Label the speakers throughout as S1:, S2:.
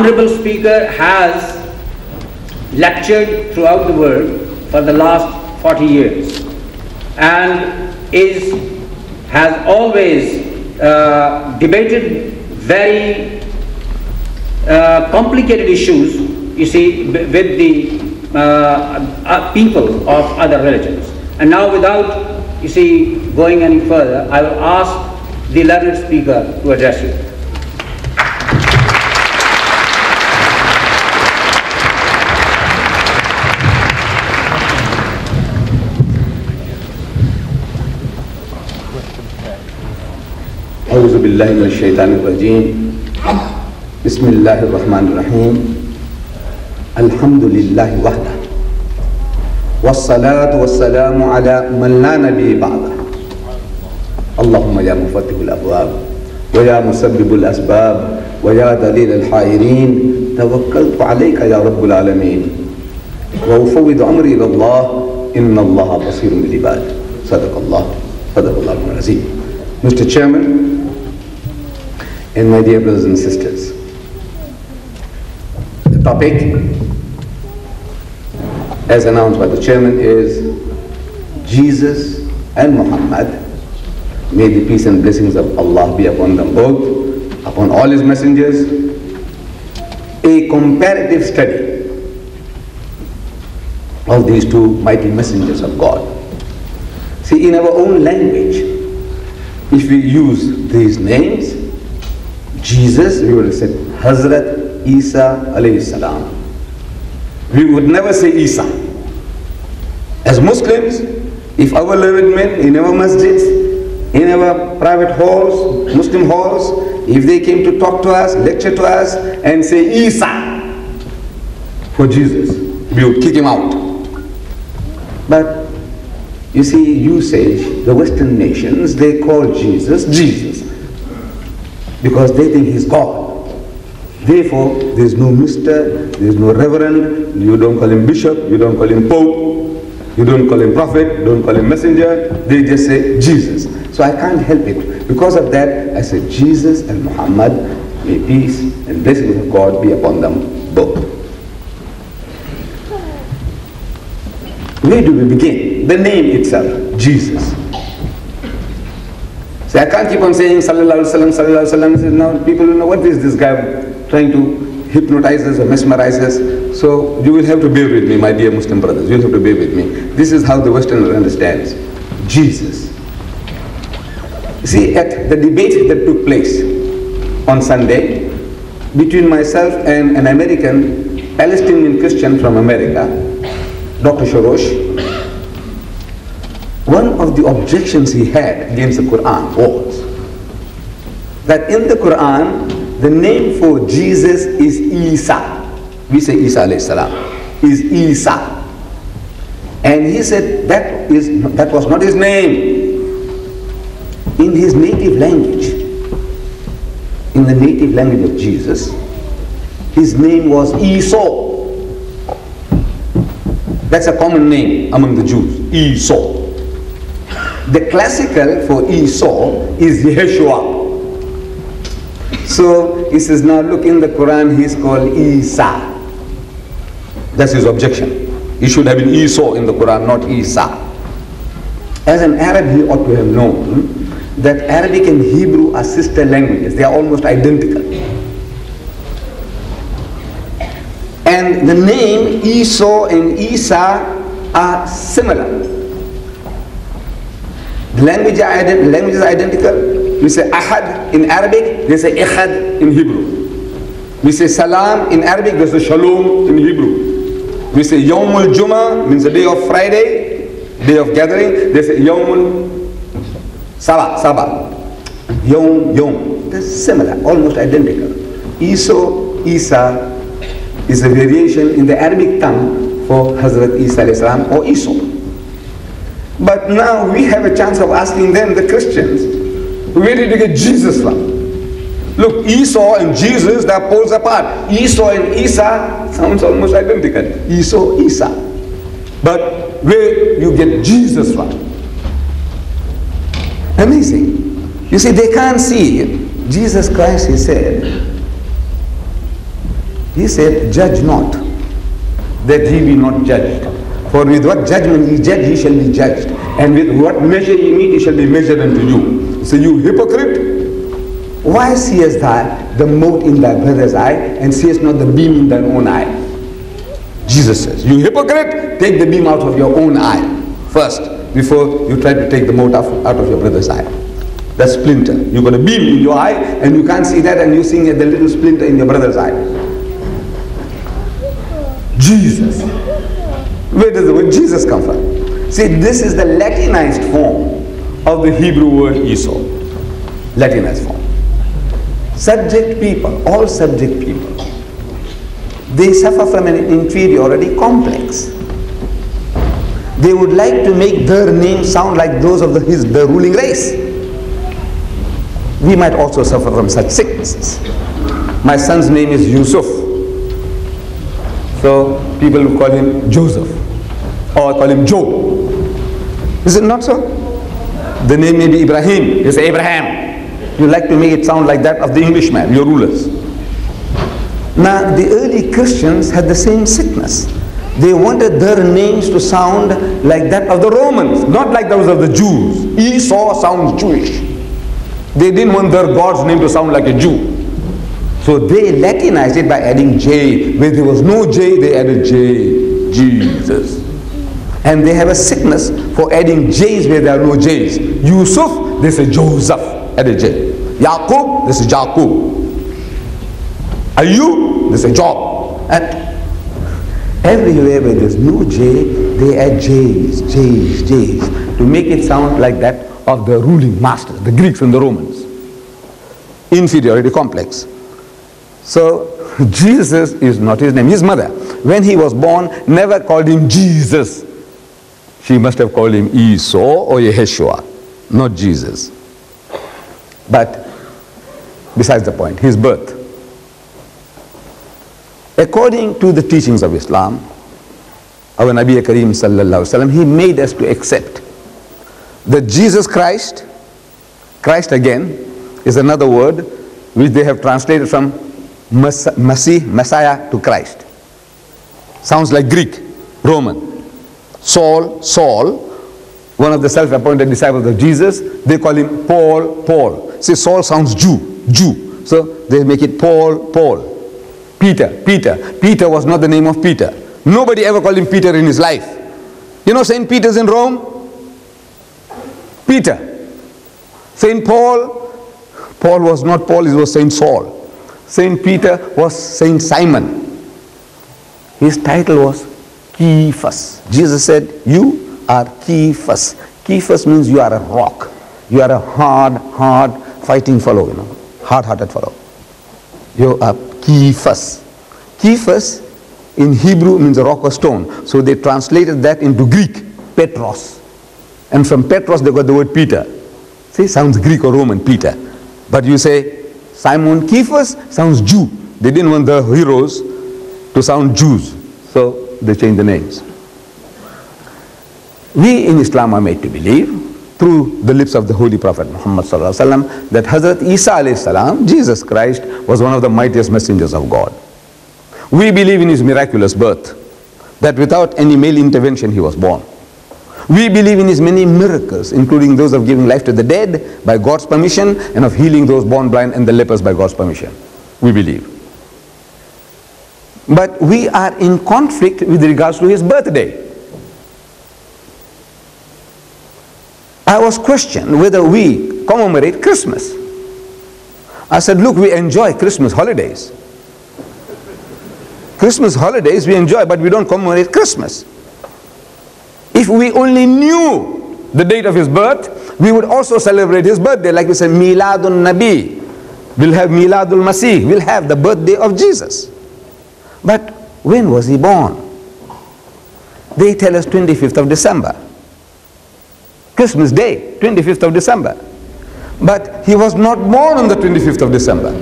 S1: Honorable Speaker has lectured throughout the world for the last 40 years and is, has always uh, debated very uh, complicated issues, you see, with the uh, uh, people of other religions. And now without, you see, going any further, I will ask the learned speaker to address you.
S2: أعوذ بالله من الشيطان الرجيم. بسم الله الرحمن الرحيم. الحمد لله وحده. والصلاة والسلام على من لا نبي بعده. اللهم يا مفتح الأبواب ويا مسبب الأسباب ويا دليل الحائرين توكلت عليك يا رب العالمين. وأفوض أمري إلى الله. إن الله بصير بالعباد. صدق الله. صدق الله العظيم. Mr. Chairman, and my dear brothers and sisters. The topic, as announced by the chairman, is Jesus and Muhammad. May the peace and blessings of Allah be upon them both, upon all His messengers. A comparative study of these two mighty messengers of God. See, in our own language, if we use these names, Jesus, we would have said Hazrat Isa alayhi salam. We would never say Isa. As Muslims, if our learned men in our masjids, in our private halls, Muslim halls, if they came to talk to us, lecture to us, and say Isa for Jesus, we would kick him out. But you see, usage, the Western nations, they call Jesus Jesus because they think he's God. Therefore, there's no mister, there's no reverend, you don't call him bishop, you don't call him pope, you don't call him prophet, don't call him messenger, they just say Jesus. So I can't help it. Because of that, I say Jesus and Muhammad, may peace and blessings of God be upon them both. Where do we begin? The name itself, Jesus. See, I can't keep on saying Sallallahu Alaihi Wasallam, Sallallahu Alaihi Wasallam. Now people don't know what is this guy trying to hypnotize us or mesmerize us. So you will have to bear with me, my dear Muslim brothers. You'll have to bear with me. This is how the Westerner understands Jesus. See, at the debate that took place on Sunday between myself and an American Palestinian Christian from America, Dr. Of the objections he had against the Quran was that in the Quran, the name for Jesus is Isa. We say Isa alayhi salam, is Isa. And he said that, is, that was not his name. In his native language, in the native language of Jesus, his name was Esau. That's a common name among the Jews, Esau. The classical for Esau is Yeshua. So he says, now look in the Quran, he's called Isa. That's his objection. He should have been Esau in the Quran, not Isa. As an Arab, he ought to have known that Arabic and Hebrew are sister languages. They are almost identical. And the name Esau and Isa are similar. The language languages are identical. We say ahad in Arabic, they say ikhad in Hebrew. We say salam in Arabic, they say shalom in Hebrew. We say yawmul juma means the day of Friday, day of gathering. They say yawmul sabah, sabah. Yom, yom. They're similar, almost identical. Esau, Isa is a variation in the Arabic tongue for Hazrat Isa or Esau. But now we have a chance of asking them, the Christians, where did you get Jesus from? Look, Esau and Jesus, they're poles apart. Esau and Isa sounds almost identical. Esau, Isa. But where you get Jesus from? Amazing. You see, they can't see. Jesus Christ, he said, He said, Judge not, that he be not judged. For with what judgment ye judge, ye shall be judged. And with what measure ye meet, it shall be measured unto you. So you hypocrite, why seest thou the mote in thy brother's eye, and seest not the beam in thine own eye? Jesus says, You hypocrite, take the beam out of your own eye first, before you try to take the mote out of your brother's eye. That splinter. You've got a beam in your eye, and you can't see that, and you're seeing the little splinter in your brother's eye. Jesus. Where does the word Jesus come from? See, this is the Latinized form of the Hebrew word Esau. Latinized form. Subject people, all subject people, they suffer from an inferiority complex. They would like to make their name sound like those of the, his, the ruling race. We might also suffer from such sicknesses. My son's name is Yusuf. So people call him Joseph or call him Joe. Is it not so? The name may be Ibrahim. You say Abraham. You like to make it sound like that of the Englishman, your rulers. Now, the early Christians had the same sickness. They wanted their names to sound like that of the Romans, not like those of the Jews. Esau sounds Jewish. They didn't want their God's name to sound like a Jew. So they Latinized it by adding J. Where there was no J, they added J. Jesus. And they have a sickness for adding J's where there are no J's. Yusuf, they say Joseph, add a J. Yaqub, they say Jaqub. Ayub, they say Job. And everywhere where there's no J, they add J's, J's, J's to make it sound like that of the ruling masters, the Greeks and the Romans. Inferiority complex. So Jesus is not his name. His mother, when he was born, never called him Jesus. She must have called him Esau or Yeshua, not Jesus. But besides the point, his birth. According to the teachings of Islam, our Nabi Kareem sallallahu wasallam, he made us to accept that Jesus Christ, Christ again, is another word which they have translated from Masih, Messiah to Christ. Sounds like Greek, Roman. Saul, Saul, one of the self-appointed disciples of Jesus, they call him Paul, Paul. See, Saul sounds Jew, Jew. So they make it Paul, Paul. Peter, Peter. Peter was not the name of Peter. Nobody ever called him Peter in his life. You know St. Peter's in Rome? Peter. St. Paul, Paul was not Paul, he was St. Saul. St. Peter was St. Simon. His title was Cephas. Jesus said, You are Kephas. Kephas means you are a rock. You are a hard, hard fighting fellow, you know, hard hearted fellow. You are Kephas. Kephas in Hebrew means a rock or stone. So they translated that into Greek, Petros. And from Petros they got the word Peter. See, sounds Greek or Roman, Peter. But you say Simon Kephas sounds Jew. They didn't want the heroes to sound Jews. So they change the names. We in Islam are made to believe through the lips of the Holy Prophet Muhammad that Hazrat Isa salam, Jesus Christ, was one of the mightiest messengers of God. We believe in his miraculous birth, that without any male intervention he was born. We believe in his many miracles, including those of giving life to the dead by God's permission and of healing those born blind and the lepers by God's permission. We believe. But we are in conflict with regards to his birthday. I was questioned whether we commemorate Christmas. I said, look, we enjoy Christmas holidays. Christmas holidays we enjoy, but we don't commemorate Christmas. If we only knew the date of his birth, we would also celebrate his birthday, like we say, Miladun Nabi. We'll have Miladul Masih. We'll have the birthday of Jesus. But when was he born? They tell us 25th of December. Christmas Day, 25th of December. But he was not born on the 25th of December.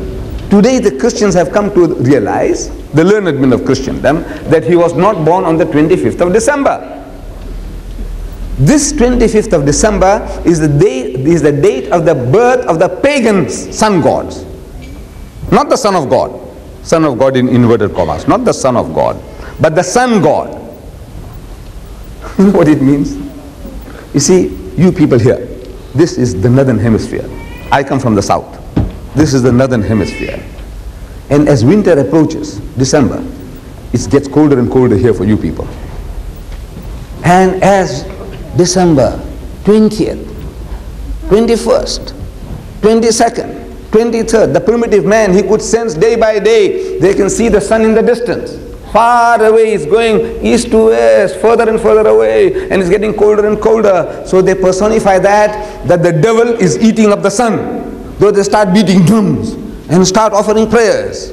S2: Today the Christians have come to realize, the learned men of Christendom, that he was not born on the 25th of December. This 25th of December is the, day, is the date of the birth of the pagan sun gods. Not the Son of God. Son of God in inverted commas, not the Son of God, but the Sun God. You know what it means? You see, you people here, this is the northern hemisphere. I come from the south. This is the northern hemisphere. And as winter approaches, December, it gets colder and colder here for you people. And as December 20th, 21st, 22nd, 23rd, the primitive man, he could sense day by day, they can see the sun in the distance. Far away, it's going east to west, further and further away, and it's getting colder and colder. So they personify that, that the devil is eating up the sun. Though they start beating drums and start offering prayers,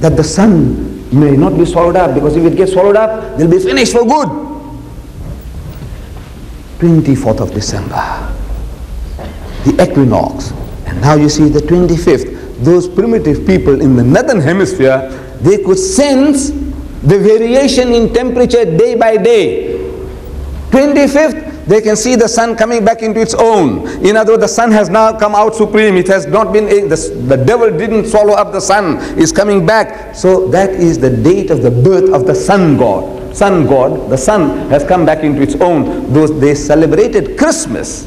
S2: that the sun may not be swallowed up, because if it gets swallowed up, they'll be finished for good. 24th of December, the equinox. And now you see the 25th. Those primitive people in the northern hemisphere, they could sense the variation in temperature day by day. 25th, they can see the sun coming back into its own. In other words, the sun has now come out supreme. It has not been, eh, the, the devil didn't swallow up the sun, is coming back. So that is the date of the birth of the sun god. Sun god, the sun has come back into its own. Those they celebrated Christmas.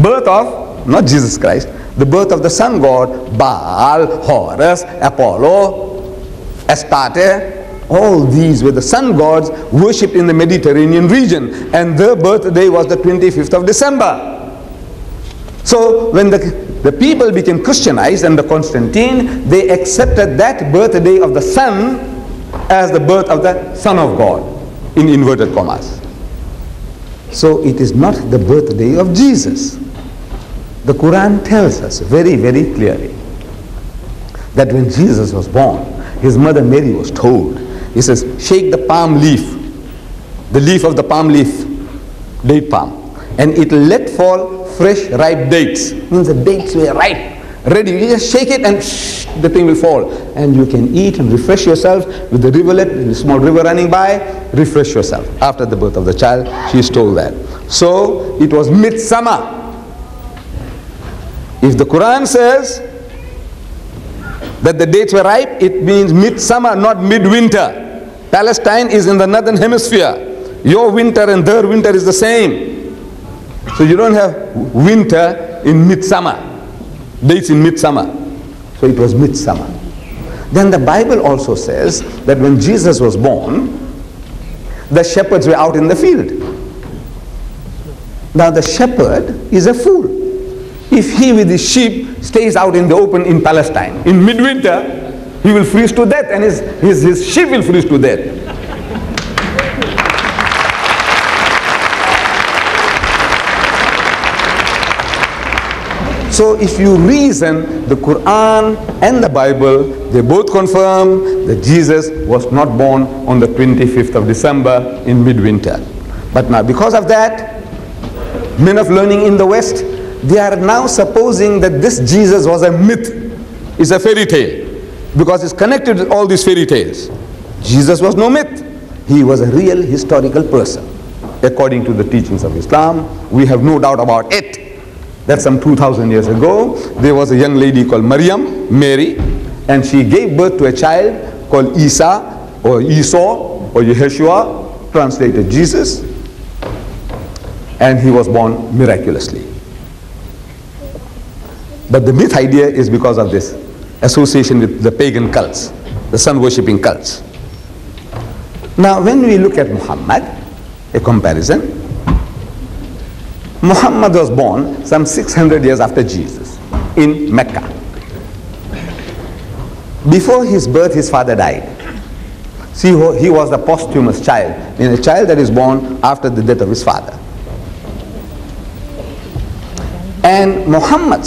S2: Birth of, not Jesus Christ, the birth of the sun god, Baal, Horus, Apollo, Astarte, all these were the sun gods worshipped in the Mediterranean region, and their birthday was the 25th of December. So when the, the people became Christianized under Constantine, they accepted that birthday of the sun as the birth of the Son of God, in inverted commas. So it is not the birthday of Jesus. The Quran tells us very, very clearly that when Jesus was born, his mother Mary was told, he says, shake the palm leaf, the leaf of the palm leaf, date palm, and it will let fall fresh ripe dates. Means the dates were ripe, ready. You just shake it and shh, the thing will fall. And you can eat and refresh yourself with the rivulet, the small river running by, refresh yourself. After the birth of the child, she is told that. So it was midsummer. If the Quran says that the dates were ripe, it means midsummer, not midwinter. Palestine is in the northern hemisphere. Your winter and their winter is the same. So you don't have winter in midsummer. Dates in midsummer. So it was midsummer. Then the Bible also says that when Jesus was born, the shepherds were out in the field. Now the shepherd is a fool if he with his sheep stays out in the open in Palestine, in midwinter, he will freeze to death and his, his, his sheep will freeze to death. So if you reason the Quran and the Bible, they both confirm that Jesus was not born on the 25th of December in midwinter. But now because of that, men of learning in the West, they are now supposing that this Jesus was a myth, is a fairy tale, because it's connected with all these fairy tales. Jesus was no myth. He was a real historical person. According to the teachings of Islam, we have no doubt about it. That some 2000 years ago, there was a young lady called Maryam, Mary, and she gave birth to a child called Isa or Esau or Yeshua, translated Jesus, and he was born miraculously. But the myth idea is because of this association with the pagan cults, the sun worshipping cults. Now, when we look at Muhammad, a comparison, Muhammad was born some 600 years after Jesus in Mecca. Before his birth, his father died. See, he was the posthumous child, in a child that is born after the death of his father. And Muhammad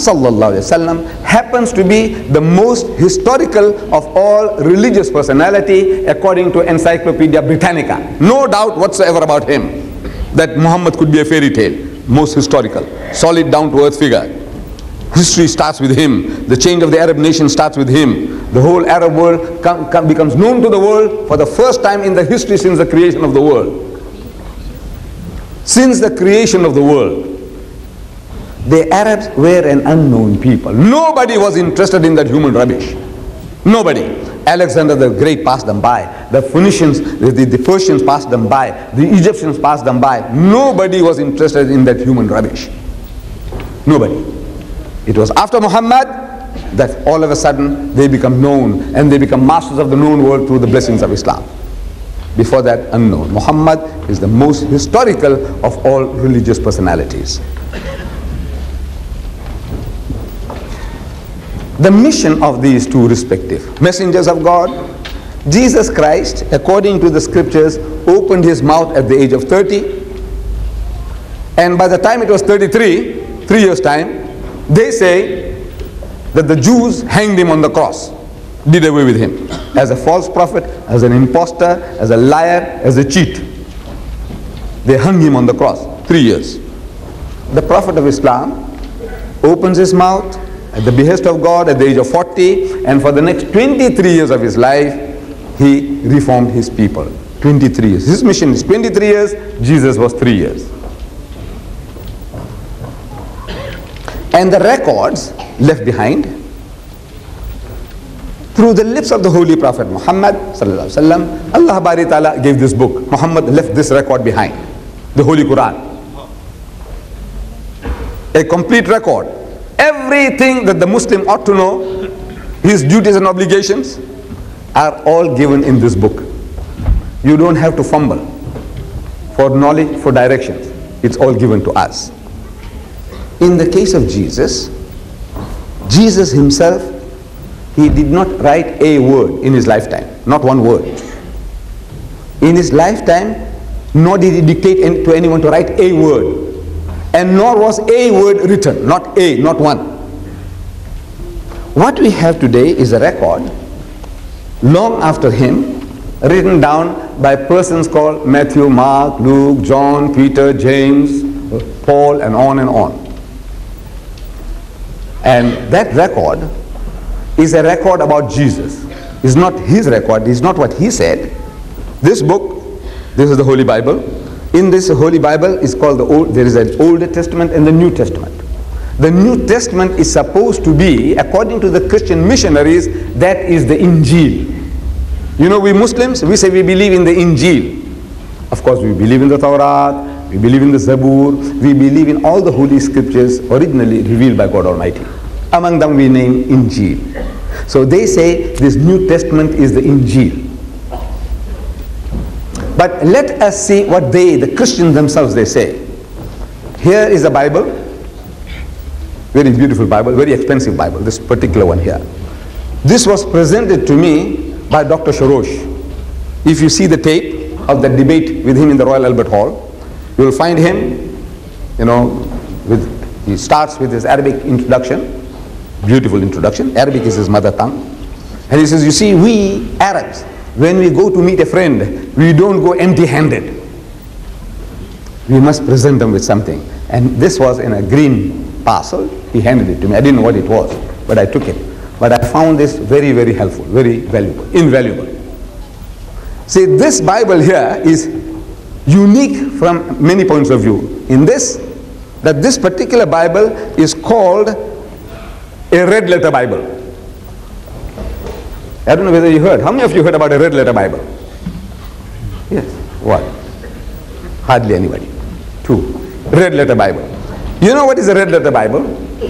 S2: happens to be the most historical of all religious personality according to Encyclopedia Britannica. No doubt whatsoever about him that Muhammad could be a fairy tale. Most historical, solid down to earth figure. History starts with him. The change of the Arab nation starts with him. The whole Arab world com- com- becomes known to the world for the first time in the history since the creation of the world. Since the creation of the world, the Arabs were an unknown people. Nobody was interested in that human rubbish. Nobody. Alexander the Great passed them by. The Phoenicians, the, the, the, Persians passed them by. The Egyptians passed them by. Nobody was interested in that human rubbish. Nobody. It was after Muhammad that all of a sudden they become known and they become masters of the known world through the blessings of Islam. Before that, unknown. Muhammad is the most historical of all religious personalities. The mission of these two respective messengers of God. Jesus Christ, according to the scriptures, opened his mouth at the age of 30. And by the time it was 33, three years' time, they say that the Jews hanged him on the cross, did away with him as a false prophet, as an impostor, as a liar, as a cheat. They hung him on the cross, three years. The Prophet of Islam opens his mouth, at the behest of God at the age of 40 and for the next 23 years of his life he reformed his people. 23 years. His mission is 23 years. Jesus was 3 years. And the records left behind through the lips of the holy prophet Muhammad sallallahu Allah bari ta'ala gave this book. Muhammad left this record behind. The holy Quran. A complete record Everything that the Muslim ought to know, his duties and obligations, are all given in this book. You don't have to fumble for knowledge, for directions. It's all given to us. In the case of Jesus, Jesus himself, he did not write a word in his lifetime, not one word. In his lifetime, nor did he dictate to anyone to write a word and nor was a word written, not a, not one. What we have today is a record long after him written down by persons called Matthew, Mark, Luke, John, Peter, James, Paul, and on and on. And that record is a record about Jesus. It's not his record, it's not what he said. This book, this is the Holy Bible, in this Holy Bible is called the Old, there is an Old Testament and the New Testament. The New Testament is supposed to be, according to the Christian missionaries, that is the Injil. You know, we Muslims, we say we believe in the Injil. Of course, we believe in the Torah, we believe in the Zabur, we believe in all the holy scriptures originally revealed by God Almighty. Among them we name Injil. So they say this New Testament is the Injil. But let us see what they, the Christians themselves, they say. Here is a Bible, very beautiful Bible, very expensive Bible, this particular one here. This was presented to me by Dr. Shorrosh. If you see the tape of the debate with him in the Royal Albert Hall, you will find him, you know, with, he starts with his Arabic introduction, beautiful introduction. Arabic is his mother tongue. And he says, you see, we Arabs, when we go to meet a friend, we don't go empty handed. We must present them with something. And this was in a green parcel. He handed it to me. I didn't know what it was, but I took it. But I found this very, very helpful, very valuable, invaluable. See, this Bible here is unique from many points of view. In this, that this particular Bible is called a red letter Bible. I don't know whether you heard. How many of you heard about a red letter Bible? Yes. What? Hardly anybody. Two. Red letter Bible. You know what is a red letter Bible?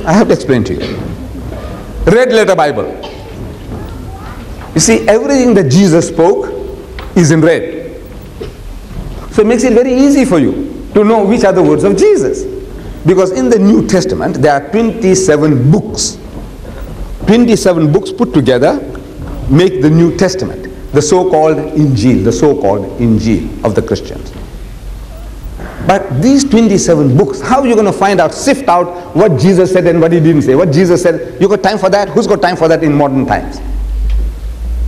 S2: I have to explain to you. Red letter Bible. You see, everything that Jesus spoke is in red. So it makes it very easy for you to know which are the words of Jesus. Because in the New Testament, there are 27 books. 27 books put together make the New Testament, the so-called Injil, the so-called Injil of the Christians. But these 27 books, how are you going to find out, sift out what Jesus said and what he didn't say? What Jesus said, you got time for that? Who's got time for that in modern times?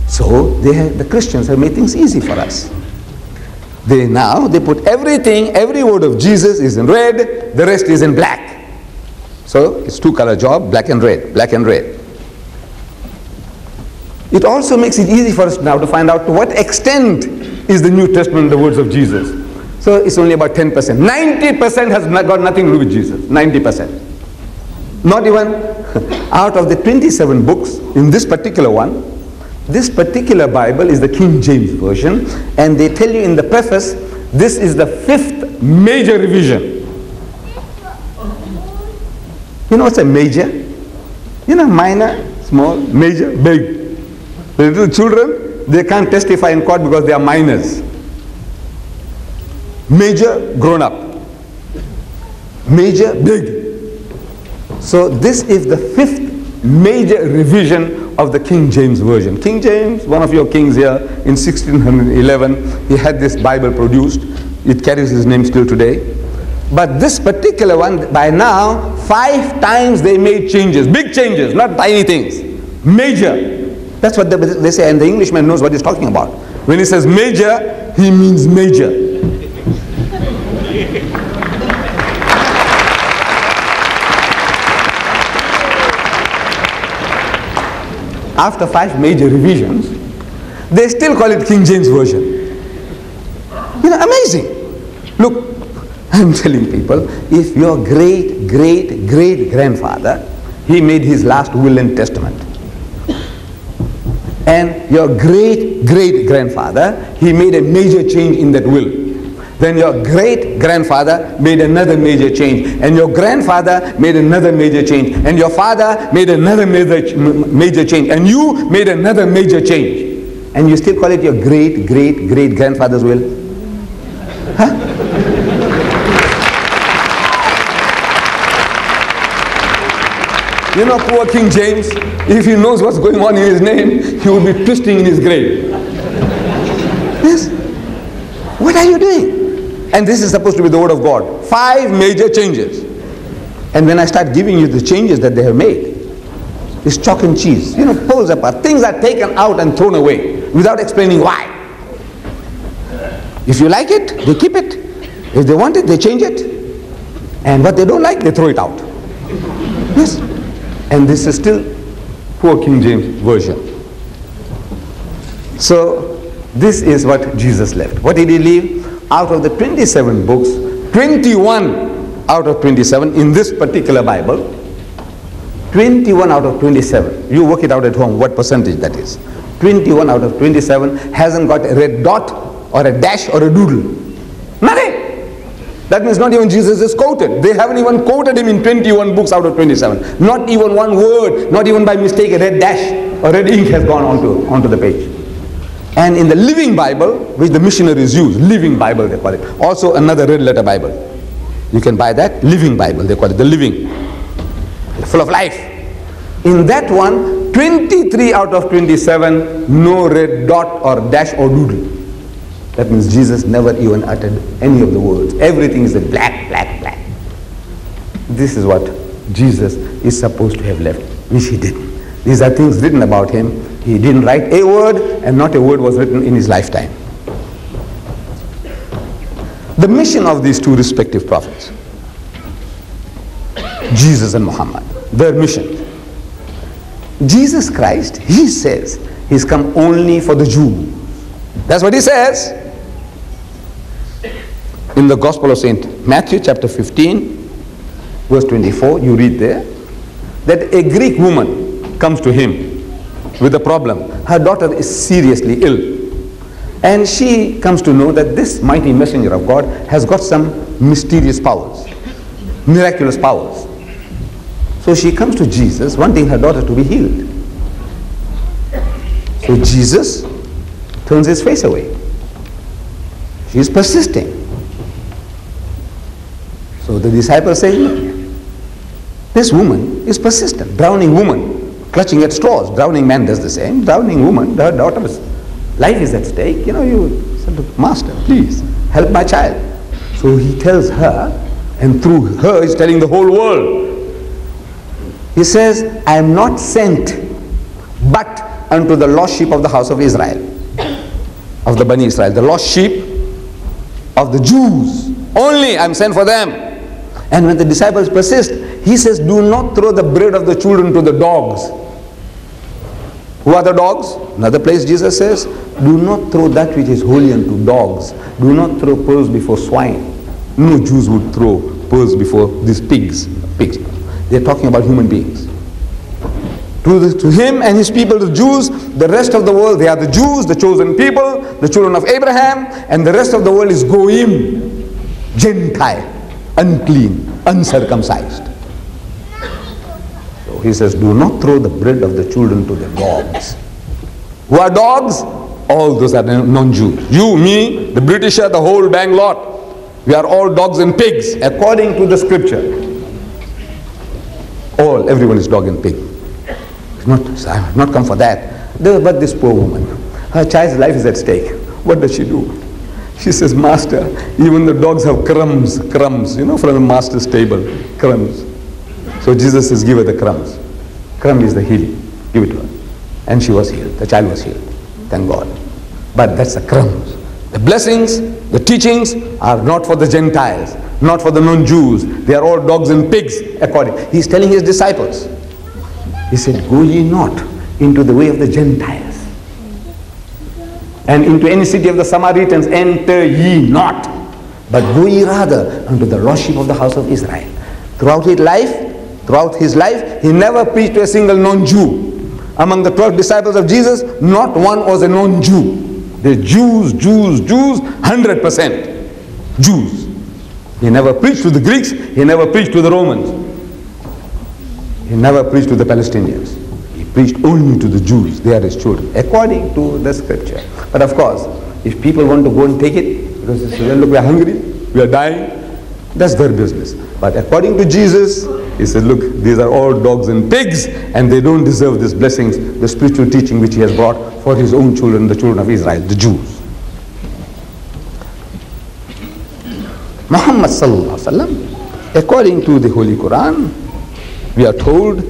S2: So they have, the Christians have made things easy for us. They now, they put everything, every word of Jesus is in red, the rest is in black. So it's two color job, black and red, black and red. It also makes it easy for us now to find out to what extent is the New Testament the words of Jesus. So it's only about 10%. 90% has not got nothing to do with Jesus. 90%. Not even out of the 27 books in this particular one, this particular Bible is the King James Version, and they tell you in the preface, this is the fifth major revision. You know what's a major? You know, minor, small, major, big. The little children, they can't testify in court because they are minors. Major, grown up. Major, big. So this is the fifth major revision of the King James Version. King James, one of your kings here, in 1611, he had this Bible produced. It carries his name still today. But this particular one, by now, five times they made changes, big changes, not tiny things, major. That's what they say, and the Englishman knows what he's talking about. When he says major, he means major. After five major revisions, they still call it King James Version. You know, amazing. Look, I'm telling people, if your great, great, great grandfather, he made his last will and testament. And your great, great grandfather, he made a major change in that will. Then your great grandfather made another major change. And your grandfather made another major change. And your father made another major, major change. And you made another major change. And you still call it your great, great, great grandfather's will? Huh? You know, poor King James, if he knows what's going on in his name, he will be twisting in his grave. Yes? What are you doing? And this is supposed to be the word of God. Five major changes. And when I start giving you the changes that they have made, it's chalk and cheese. You know, pulls apart. Things are taken out and thrown away without explaining why. If you like it, they keep it. If they want it, they change it. And what they don't like, they throw it out. Yes. And this is still poor King James Version. So this is what Jesus left. What did he leave? Out of the 27 books, 21 out of 27 in this particular Bible, 21 out of 27. You work it out at home, what percentage that is. 21 out of 27 hasn't got a red dot or a dash or a doodle. Nothing. That means not even Jesus is quoted. They haven't even quoted him in 21 books out of 27. Not even one word, not even by mistake a red dash or red ink has gone onto, onto the page. And in the Living Bible, which the missionaries use, Living Bible they call it, also another red letter Bible. You can buy that, Living Bible, they call it the Living, full of life. In that one, 23 out of 27, no red dot or dash or doodle. That means Jesus never even uttered any of the words. Everything is a black, black, black. This is what Jesus is supposed to have left, which he didn't. These are things written about him. He didn't write a word, and not a word was written in his lifetime. The mission of these two respective prophets, Jesus and Muhammad, their mission. Jesus Christ, he says, he's come only for the Jew. That's what he says in the Gospel of St. Matthew, chapter 15, verse 24, you read there that a Greek woman comes to him with a problem. Her daughter is seriously ill. And she comes to know that this mighty messenger of God has got some mysterious powers, miraculous powers. So she comes to Jesus wanting her daughter to be healed. So Jesus turns his face away. She is persisting. So the disciples say, this woman is persistent, drowning woman, clutching at straws. Drowning man does the same. Drowning woman, her daughter's life is at stake. You know, you said, Master, please help my child. So he tells her, and through her he's telling the whole world. He says, I am not sent but unto the lost sheep of the house of Israel, of the Bani Israel, the lost sheep of the Jews. Only I'm sent for them. And when the disciples persist, he says, Do not throw the bread of the children to the dogs. Who are the dogs? Another place Jesus says, Do not throw that which is holy unto dogs. Do not throw pearls before swine. No Jews would throw pearls before these pigs. Pigs. They're talking about human beings. To, the, to him and his people, the Jews, the rest of the world, they are the Jews, the chosen people, the children of Abraham, and the rest of the world is goyim, Gentile, unclean, uncircumcised. So he says, do not throw the bread of the children to the dogs. Who are dogs? All those are non-Jews. You, me, the Britisher, the whole bang lot. We are all dogs and pigs, according to the scripture. All, everyone is dog and pig. Not, I have not come for that. But this poor woman, her child's life is at stake. What does she do? She says, Master, even the dogs have crumbs, crumbs, you know, from the master's table, crumbs. So Jesus says, give her the crumbs. Crumb is the healing. Give it to her. And she was healed. The child was healed. Thank God. But that's the crumbs. The blessings, the teachings are not for the Gentiles, not for the non-Jews. They are all dogs and pigs according. He's telling his disciples. He said, Go ye not into the way of the Gentiles. And into any city of the Samaritans enter ye not. But go ye rather unto the sheep of the house of Israel. Throughout his life, throughout his life, he never preached to a single non-Jew. Among the 12 disciples of Jesus, not one was a non-Jew. The Jews, Jews, Jews, 100% Jews. He never preached to the Greeks, he never preached to the Romans. He never preached to the Palestinians. He preached only to the Jews. They are his children, according to the scripture. But of course, if people want to go and take it, because they say, well, look, we are hungry, we are dying, that's their business. But according to Jesus, he said, look, these are all dogs and pigs, and they don't deserve these blessings, the spiritual teaching which he has brought for his own children, the children of Israel, the Jews. Muhammad sallallahu according to the Holy Quran, we are told,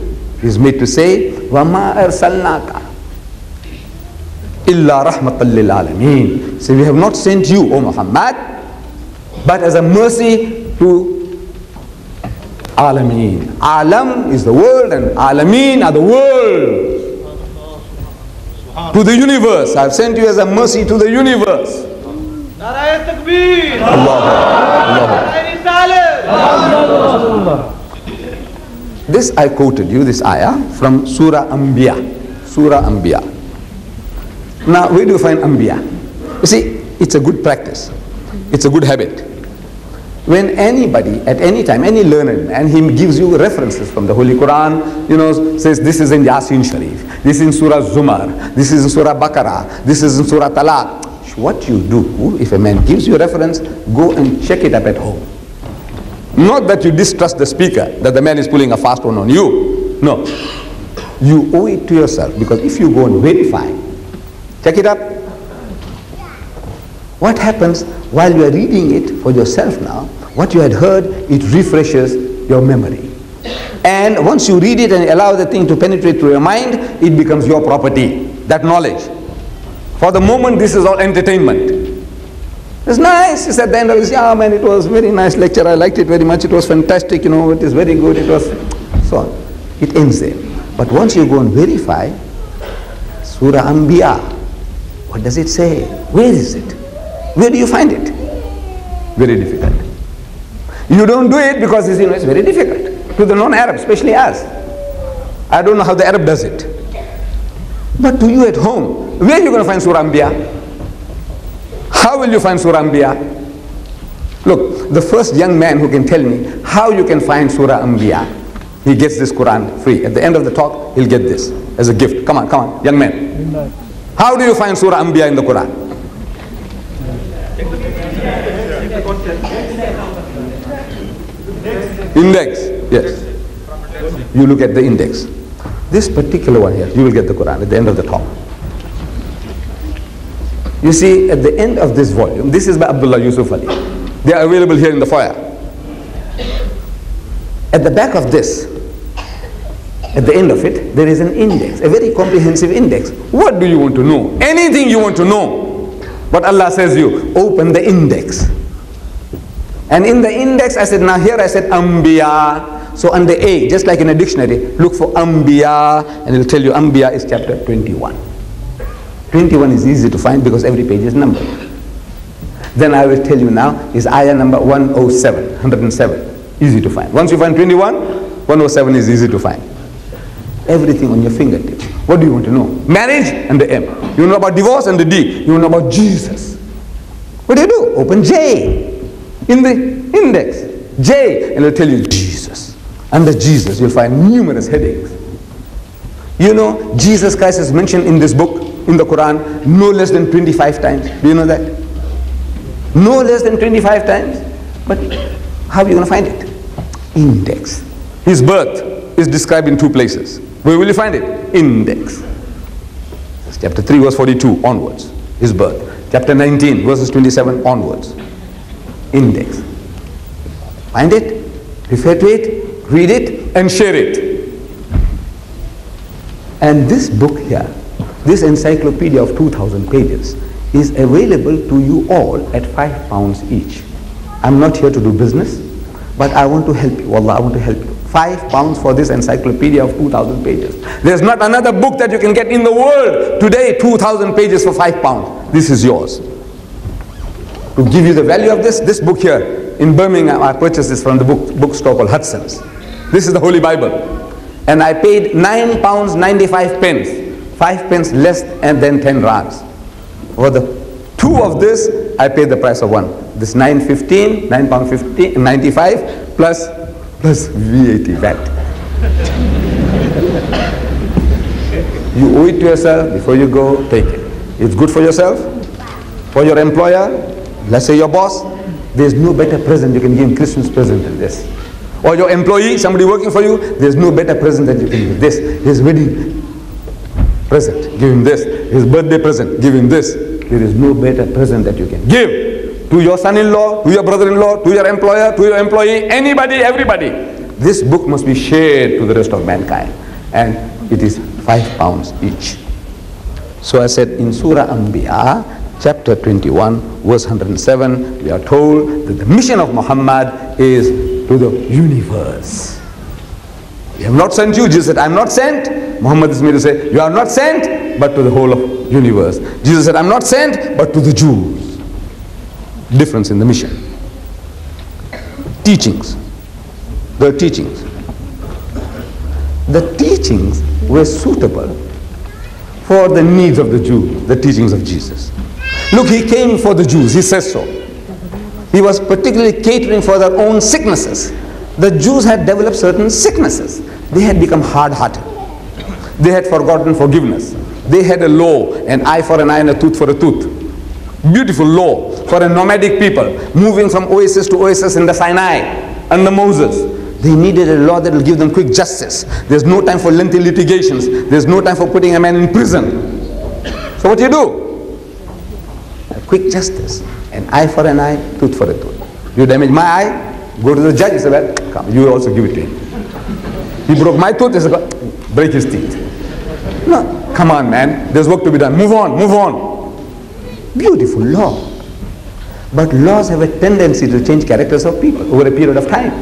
S2: he is made to say, وَمَا أَرْسَلْنَاكَ illa rahmatan lil alameen. So we have not sent you, O Muhammad, but as a mercy to Alameen. Alam is the world and Alameen are the world. To the universe. I have sent you as a mercy to the universe. This I quoted you, this ayah, from Surah Anbiya. Surah Anbiya. Now, where do you find Ambiya? You see, it's a good practice. It's a good habit. When anybody, at any time, any learned man, he gives you references from the Holy Quran, you know, says this is in Yasin Sharif, this is in Surah Zumar, this is in Surah Baqarah, this is in Surah Talaq. What you do, if a man gives you a reference, go and check it up at home. Not that you distrust the speaker, that the man is pulling a fast one on you. No. You owe it to yourself because if you go and verify, check it up, what happens while you are reading it for yourself now, what you had heard, it refreshes your memory. And once you read it and allow the thing to penetrate through your mind, it becomes your property, that knowledge. For the moment, this is all entertainment. It's nice. It's at the end of this, yeah, man, it was very nice lecture. I liked it very much. It was fantastic, you know, it is very good. It was so on. It ends there. But once you go and verify, Surah Anbiya, what does it say? Where is it? Where do you find it? Very difficult. You don't do it because you know, it's very difficult to the non-Arab, especially us. I don't know how the Arab does it. But to you at home, where are you going to find Surah Anbiya? How will you find Surah Anbiya? Look, the first young man who can tell me how you can find Surah Anbiya, he gets this Quran free. At the end of the talk, he'll get this as a gift. Come on, come on, young man. How do you find Surah Anbiya in the Quran? Index, yes. You look at the index. This particular one here, you will get the Quran at the end of the talk. You see, at the end of this volume, this is by Abdullah Yusuf Ali. They are available here in the foyer. At the back of this, at the end of it, there is an index, a very comprehensive index. What do you want to know? Anything you want to know. But Allah says you, open the index. And in the index, I said, now here I said Ambiya. So under A, just like in a dictionary, look for Ambiya and it'll tell you Ambiya is chapter 21. 21 is easy to find because every page is numbered. Then I will tell you now is ayah number 107, 107. Easy to find. Once you find 21, 107 is easy to find. Everything on your fingertips. What do you want to know? Marriage and the M. You know about divorce and the D. You know about Jesus. What do you do? Open J in the index. J, and it'll tell you Jesus. Under Jesus, you'll find numerous headings. You know, Jesus Christ is mentioned in this book, in the Quran, no less than 25 times. Do you know that? No less than 25 times. But how are you going to find it? Index. His birth is described in two places. Where will you find it? Index. Chapter 3, verse 42 onwards. His birth. Chapter 19, verses 27 onwards. Index. Find it, refer to it, read it, and share it. And this book here, this encyclopedia of 2,000 pages, is available to you all at five pounds each. I'm not here to do business, but I want to help you. Allah, I want to help you. Five pounds for this encyclopedia of 2,000 pages. There's not another book that you can get in the world today, 2,000 pages for five pounds. This is yours. To give you the value of this, this book here in Birmingham, I purchased this from the book, bookstore called Hudson's. This is the Holy Bible and I paid nine pounds 95 pence, five pence less than 10 rands. For the two of this, I paid the price of one. This 915, 9 pound 15, 95 plus, plus VAT, VAT. you owe it to yourself before you go, take it. It's good for yourself, for your employer, let's say your boss. There's no better present you can give him Christmas present than this or your employee, somebody working for you, there's no better present that you can give. This, his wedding present, give him this. His birthday present, give him this. There is no better present that you can give to your son-in-law, to your brother-in-law, to your employer, to your employee, anybody, everybody. This book must be shared to the rest of mankind. And it is five pounds each. So I said in Surah Anbiya, chapter 21, verse 107, we are told that the mission of Muhammad is to the universe. We have not sent you. Jesus said, I'm not sent. Muhammad is made to say, You are not sent, but to the whole of universe. Jesus said, I'm not sent, but to the Jews. Difference in the mission. Teachings. The teachings. The teachings were suitable for the needs of the Jew, the teachings of Jesus. Look, he came for the Jews, he says so. He was particularly catering for their own sicknesses. The Jews had developed certain sicknesses. They had become hard-hearted. They had forgotten forgiveness. They had a law, an eye for an eye and a tooth for a tooth. Beautiful law for a nomadic people, moving from oasis to oasis in the Sinai under Moses. They needed a law that will give them quick justice. There's no time for lengthy litigations. There's no time for putting a man in prison. So what do you do? A quick justice. An eye for an eye, tooth for a tooth. You damage my eye, go to the judge, he said, well, come, you also give it to him. He broke my tooth, he said, break his teeth. No, come on, man, there's work to be done. Move on, move on. Beautiful law. But laws have a tendency to change characters of people over a period of time.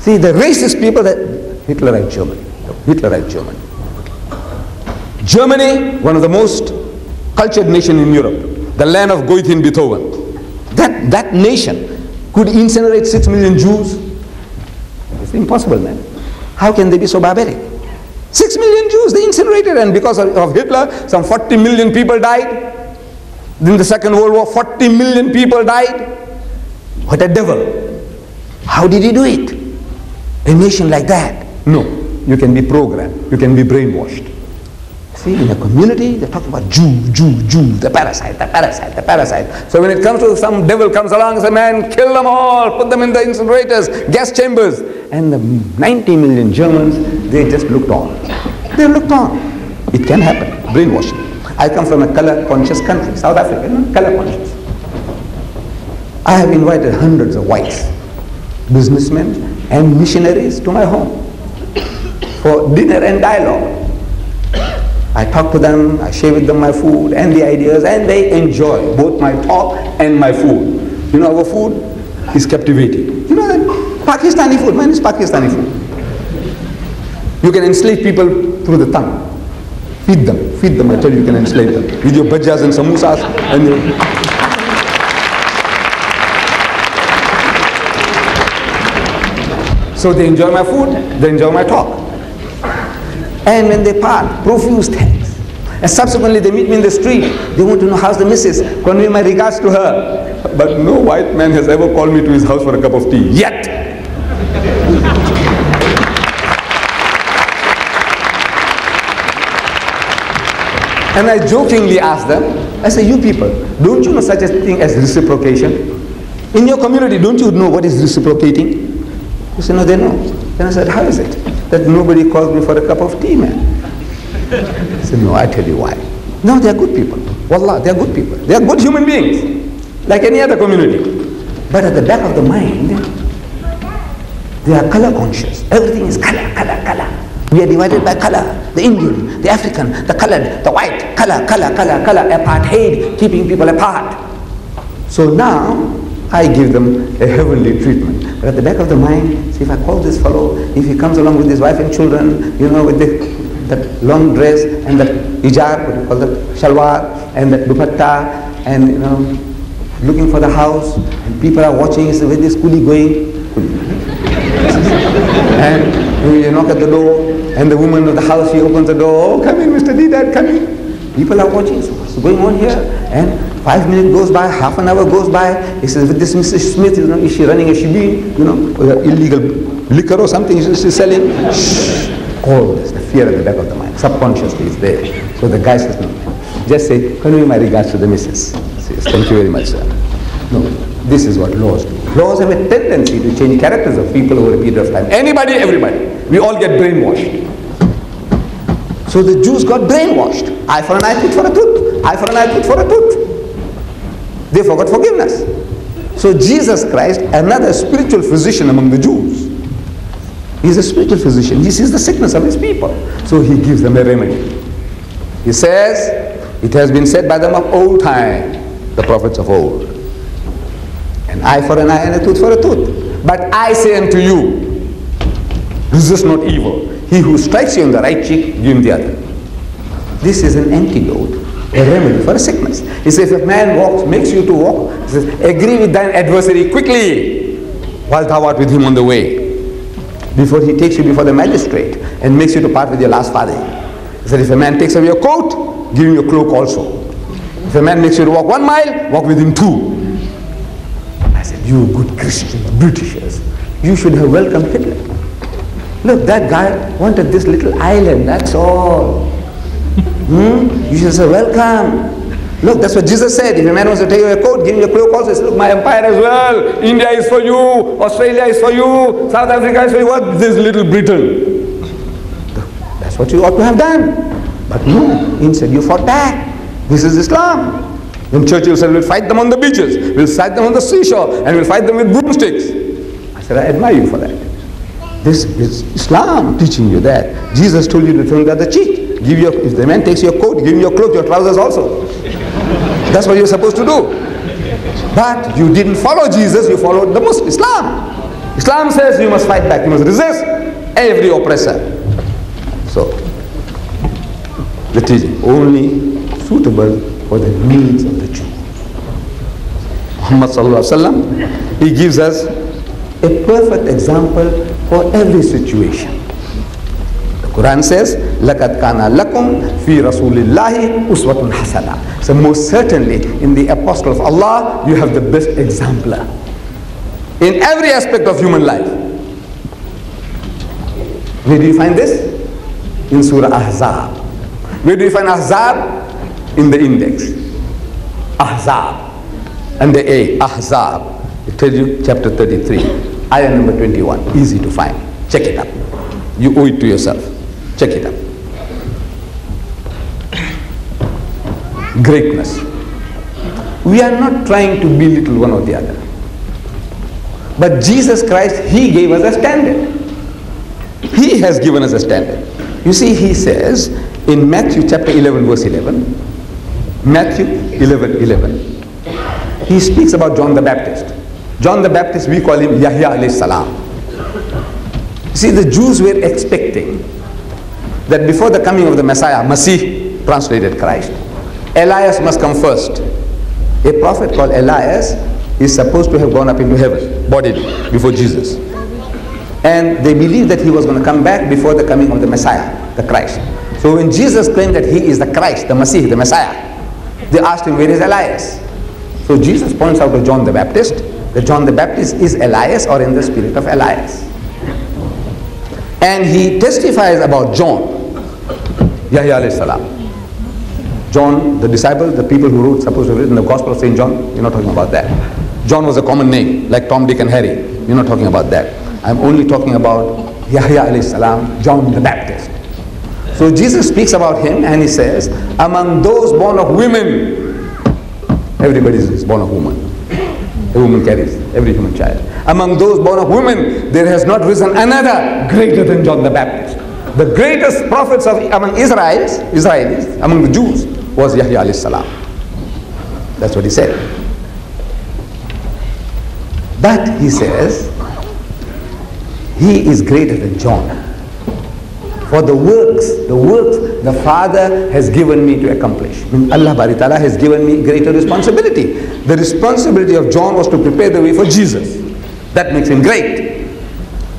S2: See, the racist people that Hitlerite Germany, Hitlerite Germany. Germany, one of the most cultured nation in Europe the land of Goethe and Beethoven. That, that nation could incinerate six million Jews. It's impossible, man. How can they be so barbaric? Six million Jews, they incinerated, and because of, of Hitler, some 40 million people died. In the Second World War, 40 million people died. What a devil. How did he do it? A nation like that? No. You can be programmed, you can be brainwashed. See, in a community, they talk about Jew, Jew, Jew, the parasite, the parasite, the parasite. So when it comes to some devil comes along and says, man, kill them all, put them in the incinerators, gas chambers. And the 90 million Germans, they just looked on. They looked on. It can happen, brainwashing. I come from a color conscious country, South Africa, color conscious. I have invited hundreds of whites, businessmen and missionaries to my home for dinner and dialogue. I talk to them, I share with them my food and the ideas, and they enjoy both my talk and my food. You know, our food is captivating. You know that Pakistani food, man, is Pakistani food. You can enslave people through the tongue. Feed them, feed them, I tell you, you can enslave them. With your bhajjas and samosas and your... So they enjoy my food, they enjoy my talk. And when they part, profuse thanks. And subsequently they meet me in the street. They want to know how's the missus. Convey my regards to her. But no white man has ever called me to his house for a cup of tea. Yet. And I jokingly asked them, I said, you people, don't you know such a thing as reciprocation? In your community, don't you know what is reciprocating? They said, no, they know. Then I said, how is it that nobody calls me for a cup of tea, man? I said, no, I tell you why. No, they are good people. Wallah, they are good people. They are good human beings, like any other community. But at the back of the mind, they are color conscious. Everything is color, color, color. We are divided by color. The Indian, the African, the colored, the white, color, color, color, color, apartheid, keeping people apart. So now, I give them a heavenly treatment. But at the back of the mind, see if I call this fellow, if he comes along with his wife and children, you know, with the, that long dress and that hijab, what you call that, shalwar, and that dupatta, and you know, looking for the house, and people are watching, is where this coolie going? and you knock at the door, and the woman of the house, she opens the door, oh, come in, Mr. Deedat, come in. People are watching, so what's going on here? And Five minutes goes by, half an hour goes by. He says, this Mrs. Smith, you know, is she running a shebeen, you know, illegal liquor or something she's selling? Shh. All this, the fear at the back of the mind. Subconsciously is there. So the guy says, no, just say, convey my regards to the missus. Says, thank you very much, sir. No, this is what laws do. Laws have a tendency to change characters of people over a period of time. Anybody, everybody. We all get brainwashed. So the Jews got brainwashed. Eye for an eye, tooth for a tooth. Eye for an eye, tooth for a tooth. They forgot forgiveness. So Jesus Christ, another spiritual physician among the Jews, he's a spiritual physician. He sees the sickness of his people. So he gives them a remedy. He says, it has been said by them of old time, the prophets of old. An eye for an eye and a tooth for a tooth. But I say unto you, resist not evil. He who strikes you on the right cheek, give him the other. This is an antidote a remedy for a sickness. He says, if a man walks, makes you to walk, he says, agree with thine adversary quickly while thou art with him on the way. Before he takes you before the magistrate and makes you to part with your last farthing. He said, if a man takes away your coat, give him your cloak also. If a man makes you to walk one mile, walk with him two. I said, you good Christians, Britishers, you should have welcomed Hitler. Look, that guy wanted this little island, that's all. Hmm? You should say, welcome. Look, that's what Jesus said. If a man wants to take your coat, give him your cloak also. Say, look, my empire as well. India is for you. Australia is for you. South Africa is for you. What? This little Britain. That's what you ought to have done. But no, instead you fought back. This is Islam. Then Churchill said, we'll fight them on the beaches. We'll fight them on the seashore. And we'll fight them with broomsticks. I said, I admire you for that. This is Islam teaching you that. Jesus told you to turn the other cheek. Give your, if the man takes your coat, give him your cloak, your trousers also. That's what you're supposed to do. But you didn't follow Jesus, you followed the Muslim, Islam. Islam says you must fight back, you must resist every oppressor. So, the teaching only suitable for the needs of the Jew. Muhammad sallallahu alaihi wasallam, he gives us a perfect example for every situation. Quran says, لَقَدْ كَانَ لَكُمْ فِي رَسُولِ اللَّهِ أُسْوَةٌ حَسَنَةٌ So most certainly in the Apostle of Allah, you have the best exemplar. In every aspect of human life. Where do you find this? In Surah Ahzab. Where do you find Ahzab? In the index. Ahzab. And the A, Ahzab. It tells you chapter 33, ayah number 21. Easy to find. Check it up. You owe it to yourself. Check it out. Greatness. We are not trying to belittle one or the other. But Jesus Christ, He gave us a standard. He has given us a standard. You see, He says in Matthew chapter 11, verse 11, Matthew 11, 11, He speaks about John the Baptist. John the Baptist, we call him Yahya alayhi salam. See, the Jews were expecting that before the coming of the Messiah, Masih, translated Christ, Elias must come first. A prophet called Elias is supposed to have gone up into heaven, bodily, before Jesus. And they believed that he was going to come back before the coming of the Messiah, the Christ. So when Jesus claimed that he is the Christ, the Messiah, the Messiah, they asked him, where is Elias? So Jesus points out to John the Baptist that John the Baptist is Elias or in the spirit of Elias. And he testifies about John, Yahya salam. John, the disciple, the people who wrote, supposed to have written the Gospel of St. John, you're not talking about that. John was a common name, like Tom, Dick, and Harry. You're not talking about that. I'm only talking about Yahya salam, John the Baptist. So Jesus speaks about him and he says, among those born of women, everybody is born of woman. A woman carries every human child. Among those born of women, there has not risen another greater than John the Baptist. The greatest prophets of among Israelis, Israelis, among the Jews, was Yahya alayhi salam. That's what he said. But he says, he is greater than John. For the works, the works the Father has given me to accomplish. Allah Bari Ta'ala has given me greater responsibility. The responsibility of John was to prepare the way for Jesus. That makes him great.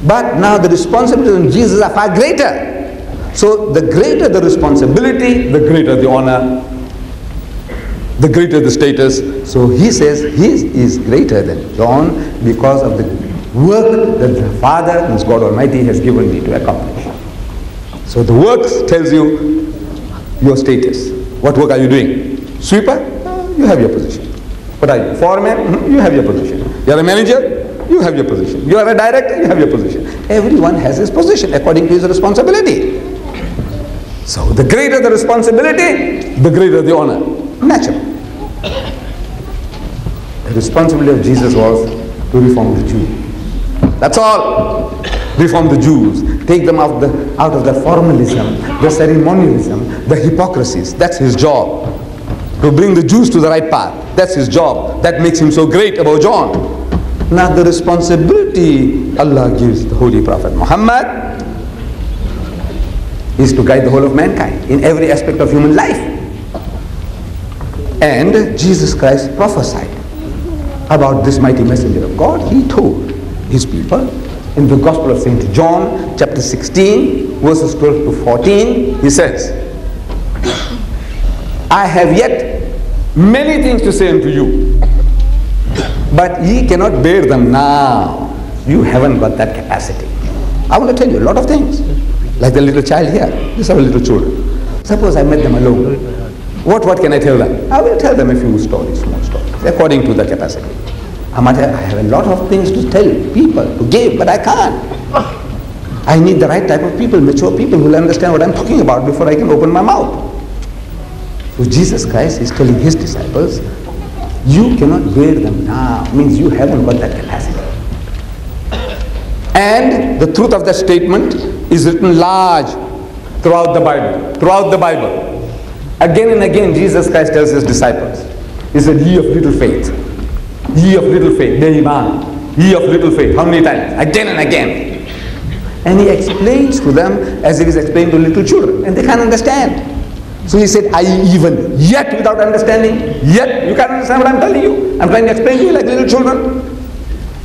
S2: But now the responsibilities of Jesus are far greater. So the greater the responsibility, the greater the honor, the greater the status. So he says he is greater than John because of the work that the Father, means God Almighty, has given me to accomplish. So the works tells you your status. What work are you doing? Sweeper? You have your position. What are you? Foreman? You have your position. You are a manager? You have your position. You are a director? You have your position. Everyone has his position according to his responsibility. So the greater the responsibility, the greater the honor. Natural. The responsibility of Jesus was to reform the Jew. That's all. Reform the Jews. Take them out, the, out of the formalism, the ceremonialism, the hypocrisies. That's his job. To bring the Jews to the right path. That's his job. That makes him so great about John. Now the responsibility Allah gives the Holy Prophet Muhammad is to guide the whole of mankind in every aspect of human life. And Jesus Christ prophesied about this mighty messenger of God. He told his people in the Gospel of St. John, chapter 16, verses 12 to 14, he says, I have yet many things to say unto you, but ye cannot bear them now. You haven't got that capacity. I want to tell you a lot of things, like the little child here. These are little children. Suppose I met them alone. What, what can I tell them? I will tell them a few stories, small stories, according to the capacity. I have, I have a lot of things to tell people, to give, but I can't. I need the right type of people, mature people who will understand what I'm talking about before I can open my mouth. So Jesus Christ is telling his disciples, you cannot bear them now. Means you haven't got that capacity. And the truth of that statement is written large throughout the Bible. Throughout the Bible. Again and again, Jesus Christ tells his disciples, He said, Ye of little faith. Ye of little faith, the Iman. Ye of little faith. How many times? Again and again. And he explains to them as if he's explaining to little children, and they can't understand. So he said, I even yet without understanding, yet you can't understand what I'm telling you. I'm trying to explain to you like little children.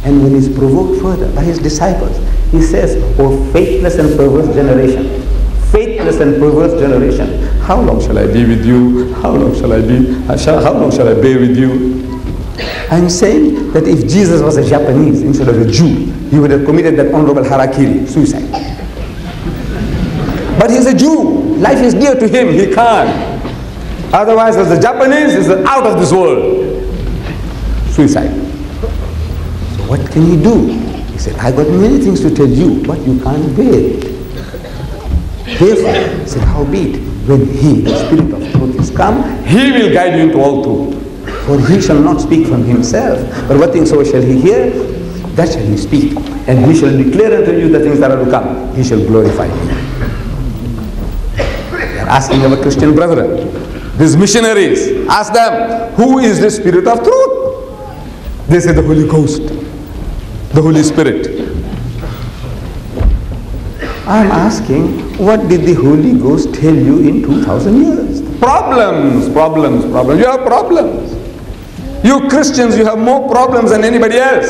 S2: And when he's provoked further by his disciples, he says, Oh faithless and perverse generation. Faithless and perverse generation. How long shall I be with you? How long shall I be? How long shall I bear with you? I'm saying that if Jesus was a Japanese instead of a Jew, he would have committed that honorable harakiri, suicide. But he's a Jew. Life is dear to him. He can't. Otherwise, as a Japanese, he's out of this world. Suicide. So what can he do? He said, I got many things to tell you, but you can't bear it. Therefore, he said, howbeit, when he, the Spirit of truth, is come, he will guide you into all truth. For he shall not speak from himself, but what things so shall he hear, that shall he speak. And he shall declare unto you the things that are to come. He shall glorify me. They are asking our Christian brethren, these missionaries, ask them, who is the Spirit of truth? They say the Holy Ghost, the Holy Spirit. I'm asking, what did the Holy Ghost tell you in 2000 years? Problems, problems, problems. You have problems. You Christians, you have more problems than anybody else.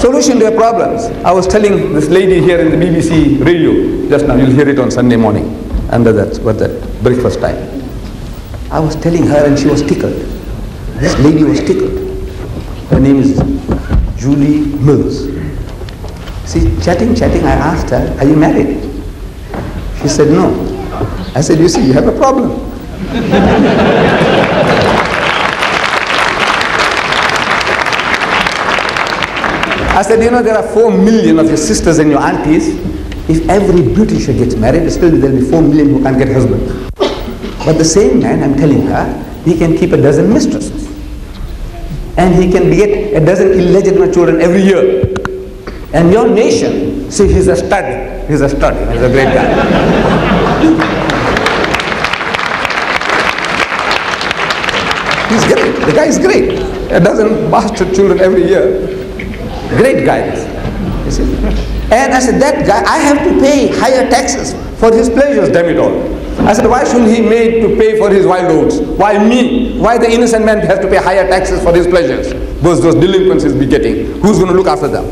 S2: Solution to your problems. I was telling this lady here in the BBC radio just now, you'll hear it on Sunday morning under that, what that breakfast time. I was telling her and she was tickled. This lady was tickled. Her name is Julie Mills. See, chatting, chatting, I asked her, are you married? She said, no. I said, you see, you have a problem. I said, you know, there are four million of your sisters and your aunties. If every Britisher gets married, still there'll be four million who can't get husband. But the same man, I'm telling her, he can keep a dozen mistresses. And he can get a dozen illegitimate children every year. And your nation, see, he's a stud. He's a stud. He's a great guy. He's great. The guy is great. A dozen bastard children every year. Great guidance. And I said, that guy, I have to pay higher taxes for his pleasures, damn it all. I said, why shouldn't he made to pay for his wild oats? Why me? Why the innocent man has to pay higher taxes for his pleasures? Those, those delinquents be getting. Who's going to look after them?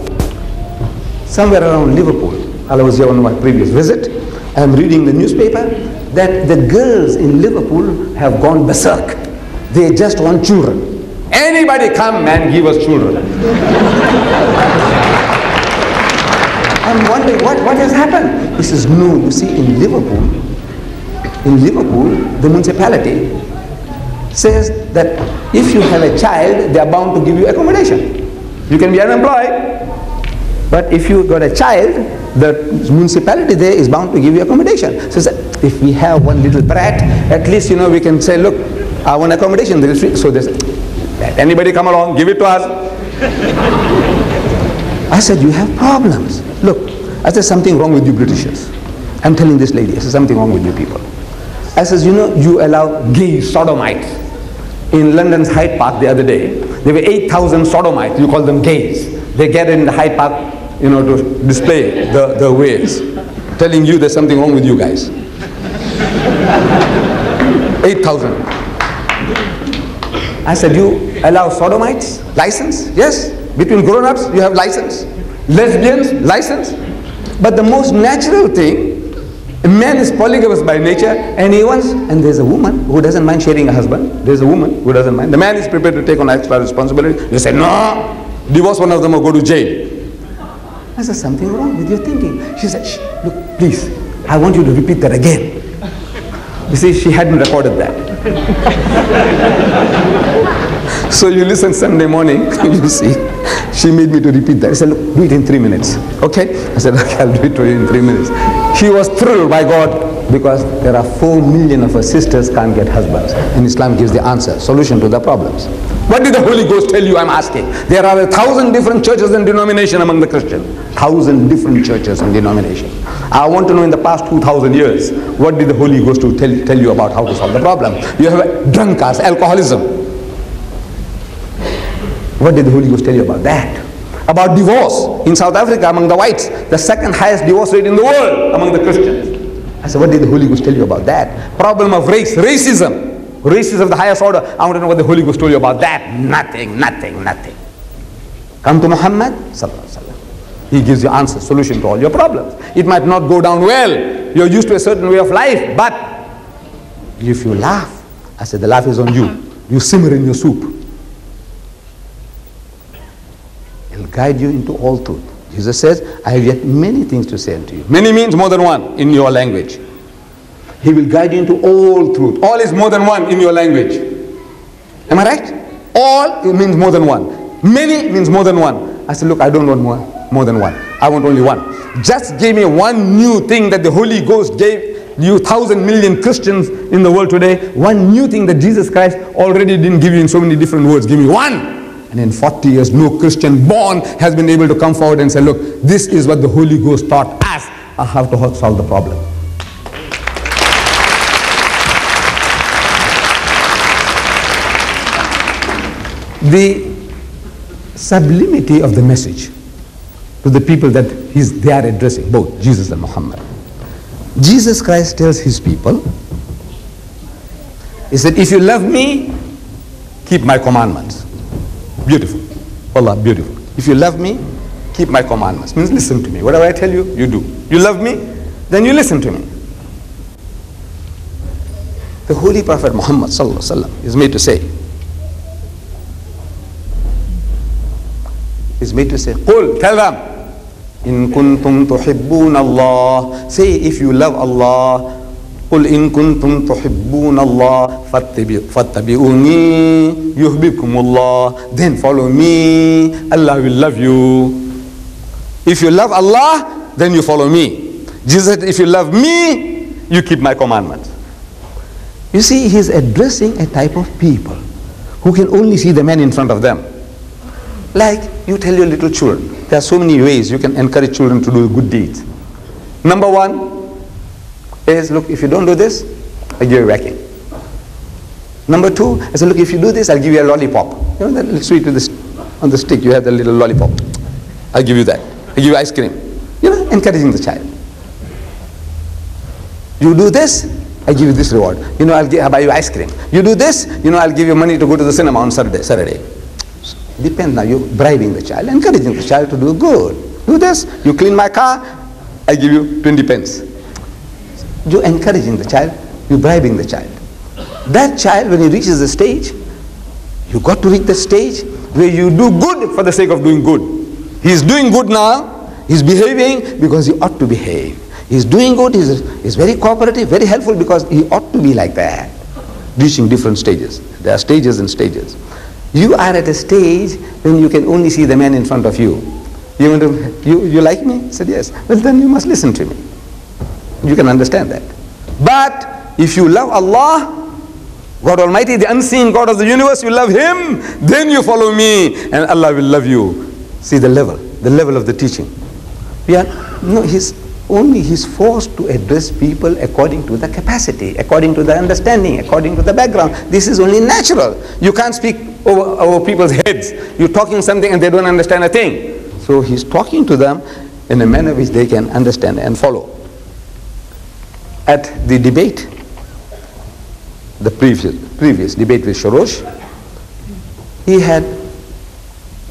S2: Somewhere around Liverpool, I was here on my previous visit, I'm reading the newspaper that the girls in Liverpool have gone berserk. They just want children. Anybody come and give us children. I'm wondering what, what has happened. He says, no, you see, in Liverpool, in Liverpool, the municipality says that if you have a child, they are bound to give you accommodation. You can be unemployed, but if you got a child, the municipality there is bound to give you accommodation. So if we have one little brat, at least you know we can say, look, I want accommodation. So they anybody come along, give it to us. I said, you have problems. Look, I said, something wrong with you Britishers. I'm telling this lady, I said, something wrong with you people. I says, you know, you allow gay sodomites. In London's Hyde Park the other day, there were 8,000 sodomites, you call them gays. They get in the Hyde Park, you know, to display the, the ways, telling you there's something wrong with you guys. 8,000. I said, you allow sodomites? License? Yes. Between grown-ups, you have license. Lesbians? License. But the most natural thing, a man is polygamous by nature and he wants, and there's a woman who doesn't mind sharing a husband. There's a woman who doesn't mind. The man is prepared to take on extra responsibility. You say, no, divorce one of them or go to jail. I said, something wrong with your thinking. She said, look, please, I want you to repeat that again. You see, she hadn't recorded that. so you listen Sunday morning, you see, she made me to repeat that. I said, look, do it in three minutes. Okay? I said, okay, I'll do it for you in three minutes. She was thrilled by God because there are four million of her sisters can't get husbands. And Islam gives the answer, solution to the problems. What did the Holy Ghost tell you? I'm asking. There are a thousand different churches and denomination among the Christians. Thousand different churches and denomination. I want to know in the past 2,000 years, what did the Holy Ghost tell, tell you about how to solve the problem? You have drunkards, alcoholism. What did the Holy Ghost tell you about that? About divorce in South Africa among the whites, the second highest divorce rate in the world among the Christians. I said, what did the Holy Ghost tell you about that? Problem of race, racism. Races of the highest order. I want to know what the Holy Ghost told you about that. Nothing, nothing, nothing. Come to Muhammad. He gives you answer, solution to all your problems. It might not go down well. You're used to a certain way of life, but if you laugh, I said the laugh is on you. You simmer in your soup. He'll guide you into all truth. Jesus says, I have yet many things to say unto you. Many means more than one in your language. He will guide you into all truth. All is more than one in your language. Am I right? All it means more than one. Many means more than one. I said, look, I don't want more, more than one. I want only one. Just give me one new thing that the Holy Ghost gave you thousand million Christians in the world today. One new thing that Jesus Christ already didn't give you in so many different words. Give me one. And in 40 years, no Christian born has been able to come forward and say, look, this is what the Holy Ghost taught us how to solve the problem. the sublimity of the message to the people that he's, they are addressing, both Jesus and Muhammad. Jesus Christ tells his people, He said, If you love me, keep my commandments. Beautiful. Allah, beautiful. if you love me, keep my commandments. Means listen to me. Whatever I tell you, you do. You love me, then you listen to me. The Holy Prophet Muhammad is made to say, is made to say, Qul, tell them, in kuntum tuhibbun Allah. Say if you love Allah, قل إن كنتم تحبون الله فاتبعوني يحببكم الله then follow me Allah will love you if you love Allah then you follow me Jesus said if you love me you keep my commandments you see he's addressing a type of people who can only see the man in front of them like you tell your little children there are so many ways you can encourage children to do good deeds number one is, look, if you don't do this, I'll give you a whacking. Number two, I said, look, if you do this, I'll give you a lollipop. You know that little sweet with the, on the stick, you have the little lollipop. I'll give you that. I'll give you ice cream. You know, encouraging the child. You do this, I give you this reward. You know, I'll, give, I'll buy you ice cream. You do this, you know, I'll give you money to go to the cinema on Saturday. Saturday. Depend now, you're bribing the child, encouraging the child to do good. Do this, you clean my car, I give you 20 pence. You're encouraging the child, you're bribing the child. That child, when he reaches the stage, you got to reach the stage where you do good for the sake of doing good. He's doing good now, he's behaving because he ought to behave. He's doing good, he's, he's very cooperative, very helpful because he ought to be like that. Reaching different stages. There are stages and stages. You are at a stage when you can only see the man in front of you. You, want to, you, you like me? I said, yes. Well, then you must listen to me. You can understand that. But if you love Allah, God Almighty, the unseen God of the universe, you love Him, then you follow me and Allah will love you. See the level, the level of the teaching. We Yeah, no, he's only he's forced to address people according to the capacity, according to the understanding, according to the background. This is only natural. You can't speak over, over people's heads. You're talking something and they don't understand a thing. So he's talking to them in a manner which they can understand and follow at the debate, the previous, previous debate with Shorrosh, he had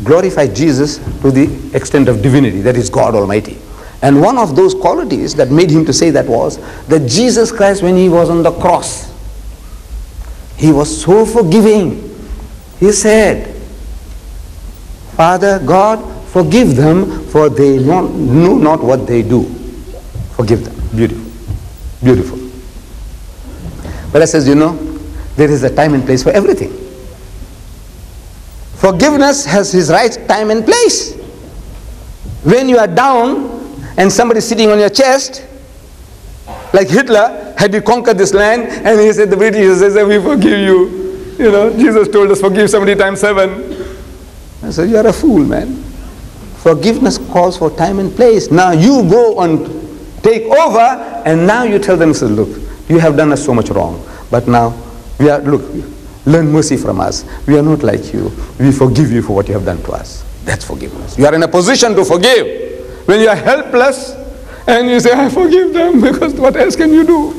S2: glorified Jesus to the extent of divinity, that is God Almighty. And one of those qualities that made him to say that was that Jesus Christ, when he was on the cross, he was so forgiving. He said, Father God, forgive them, for they know not what they do. Forgive them. Beautiful. Beautiful. But I says, you know, there is a time and place for everything. Forgiveness has his right time and place. When you are down and somebody sitting on your chest, like Hitler, had he conquered this land, and he said, the British says, we forgive you. You know, Jesus told us, forgive 70 times 7. I said, you are a fool, man. Forgiveness calls for time and place. Now you go on take over, and now you tell them, look, you have done us so much wrong, but now we are, look, learn mercy from us. We are not like you. We forgive you for what you have done to us. That's forgiveness. You are in a position to forgive. When you are helpless, and you say, I forgive them, because what else can you do?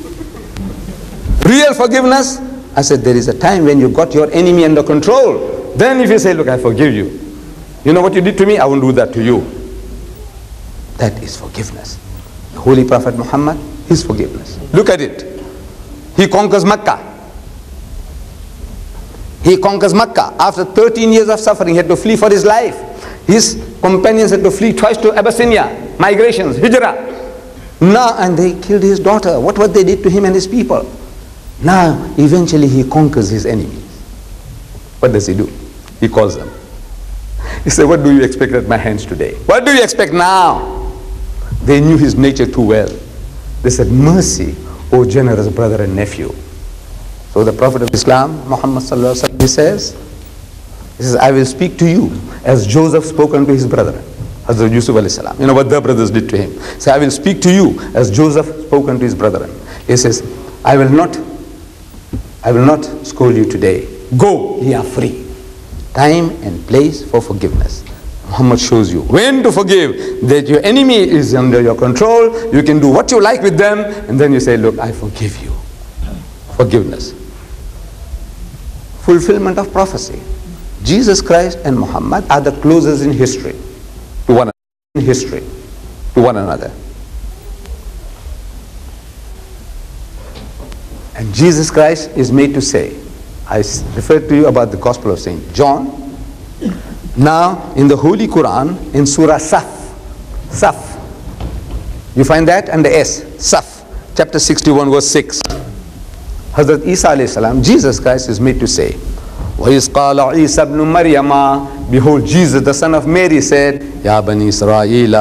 S2: Real forgiveness, I said, there is a time when you got your enemy under control. Then if you say, look, I forgive you. You know what you did to me? I won't do that to you. That is forgiveness. Holy Prophet Muhammad, his forgiveness. Look at it. He conquers Mecca. He conquers Mecca. After 13 years of suffering, he had to flee for his life. His companions had to flee twice to Abyssinia, migrations, hijrah. Now, and they killed his daughter. What what they did to him and his people? Now, eventually he conquers his enemies. What does he do? He calls them. He said, what do you expect at my hands today? What do you expect now? They knew his nature too well. They said, Mercy, O generous brother and nephew. So the Prophet of Islam, Muhammad Sallallahu Alaihi Wasallam, he says, he says, I will speak to you as Joseph spoke unto his brother, Hazrat Yusuf alayhi salam. You know what the brothers did to him. So I will speak to you as Joseph spoke unto his brethren. He says, I will not, I will not scold you today. Go, ye are free. Time and place for forgiveness. Muhammad shows you when to forgive, that your enemy is under your control, you can do what you like with them, and then you say, Look, I forgive you. Forgiveness. Fulfillment of prophecy. Jesus Christ and Muhammad are the closest in history to one in history to one another. And Jesus Christ is made to say, I referred to you about the Gospel of St. John. Now, in the Holy Quran, in Surah Saf, Saf, you find that and the S, Saf, chapter 61, verse 6. Hazrat Isa alayhi salam, Jesus Christ is made to say, وَإِذْ قَالَ عِيسَى ibn Maryama Behold, Jesus, the son of Mary, said, Ya Bani Israel,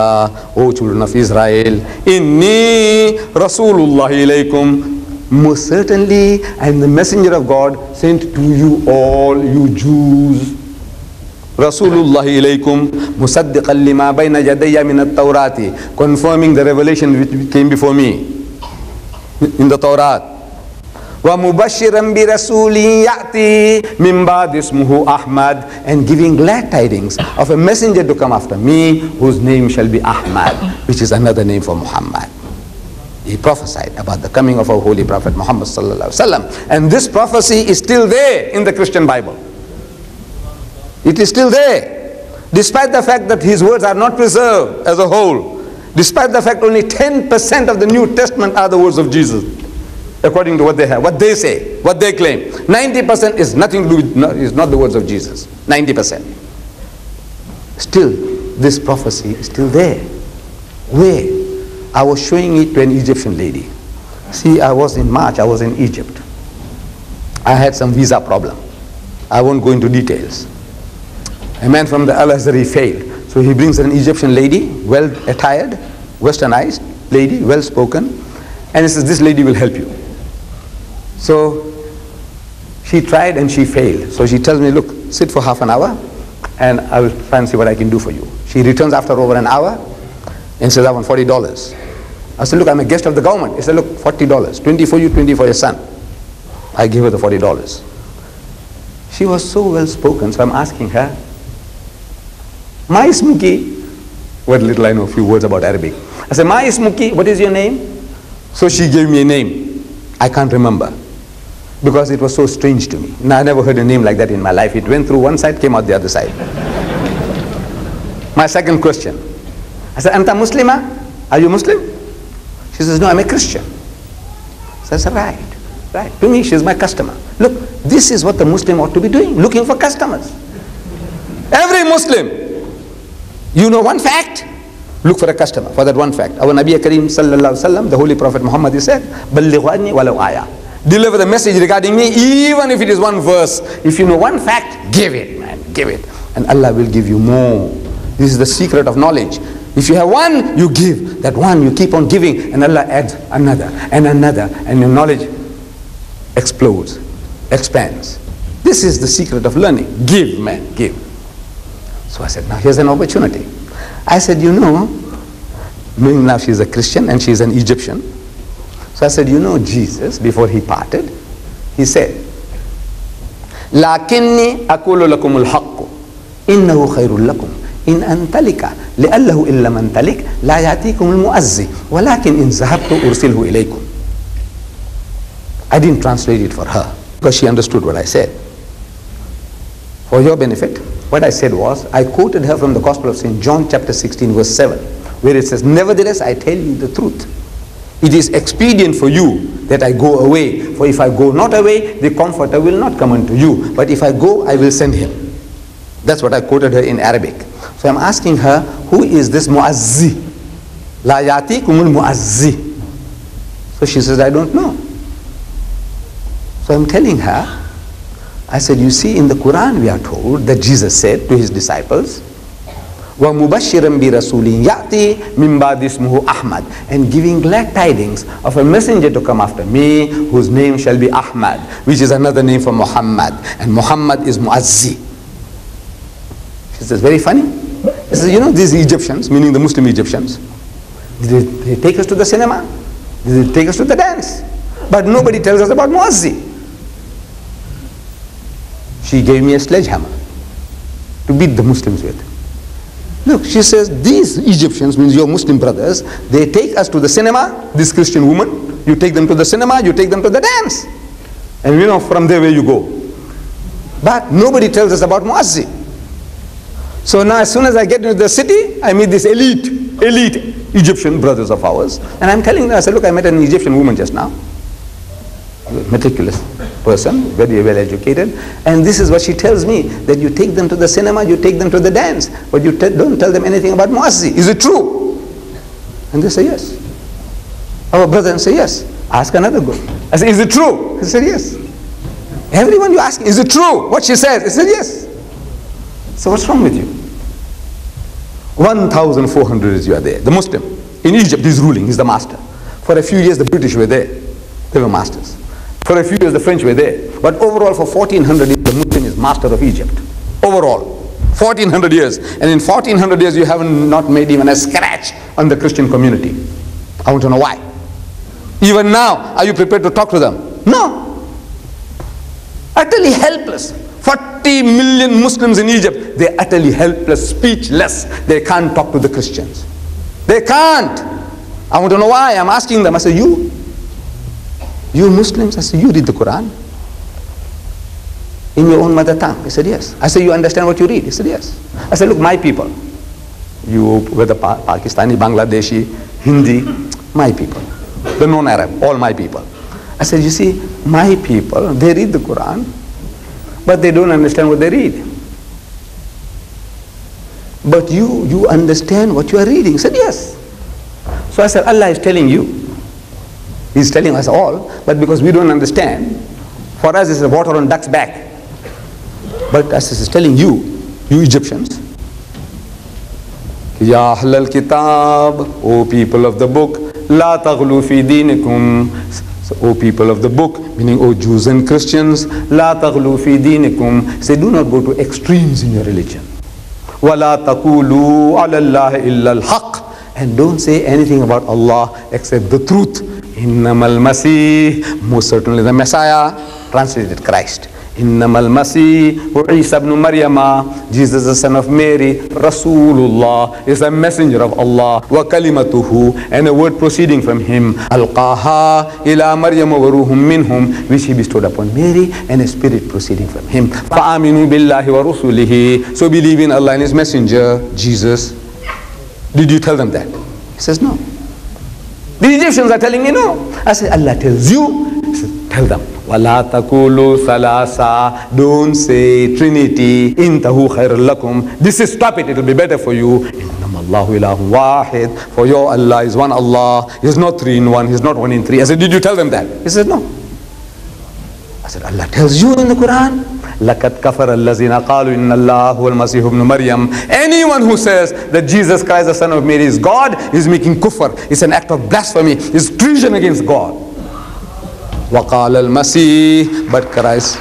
S2: O children of Israel, Inni Rasulullah ilaykum. Most certainly, I am the messenger of God sent to you all, you Jews. Rasulullah ilaykum musaddiqan lima bayna yadayya min at-Tawrati, confirming the revelation which came before me in the Torah. وَمُبَشِّرًا بِرَسُولٍ يَأْتِي مِنْ بَعْدِ اسْمُهُ Ahmad and giving glad tidings of a messenger to come after me whose name shall be Ahmad which is another name for Muhammad. He prophesied about the coming of our holy prophet Muhammad sallallahu alaihi wasallam and this prophecy is still there in the Christian Bible. It is still there despite the fact that his words are not preserved as a whole despite the fact only 10% of the New Testament are the words of Jesus according to what they have, what they say, what they claim. 90% is nothing to do with, is not the words of Jesus. 90%. Still, this prophecy is still there. Where? I was showing it to an Egyptian lady. See, I was in March, I was in Egypt. I had some visa problem. I won't go into details. A man from the Al-Azhar, he failed. So he brings an Egyptian lady, well attired, westernized lady, well spoken, and he says, This lady will help you. So she tried and she failed. So she tells me, look, sit for half an hour and I will try and see what I can do for you. She returns after over an hour and says, I want $40. I said, look, I'm a guest of the government. He said, look, $40. 20 for you, 20 for your son. I gave her the $40. She was so well spoken, so I'm asking her, Ma ismuki, what little I know, a few words about Arabic. I said, Ma ismuki, what is your name? So she gave me a name. I can't remember because it was so strange to me. Now, I never heard a name like that in my life. It went through one side, came out the other side. my second question. I said, Anta Muslima? Are you Muslim? She says, no, I'm a Christian. So I right, right. To me, she's my customer. Look, this is what the Muslim ought to be doing, looking for customers. Every Muslim, you know one fact, look for a customer for that one fact. Our Nabi Kareem sallallahu alaihi wasallam, the Holy Prophet Muhammad, said, "Ballighani walau ayah." Deliver the message regarding me, even if it is one verse. If you know one fact, give it, man, give it, and Allah will give you more. This is the secret of knowledge. If you have one, you give. That one, you keep on giving, and Allah adds another and another, and your knowledge explodes, expands. This is the secret of learning. Give, man, give. So I said, now here's an opportunity. I said, you know, knowing now she's a Christian and she's an Egyptian. So I said, you know Jesus, before he parted, he said, لكني أقول لكم الحق إنه خير لكم إن أنتلك لأله إن لم أنتلك لا يأتيكم المؤذي ولكن إن ذهبت أرسله إليكم I didn't translate it for her because she understood what I said. For your benefit, what I said was, I quoted her from the Gospel of St. John chapter 16 verse 7, where it says, Nevertheless, I tell you the truth. It is expedient for you that I go away. For if I go not away, the Comforter will not come unto you. But if I go, I will send him. That's what I quoted her in Arabic. So I'm asking her, who is this Muazzi? La yati kumul Muazzi. So she says, I don't know. So I'm telling her, I said, you see, in the Quran we are told that Jesus said to his disciples, وَمُبَشِّرًا بِرَسُولٍ يَأْتِي مِنْ بَعْدِ اسْمُهُ Ahmad and giving glad tidings of a messenger to come after me whose name shall be Ahmad which is another name for Muhammad and Muhammad is Muazzi. She says, very funny. He says, you know these Egyptians, meaning the Muslim Egyptians, they, they take us to the cinema, they take us to the dance, but nobody tells us about Muazzi. She gave me a sledgehammer to beat the Muslims with. Look, she says, these Egyptians, means your Muslim brothers, they take us to the cinema, this Christian woman, you take them to the cinema, you take them to the dance. And you know, from there where you go. But nobody tells us about Muazzin. So now as soon as I get into the city, I meet this elite, elite Egyptian brothers of ours. And I'm telling them, I said, look, I met an Egyptian woman just now. Meticulous person, very well educated. And this is what she tells me, that you take them to the cinema, you take them to the dance, but you don't tell them anything about Muazzin. Is it true? And they say yes. Our brother say yes. Ask another girl. I said, is it true? He said yes. Everyone you ask, is it true? What she says? He said yes. So what's wrong with you? 1,400 years you are there. The Muslim. In Egypt, he's ruling, he's the master. For a few years, the British were there. They were masters. For a few years, the French were there. But overall, for 1400 years, the Muslim is master of Egypt. Overall. 1400 years. And in 1400 years, you have not not made even a scratch on the Christian community. I want to know why. Even now, are you prepared to talk to them? No. Utterly helpless. 40 million Muslims in Egypt, they're utterly helpless, speechless. They can't talk to the Christians. They can't. I want to know why. I'm asking them. I say, you? You Muslims? I say, you read the Quran? In your own mother tongue? He said, yes. I said, you understand what you read? He said, yes. I said, look, my people, you, whether pa Pakistani, Bangladeshi, Hindi, my people, the non-Arab, all my people. I said, you see, my people, they read the Quran, but they don't understand what they read. But you, you understand what you are reading. He said, yes. So I said, Allah is telling you. He's telling us all, but because we don't understand, for us it's water on duck's back. But as is telling you, you Egyptians, Ya Ahlal Kitab, O people of the book, La taghlu fi dinikum. So, O people of the book, meaning O Jews and Christians, La taghlu fi dinikum. Say, do not go to extremes in your religion. Wala taqulu ala Allah illa al-haq. And don't say anything about Allah except the truth. Innamal Masih, most certainly the Messiah, translated Christ. Innamal Masih, Isa ibn Maryama, Jesus the son of Mary, Rasulullah is a messenger of Allah, wa kalimatuhu, and a word proceeding from him, alqaha ila Maryam wa ruhum minhum, which he bestowed upon Mary, and a spirit proceeding from him. Fa'aminu billahi wa rusulihi, so believe in Allah and his messenger, Jesus. Did you tell them that? He says no. The Egyptians are telling me no. I said, Allah tells you. Said, Tell them. Wala takulu salasa. Don't say Trinity. Intahu khair lakum. This is stop it. It'll be better for you. Allahu ilahu wahid. For your Allah is one Allah. He's not three in one. He's not one in three. I said, did you tell them that? He said, no. I said, Allah tells you in the Quran. لقد كفر الذين قالوا إن الله هو المسيح ابن مريم anyone who says that Jesus Christ the son of Mary is God is making kufr it's an act of blasphemy it's treason against God وقال المسيح but Christ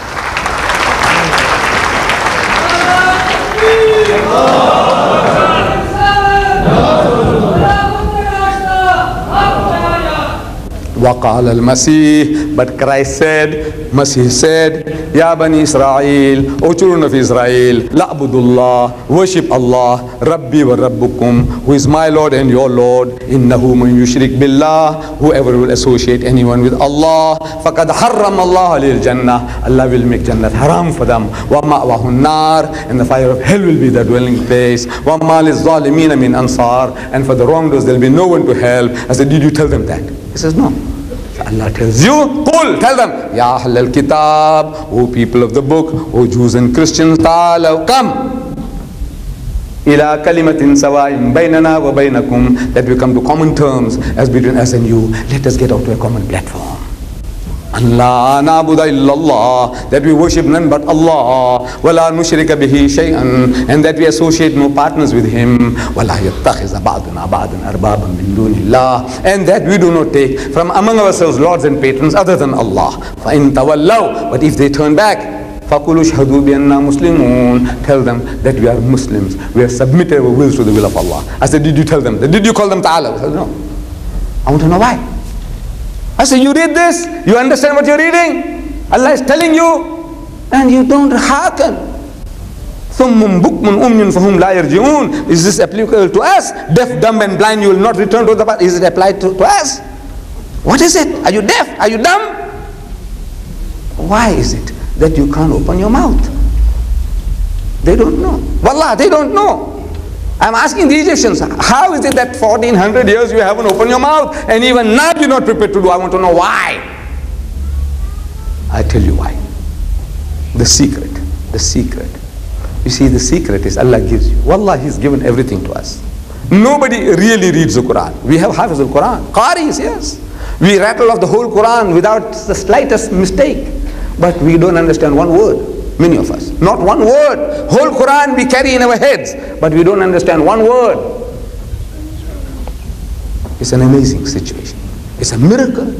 S2: وقال المسيح but Christ said Masih said Ya Bani Israel O children of Israel La'budullah Worship Rabbi wa Rabbukum Who is my Lord and your Lord Innahu man yushrik billah Whoever will associate anyone with Allah فقد حرم الله عليه الجنة Allah will make Jannah haram for them ومأواه النار And the fire of hell will be their dwelling place وما للظالمين من أنصار And for the wrongdoers there will be no one to help I said did you tell them that He says, no. Allah tells you, Qul, tell them, Ya al Kitab, O people of the book, O Jews and Christians, Ta'alaw, come. Ila kalimatin sawain bainana wa bainakum, that we come to common terms as between us and you. Let us get out to a common platform. Allah na'budu illallah that we worship none but Allah wala nushrika bihi shay'an and that we associate no partners with him wala yattakhiza ba'duna ba'dan arbaban min dunillah and that we do not take from among ourselves lords and patrons other than Allah fa in tawallaw but if they turn back فَقُلُوا شْهَدُوا بِأَنَّا مُسْلِمُونَ Tell them that we are Muslims. We have submitted our wills to the will of Allah. I said, did you tell them? Did you call them ta'ala? I said, no. I want to know why. I said, you read this, you understand what you're reading? Allah is telling you, and you don't hearken. ثُمٌّ بُكْمٌ أُمْيٌ فَهُمْ لَا يَرْجِعُونَ Is this applicable to us? Deaf, dumb and blind, you will not return to the path. Is it applied to, to us? What is it? Are you deaf? Are you dumb? Why is it that you can't open your mouth? They don't know. Wallah, they don't know. I'm asking the Egyptians, how is it that 1400 years you haven't opened your mouth and even now you're not prepared to do? I want to know why. I tell you why. The secret. The secret. You see, the secret is Allah gives you. Wallah, He's given everything to us. Nobody really reads the Quran. We have Hafiz the Quran. Qaris, yes. We rattle off the whole Quran without the slightest mistake. But we don't understand one word. Many of us. Not one word. Whole Quran we carry in our heads, but we don't understand one word. It's an amazing situation. It's a miracle,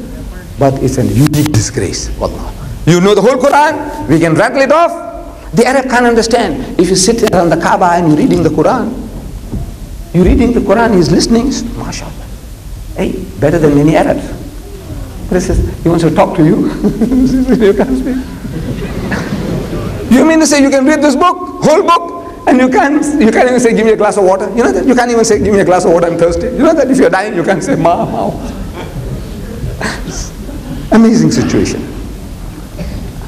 S2: but it's a unique disgrace. Wallah. You know the whole Quran, we can rattle it off. The Arab can't understand. If you sit on the Kaaba and you're reading the Quran, you're reading the Quran, he's listening, mashallah. Hey, better than many Arabs. But he he wants to talk to you. you can't speak. You mean to say you can read this book, whole book, and you can't, you can't even say, give me a glass of water? You know that? You can't even say, give me a glass of water, I'm thirsty. You know that if you're dying, you can't say, ma, ma. Amazing situation.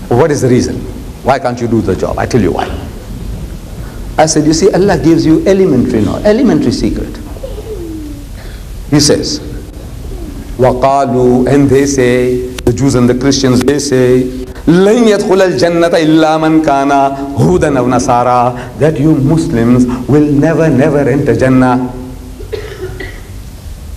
S2: What is the reason? Why can't you do the job? I tell you why. I said, you see, Allah gives you elementary knowledge, elementary secret. He says, وَقَالُوا And they say, the Jews and the Christians, they say, that you Muslims will never, never enter Jannah.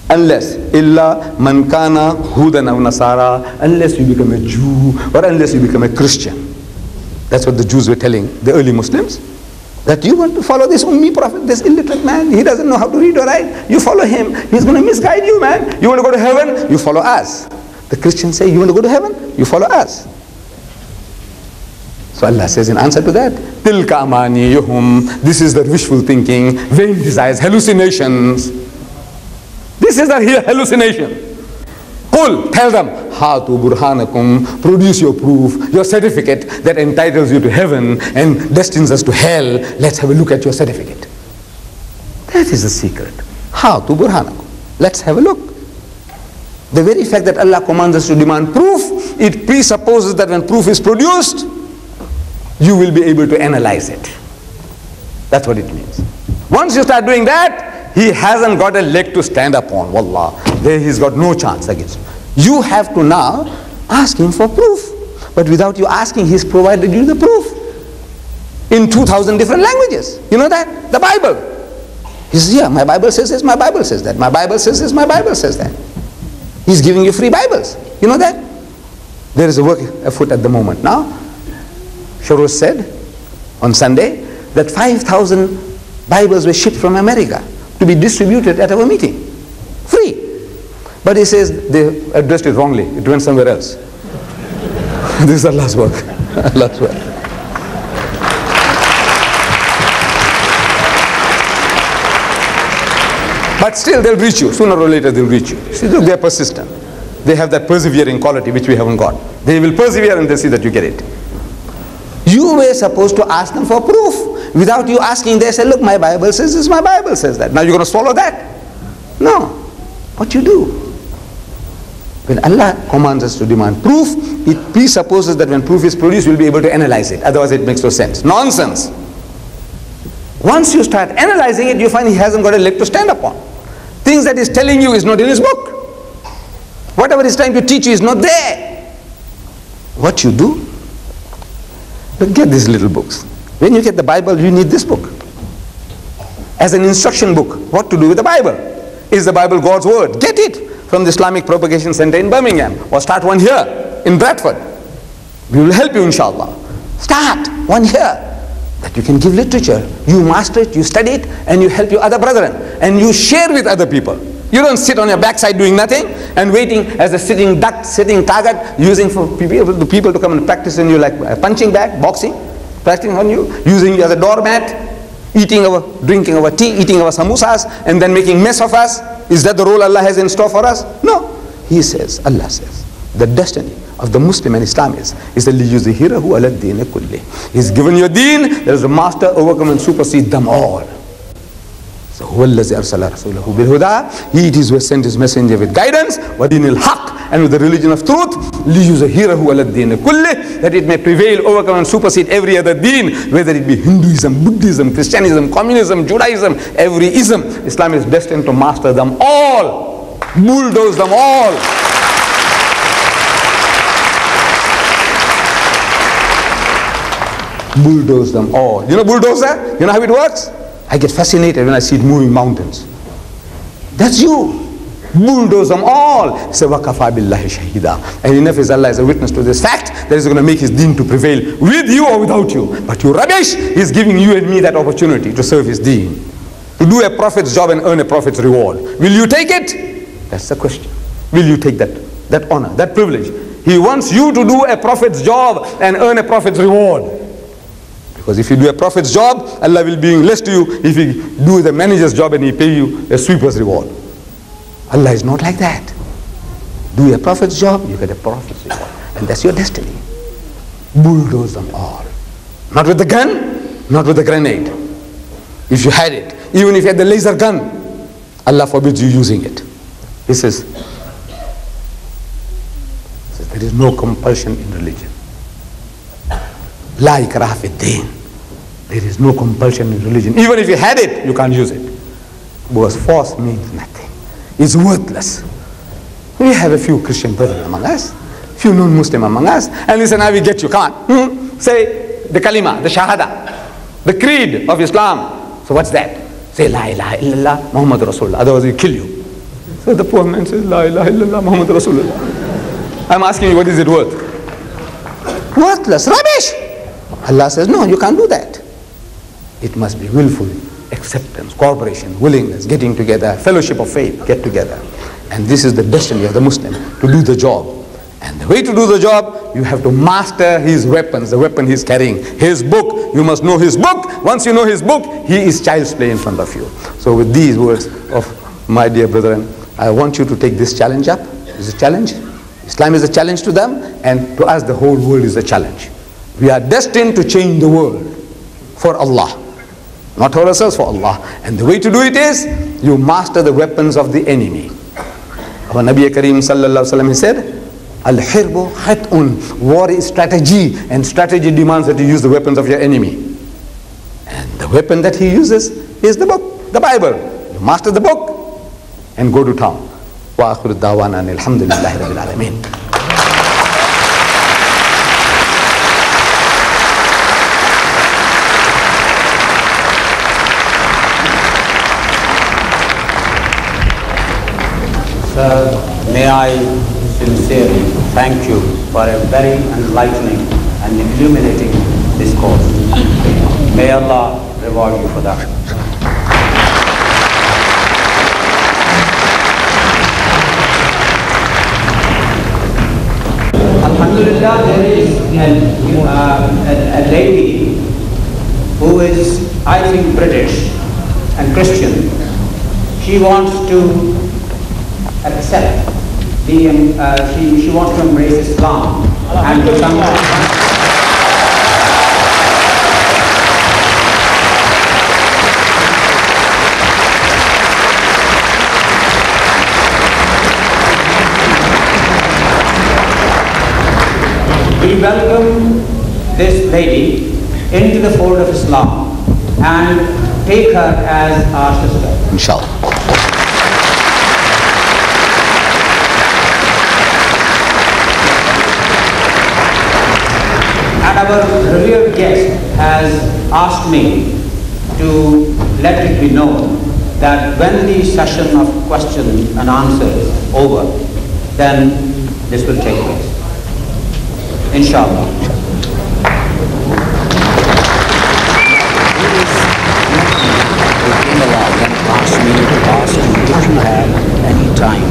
S2: Unless illa man hudan aw nasara unless you become a jew or unless you become a christian. That's what the jews were telling the early muslims. That you want to follow this ummi prophet this illiterate man. He doesn't know how to read or write. You follow him. He's going to misguide you man. You want to go to heaven? You follow us. The christians say you want to go to heaven? You follow us. So Allah says in answer to that, Tilka amaniyuhum. This is their wishful thinking, vain desires, hallucinations. This is their hallucination. Qul, tell them, Hatu burhanakum, produce your proof, your certificate that entitles you to heaven and destines us to hell. Let's have a look at your certificate. That is the secret. Hatu burhanakum. Let's have a look. The very fact that Allah commands us to demand proof, it presupposes that when proof is produced, you will be able to analyze it. That's what it means. Once you start doing that, he hasn't got a leg to stand upon. Wallah. There he's got no chance against you. You have to now ask him for proof. But without you asking, he's provided you the proof. In 2,000 different languages. You know that? The Bible. He says, yeah, my Bible says this, my Bible says that. My Bible says this, my Bible says that. He's giving you free Bibles. You know that? There is a work afoot at the moment now Shorrosh said on Sunday that 5,000 Bibles were shipped from America to be distributed at our meeting. Free. But he says they addressed it wrongly. It went somewhere else. this is Allah's work. Allah's work. But still they'll reach you. Sooner or later they'll reach you. See, look, they're persistent. They have that persevering quality which we haven't got. They will persevere and they see that you get it. You were supposed to ask them for proof. Without you asking, they say, look, my Bible says this, my Bible says that. Now you're going to swallow that? No. What you do? When Allah commands us to demand proof, it presupposes that when proof is produced, we'll be able to analyze it. Otherwise, it makes no sense. Nonsense. Once you start analyzing it, you find he hasn't got a leg to stand upon. Things that he's telling you is not in his book. Whatever he's trying to teach you is not there. What you do? But get these little books. When you get the Bible, you need this book. As an instruction book, what to do with the Bible. Is the Bible God's word? Get it from the Islamic Propagation Center in Birmingham or start one here in Bradford. We will help you inshallah. Start one here that you can give literature. You master it, you study it, and you help your other brethren. And you share with other people. You don't sit on your backside doing nothing and waiting as a sitting duck, sitting target, using for people, the people to come and practice on you like a punching bag, boxing, practicing on you, using you as a doormat, eating our, drinking our tea, eating our samosas, and then making mess of us. Is that the role Allah has in store for us? No. He says, Allah says, the destiny of the Muslim and Islam is, is that لِيُزْهِرَهُ عَلَى الدِّينِ كُلِّهِ He's given you a deen, there is a master, overcome and supersede them all. So هو الذي أرسل رسوله بالهدى He it is who sent his messenger with guidance ودين الحق and with the religion of truth, لِيُزَهِيرَهُ عَلَى الدِّينِ كُلِّهِ That it may prevail, overcome and supersede every other deen, whether it be Hinduism, Buddhism, Christianism, communism, Judaism, every ism. Islam is destined to master them all, bulldoze them all. bulldoze them all. You know bulldozer? You know how it works? I get fascinated when I see it moving mountains. That's you. Bulldoze them all. Say said, Wakafa billahi shahida. And enough is Allah is a witness to this fact that is going to make his deen to prevail with you or without you. But you rubbish is giving you and me that opportunity to serve his deen. To do a prophet's job and earn a prophet's reward. Will you take it? That's the question. Will you take that? That honor, that privilege. He wants you to do a prophet's job and earn a prophet's reward. Because if you do a prophet's job, Allah will be less to you. If you do the manager's job and he pay you a sweeper's reward. Allah is not like that. Do a prophet's job, you get a prophet's reward. And that's your destiny. Bulldoze them all. Not with the gun, not with the grenade. If you had it, even if you had the laser gun, Allah forbids you using it. He says, there is no compulsion in religion. La ikrah. There is no compulsion in religion. Even if you had it, you can't use it. Because force means nothing. It's worthless. We have a few Christian brothers among us, few non-Muslim among us, and listen, I will get you. On. Hmm? Say the kalima, the shahada, the creed of Islam. So what's that? Say La ilaha illallah Muhammad Rasulullah. Otherwise we kill you. So the poor man says La ilaha illallah Muhammad Rasulullah. I'm asking you, what is it worth? Worthless, rubbish. Allah says, no, you can't do that. It must be willful acceptance, cooperation, willingness, getting together, fellowship of faith, get together. And this is the destiny of the Muslim, to do the job. And the way to do the job, you have to master his weapons, the weapon he's carrying. His book, you must know his book. Once you know his book, he is child's play in front of you. So with these words of my dear brethren, I want you to take this challenge up. It's a challenge. Islam is a challenge to them, and to us the whole world is a challenge. We are destined to change the world for Allah. Not for ourselves, for Allah. And the way to do it is you master the weapons of the enemy. Our Nabi Kareem sallallahu alaihi wasallam said, Al-hirbu khat'un. War is strategy, and strategy demands that you use the weapons of your enemy. And the weapon that he uses is the book, the Bible. You master the book and go to town. Wa akhiru dawana alhamdulillahi rabbil alameen.
S1: Sir, may I sincerely thank you for a very enlightening and illuminating discourse. May Allah reward you for that. Alhamdulillah, there is a, uh, a, a lady who is, I think, British and Christian. She wants to accept the, um, uh, she, she wants to embrace Islam and become We welcome this lady into the fold of Islam and take her as our sister.
S2: Inshallah.
S1: Our revered guest has asked me to let it be known that when the session of questions and answers is over, then this will take place. Inshallah.
S3: asked me to ask any time.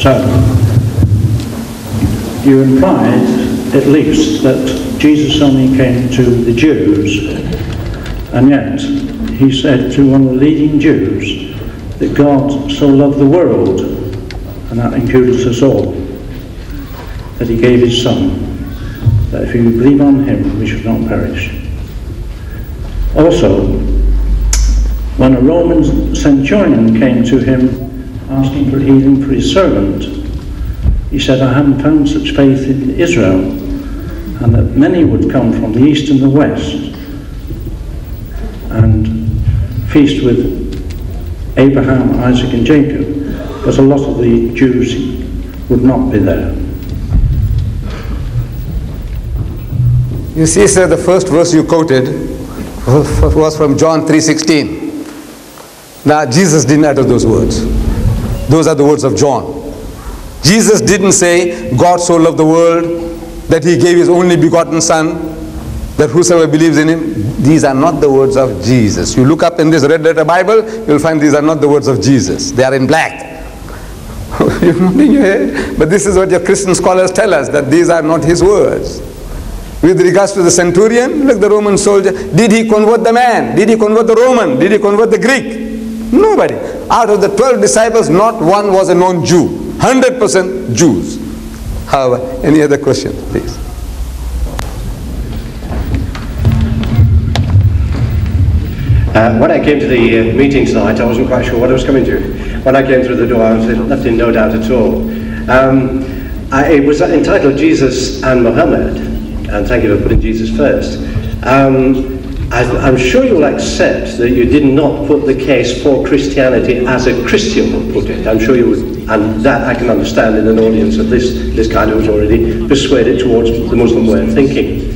S4: So, you implied at least that Jesus only came to the Jews, and yet he said to one of the leading Jews that God so loved the world, and that includes us all, that he gave his Son, that if we believe on him, we should not perish. Also, when a Roman centurion came to him asking for healing for his servant, he said, I haven't found such faith in Israel, and that many would come from the east and the west and feast with Abraham, Isaac, and Jacob, but a lot of the Jews would not be there.
S2: You see, sir, the first verse you quoted was from John 3.16. Now, Jesus didn't utter those words. Those are the words of John. Jesus didn't say, God so loved the world that he gave his only begotten Son, that whosoever believes in him, these are not the words of Jesus. You look up in this red letter Bible, you'll find these are not the words of Jesus. They are in black. You're your head, but this is what your Christian scholars tell us, that these are not his words. With regards to the centurion, look, the Roman soldier, did he convert the man? Did he convert the Roman? Did he convert the Greek? Nobody. Out of the 12 disciples, not one was a non Jew. 100% Jews. However, any other question, please?
S5: Uh, when I came to the uh, meeting tonight, I wasn't quite sure what I was coming to. When I came through the door, I was left in no doubt at all. Um, I, it was entitled Jesus and Muhammad and thank you for putting Jesus first. Um, I, am sure you'll accept that you did not put the case for Christianity as a Christian would put it. I'm sure you would, and that I can understand in an audience of this, this kind who's already persuaded towards the Muslim way of thinking.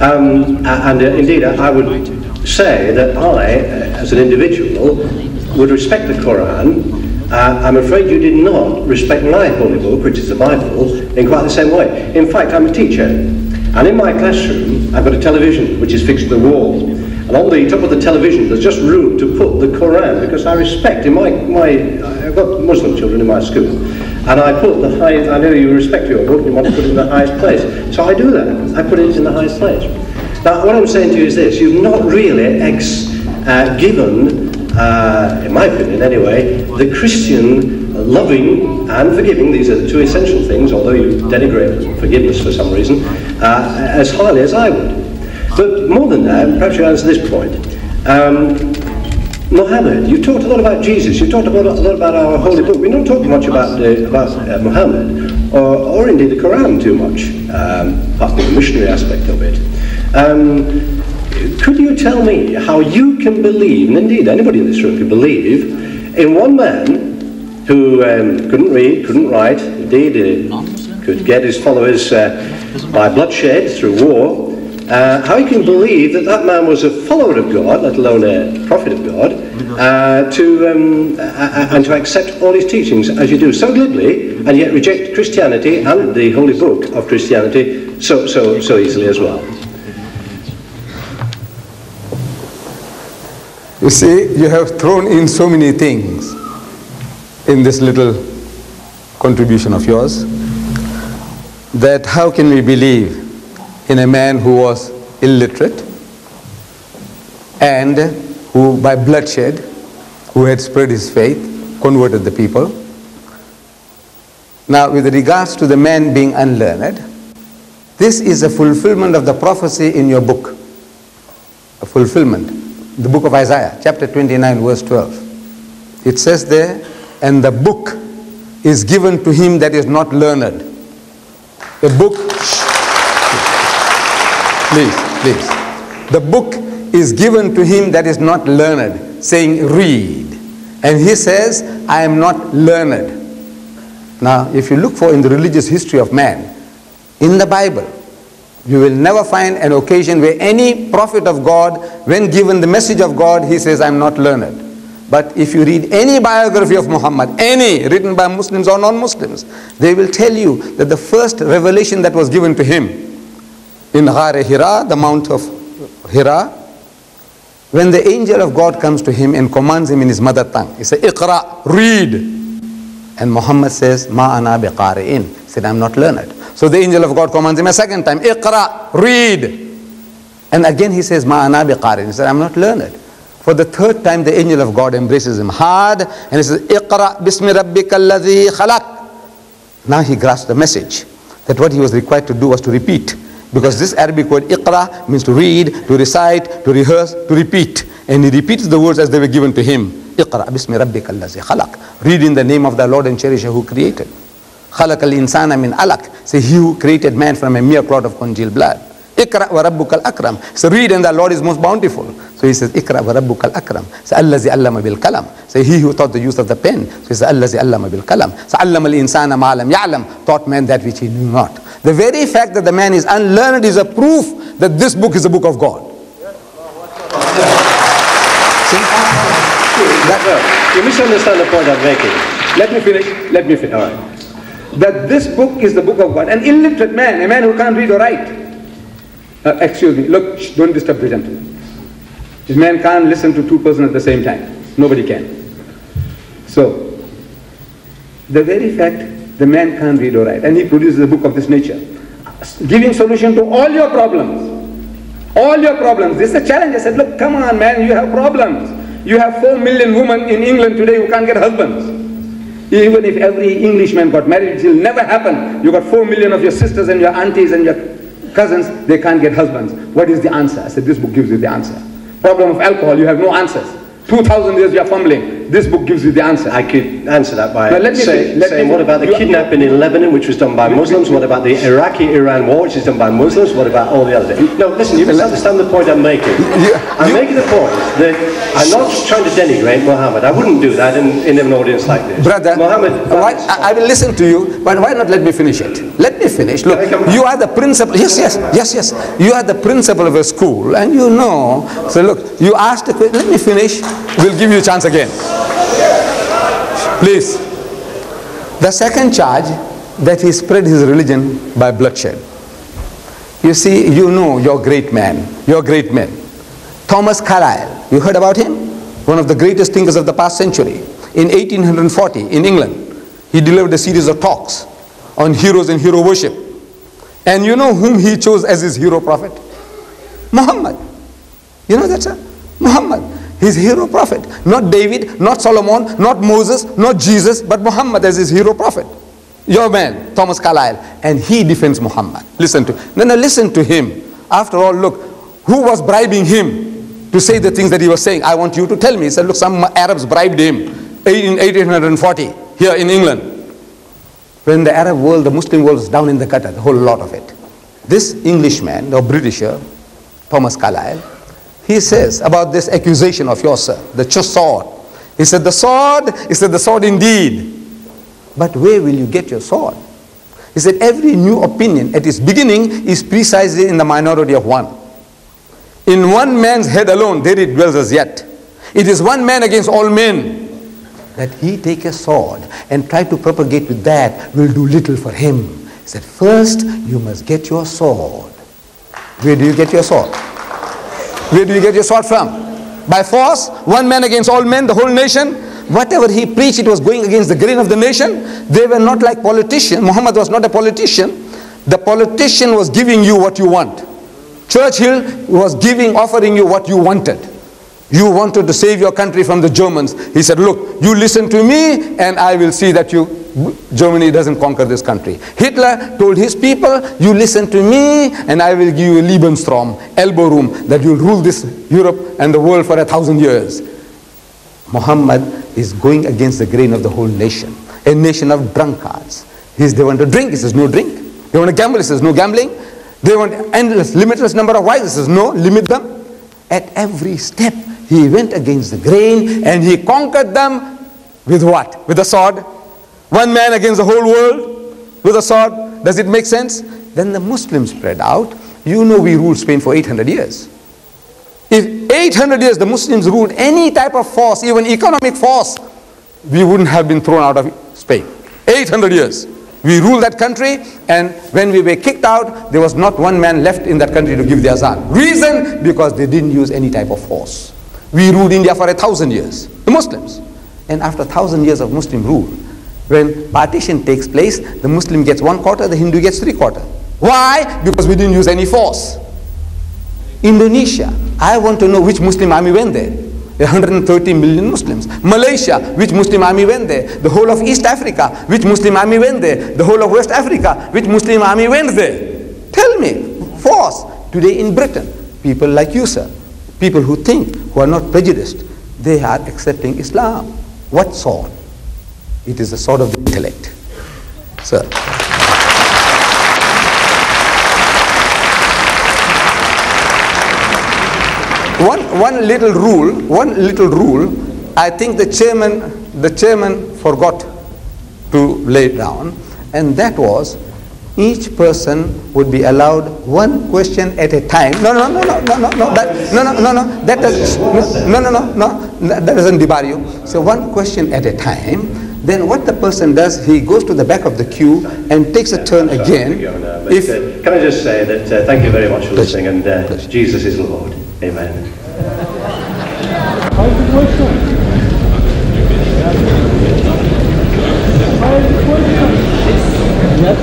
S5: Um, and uh, indeed, I would say that I, uh, as an individual, would respect the Quran uh, I'm afraid you did not respect my holy book, which is the Bible, in quite the same way. In fact, I'm a teacher, and in my classroom, I've got a television which is fixed to the wall. And on the top of the television, there's just room to put the Quran because I respect in my, my I've got Muslim children in my school. And I put the highest, I know you respect your book, you want to put it in the highest place. So I do that. I put it in the highest place. Now, what I'm saying to you is this you've not really ex, uh, given, uh, in my opinion anyway, the Christian loving and forgiving, these are the two essential things, although you denigrate forgiveness for some reason, uh, as highly as I would. But more than that, perhaps you answer this point. Um, Muhammad, you talked a lot about Jesus, you talked about, a lot about our holy book. We're not talking much about, uh, about uh, Muhammad, or, or indeed the Quran too much, um, apart from the missionary aspect of it. Um, could you tell me how you can believe, and indeed anybody in this room can believe, in one man who um, couldn't read, couldn't write, indeed uh, could get his followers uh, by bloodshed through war, uh, how he can believe that that man was a follower of God, let alone a prophet of God, uh, to, um, and to accept all his teachings as you do so glibly, and yet reject Christianity and the holy book of Christianity so, so, so easily as well.
S2: You see, you have thrown in so many things in this little contribution of yours that how can we believe in a man who was illiterate and who by bloodshed who had spread his faith converted the people? Now with regards to the man being unlearned this is a fulfillment of the prophecy in your book. A fulfillment. The book of isaiah chapter 29 verse 12 it says there and the book is given to him that is not learned. The book, please, please. The book is given to him that is not learned, saying, read. And he says, I am not learned. Now, if you look for in the religious history of man, in the Bible, you will never find an occasion where any prophet of God, when given the message of God, he says, I'm not learned. But if you read any biography of Muhammad, any written by Muslims or non Muslims, they will tell you that the first revelation that was given to him in Ghar Hira, the Mount of Hira, when the angel of God comes to him and commands him in his mother tongue, he says, Iqra, read. And Muhammad says, Ma ana biqari'in. He said, I'm not learned. So the angel of God commands him a second time, Iqra, read. And again he says, Ma ana biqari'in. He said, I'm not learned. For the third time, the angel of God embraces him hard and he says, Iqra bismi rabbika khalaq. Now he grasps the message that what he was required to do was to repeat. Because this Arabic word Iqra means to read, to recite, to rehearse, to repeat. And he repeats the words as they were given to him. Iqra bismi rabbika khalaq. Read in the name of the Lord and cherisher who created. Khalaq al-insana min alak, Say, he who created man from a mere clot of congealed blood. Ikra wa rabbuka al-akram. So read and the Lord is most bountiful. So he says, Ikra wa rabbuka al-akram. So allazi allama bil kalam. So he who taught the use of the pen. So he says, allazi allama bil kalam. So allama al-insana ma lam ya'lam. Taught man that which he knew not. The very fact that the man is unlearned is a proof that this book is the book of God.
S5: That, you misunderstand the point I'm making.
S1: Let me finish. Let me finish. All right. That this book is the book of God. An illiterate man, a man who can't read or write. Uh, excuse me. Look, shh, don't disturb the gentleman. This man can't listen to two persons at the same time. Nobody can. So, the very fact the man can't read or write, and he produces a book of this nature, giving solution to all your problems. All your problems. This is a challenge. I said, look, come on, man, you have problems. You have four million women in England today who can't get husbands. Even if every Englishman got married, it will never happen. You got four million of your sisters and your aunties and your cousins, they can't get husbands. What is the answer? I said, this book gives you the answer. Problem of alcohol, you have no answers. 2,000 years you are fumbling. This book gives you the answer.
S5: I could answer that by
S1: let me
S5: say-.
S1: Let
S5: saying,
S1: me-
S5: what about the kidnapping in Lebanon, which was done by Muslims? What about the Iraqi-Iran war, which is done by Muslims? What about all the other things? No, listen, you misunderstand the point I'm making. I'm making the point that I'm not trying to denigrate Muhammad. I wouldn't do that in, in an audience like this.
S2: Brother,
S5: Muhammad, uh,
S2: why, I, I will listen to you, but why not let me finish it? Let me finish. Look,
S5: Can I come back?
S2: you are the principal. Yes, yes, yes, yes. You are the principal of a school, and you know. So look, you asked the question. Let me finish. We'll give you a chance again. Please. The second charge that he spread his religion by bloodshed. You see, you know your great man, your great men. Thomas Carlyle, you heard about him? One of the greatest thinkers of the past century. In 1840, in England, he delivered a series of talks on heroes and hero worship. And you know whom he chose as his hero prophet? Muhammad. You know that, sir? Muhammad. His hero prophet. Not David, not Solomon, not Moses, not Jesus, but Muhammad as his hero prophet. Your man, Thomas Carlyle. And he defends Muhammad. Listen to No, no, listen to him. After all, look, who was bribing him to say the things that he was saying? I want you to tell me. He said, look, some Arabs bribed him in 1840 here in England. When the Arab world, the Muslim world was down in the gutter, the whole lot of it. This Englishman, or Britisher, Thomas Carlyle, he says about this accusation of yours, sir, the sword. He said, the sword, he said, the sword indeed. But where will you get your sword? He said, every new opinion at its beginning is precisely in the minority of one. In one man's head alone, there it dwells as yet. It is one man against all men. That he take a sword and try to propagate with that will do little for him. He said, first you must get your sword. Where do you get your sword? Where do you get your sword from? By force? One man against all men, the whole nation? Whatever he preached, it was going against the grain of the nation. They were not like politicians. Muhammad was not a politician. The politician was giving you what you want. Churchill was giving, offering you what you wanted. You wanted to save your country from the Germans. He said, look, you listen to me and I will see that you, Germany doesn't conquer this country. Hitler told his people, you listen to me and I will give you a Lebensraum, elbow room, that you'll rule this Europe and the world for a thousand years. Muhammad is going against the grain of the whole nation. A nation of drunkards. He's, they want to drink, he says no drink. They want to gamble, he says no gambling. They want endless, limitless number of wives, he says no, limit them. At every step, he went against the grain and he conquered them with what? With a sword. One man against the whole world with a sword. Does it make sense? Then the Muslims spread out. You know we ruled Spain for 800 years. If 800 years the Muslims ruled any type of force, even economic force, we wouldn't have been thrown out of Spain. 800 years. We ruled that country, and when we were kicked out, there was not one man left in that country to give the azan. Reason? Because they didn't use any type of force. We ruled India for a thousand years, the Muslims. And after a thousand years of Muslim rule, when partition takes place, the Muslim gets one quarter, the Hindu gets three quarter. Why? Because we didn't use any force. Indonesia, I want to know which Muslim army went there. 130 million Muslims. Malaysia, which Muslim army went there? The whole of East Africa, which Muslim army went there? The whole of West Africa, which Muslim army went there? Tell me, force. Today in Britain, people like you, sir, people who think, who are not prejudiced, they are accepting Islam. What sword? It is the sword of the intellect. Sir. One, one little rule, one little rule, I think the chairman, the chairman forgot to lay down, and that was each person would be allowed one question at a time. No, no, no, no, no, no, no, that, no, no, no, no, that does, no, no, no, no, that doesn't debar you. So one question at a time. Then what the person does, he goes to the back of the queue and takes a turn again.
S5: to go now, but,
S2: If
S5: uh, can I just say that uh, thank you very much for listening, and uh, Jesus is Lord. Amen.
S6: Hello.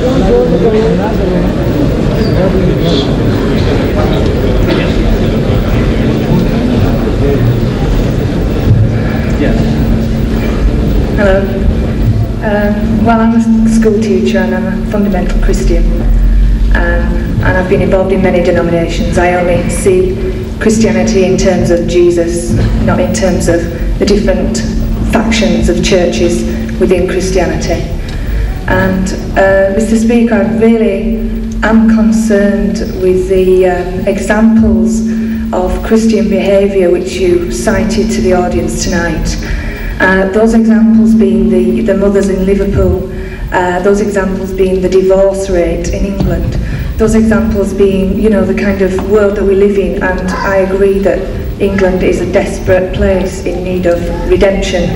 S6: Um, well, I'm a school teacher and I'm a fundamental Christian. Um, and I've been involved in many denominations. I only see Christianity in terms of Jesus, not in terms of the different factions of churches within Christianity. And uh, Mr. Speaker, I really am concerned with the um, examples of Christian behaviour which you cited to the audience tonight. Uh, those examples being the, the mothers in Liverpool, uh, those examples being the divorce rate in England, those examples being, you know, the kind of world that we live in, and I agree that England is a desperate place in need of redemption.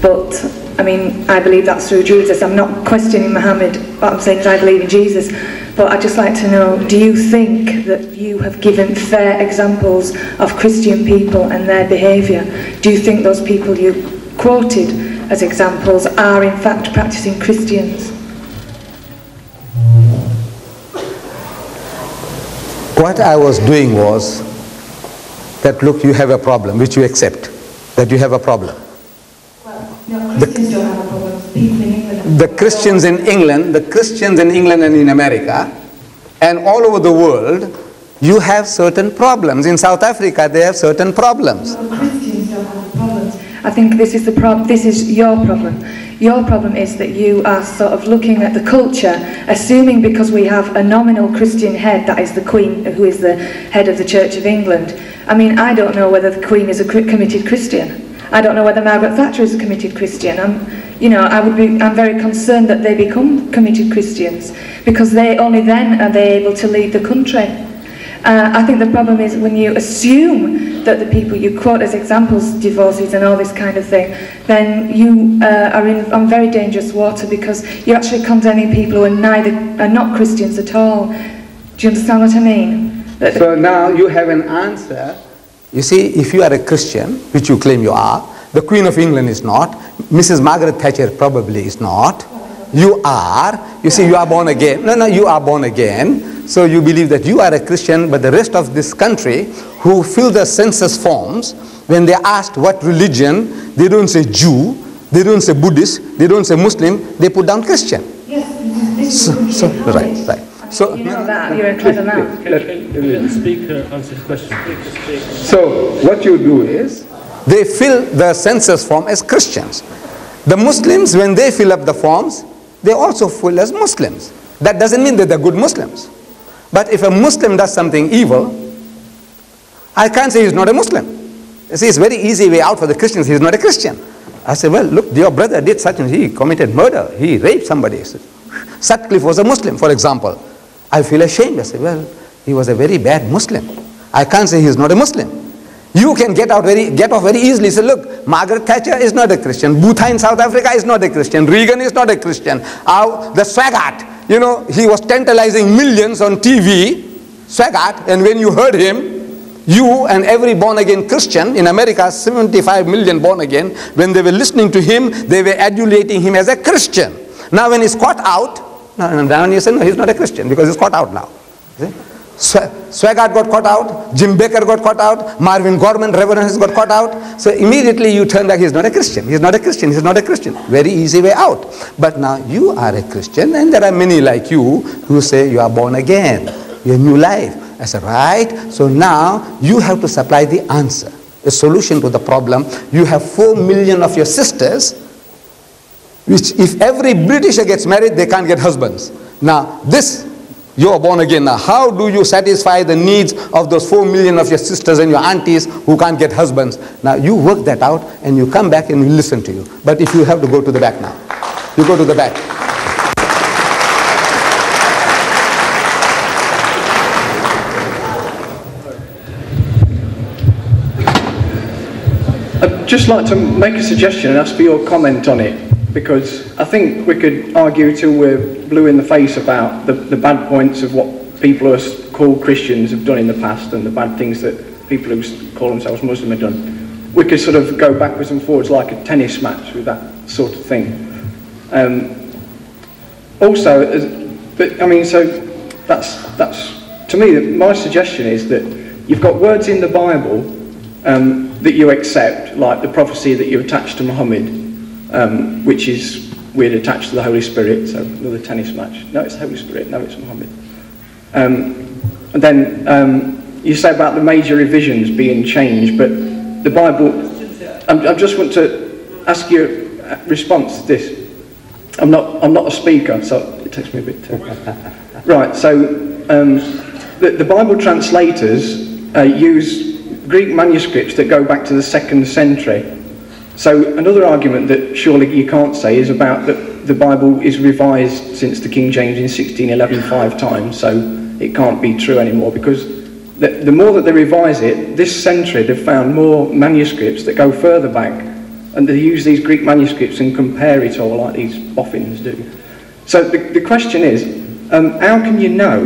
S6: But, I mean, I believe that's through Jesus. I'm not questioning Muhammad, what I'm saying is I believe in Jesus. But I'd just like to know, do you think that you have given fair examples of Christian people and their behaviour? Do you think those people you quoted as examples are in fact practicing Christians?
S2: What I was doing was that look, you have a problem, which you accept, that you have a problem.
S6: No, Christians don't have a problem. People in England
S2: The Christians in England, the Christians in England and in America, and all over the world, you have certain problems. In South Africa, they have certain problems.
S6: Christians don't have problems. I think this is the prob- This is your problem. Your problem is that you are sort of looking at the culture, assuming because we have a nominal Christian head, that is the Queen, who is the head of the Church of England. I mean, I don't know whether the Queen is a committed Christian. I don't know whether Margaret Thatcher is a committed Christian. I'm, you know, I would be. I'm very concerned that they become committed Christians because they only then are they able to lead the country. Uh, I think the problem is when you assume that the people you quote as examples, divorces and all this kind of thing, then you uh, are in on very dangerous water because you're actually condemning people who are neither are not Christians at all. Do you understand what I mean?
S2: So now you have an answer. You see, if you are a Christian, which you claim you are, the Queen of England is not, Mrs. Margaret Thatcher probably is not, you are, you see, you are born again. No, no, you are born again. So you believe that you are a Christian, but the rest of this country who fill the census forms, when they are asked what religion, they don't say Jew, they don't say Buddhist, they don't say Muslim, they put down Christian.
S6: yes,
S2: So, so right, right. So,
S6: You know that, you're a clever man.
S7: Can the speaker answer the question?
S2: So what you do is they fill the census form as Christians. The Muslims, when they fill up the forms, they also fill as Muslims. That doesn't mean that they're good Muslims. But if a Muslim does something evil, I can't say he's not a Muslim. You see, it's a very easy way out for the Christians. He's not a Christian. I say, well, look, your brother did such and he committed murder. He raped somebody. I Sutcliffe was a Muslim, for example. I feel ashamed. I say, well, he was a very bad Muslim. I can't say he's not a Muslim. You can get out very get off very easily. Say, look, Margaret Thatcher is not a Christian. Botha in South Africa is not a Christian. Reagan is not a Christian. Uh, the Swaggart, you know, he was tantalizing millions on TV. Swaggart, and when you heard him, you and every born again Christian in America, 75 million born again, when they were listening to him, they were adulating him as a Christian. Now, when he's caught out, now, now you say, no, he's not a Christian because he's caught out now. Swaggart got caught out, Jim Bakker got caught out, Marvin Gorman, Reverend has got caught out. So immediately you turn back, he's not a Christian, he's not a Christian, he's not a Christian. Very easy way out. But now you are a Christian, and there are many like you who say you are born again, you're new life. I said, right? So now you have to supply the answer, a solution to the problem. You have four million of your sisters which if every Britisher gets married, they can't get husbands. Now, this, you are born again. Now, how do you satisfy the needs of those four million of your sisters and your aunties who can't get husbands? Now, you work that out and you come back and we listen to you. But if you have to go to the back now, you go to the back.
S8: I'd just like to make a suggestion and ask for your comment on it because I think we could argue till we're blue in the face about the, the bad points of what people who are called Christians have done in the past and the bad things that people who call themselves Muslim have done. We could sort of go backwards and forwards like a tennis match with that sort of thing. Um, also, but I mean, so that's that's to me. My suggestion is that you've got words in the Bible um, that you accept, like the prophecy that you attach to Muhammad, um, which is we're attached to the Holy Spirit. So another tennis match. No, it's the Holy Spirit. No, it's Muhammad. Um, and then um, you say about the major revisions being changed, but the Bible. I, I just want to ask you a response to this. I'm not. I'm not a speaker, so it takes me a bit to. right. So um, the, the Bible translators uh, use Greek manuscripts that go back to the second century. So another argument that surely you can't say is about that the Bible is revised since the King James in 1611 five times, so it can't be true anymore because the, the more that they revise it, this century they've found more manuscripts that go further back and they use these Greek manuscripts and compare it all like these boffins do. So the, the question is, um, how can you know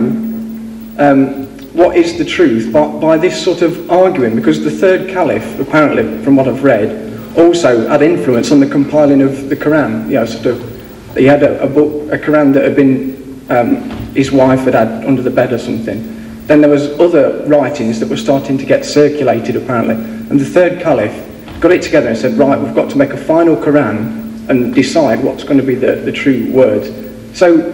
S8: um, what is the truth by, by this sort of arguing? Because the third caliph, apparently, from what I've read, also had influence on the compiling of the Quran. You know, sort of, he had a, a book, a Quran that had been, um, his wife had had under the bed or something. Then there was other writings that were starting to get circulated, apparently. And the third caliph got it together and said, right, we've got to make a final Quran and decide what's going to be the, the true words. So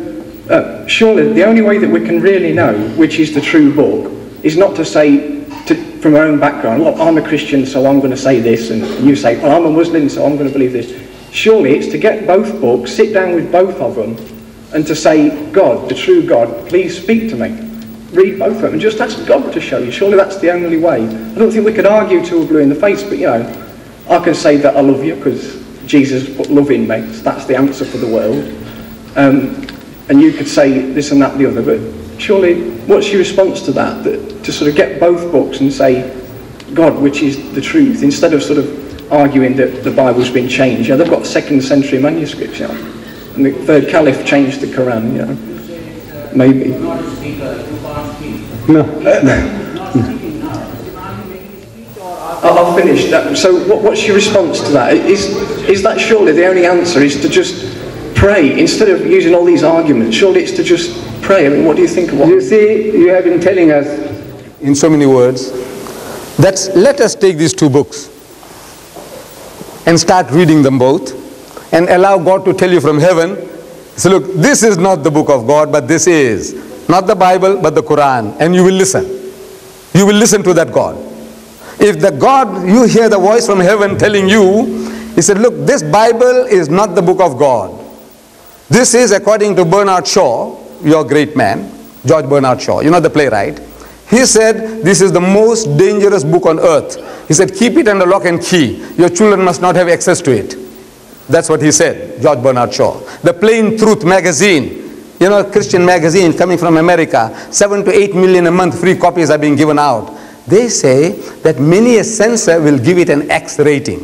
S8: uh, surely the only way that we can really know which is the true book is not to say from our own background, look, I'm a Christian, so I'm going to say this, and you say, well, I'm a Muslim, so I'm going to believe this. Surely it's to get both books, sit down with both of them, and to say, God, the true God, please speak to me. Read both of them and just ask God to show you. Surely that's the only way. I don't think we could argue till we're blue in the face, but you know, I can say that I love you because Jesus put love in me. So that's the answer for the world. Um, and you could say this and that the other, but surely, what's your response to that? That to sort of get both books and say, God, which is the truth, instead of sort of arguing that the Bible's been changed. You know, they've got second century manuscripts, you know, and the third caliph changed the Quran, you know, maybe.
S2: No.
S8: Uh, I'll finish that. So, what, what's your response to that? Is is that surely the only answer? Is to just pray instead of using all these arguments? Surely it's to just pray. I mean, what do you think of what?
S2: You see, you have been telling us in so many words that let us take these two books and start reading them both and allow God to tell you from heaven. So, look, this is not the book of God, but this is not the Bible, but the Quran, and you will listen. You will listen to that God. If the God, you hear the voice from heaven telling you, he said, Look, this Bible is not the book of God. This is according to Bernard Shaw, your great man, George Bernard Shaw, you know the playwright. He said, This is the most dangerous book on earth. He said, Keep it under lock and key. Your children must not have access to it. That's what he said, George Bernard Shaw. The Plain Truth magazine, you know, Christian magazine coming from America, seven to eight million a month free copies are being given out. They say that many a censor will give it an X rating.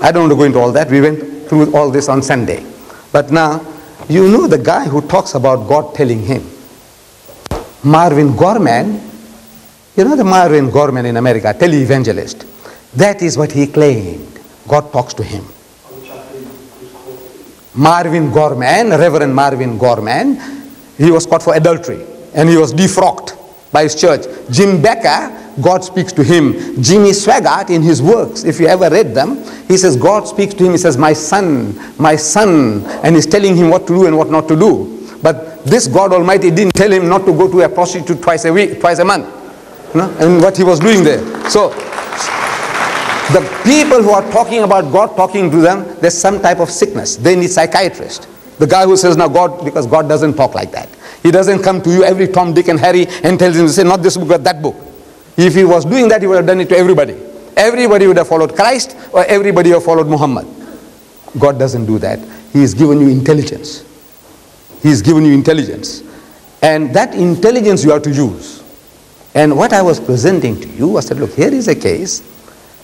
S2: I don't want to go into all that. We went through all this on Sunday. But now, you know the guy who talks about God telling him. Marvin Gorman, you know the Marvin Gorman in America, televangelist. That is what he claimed. God talks to him. Marvin Gorman, Reverend Marvin Gorman, he was caught for adultery and he was defrocked by his church. Jim Bakker, God speaks to him. Jimmy Swaggart, in his works, if you ever read them, he says, God speaks to him. He says, My son, my son, and he's telling him what to do and what not to do. But this God Almighty didn't tell him not to go to a prostitute twice a week, twice a month. You know, and what he was doing there. So, The people who are talking about God talking to them, there's some type of sickness. They need psychiatrist. The guy who says, now God, because God doesn't talk like that. He doesn't come to you every Tom, Dick, and Harry and tells him to say, not this book, but that book. If he was doing that, he would have done it to everybody. Everybody would have followed Christ or everybody would have followed Muhammad. God doesn't do that. He has given you intelligence. He has given you intelligence. And that intelligence you have to use. And what I was presenting to you, I said, look, here is a case.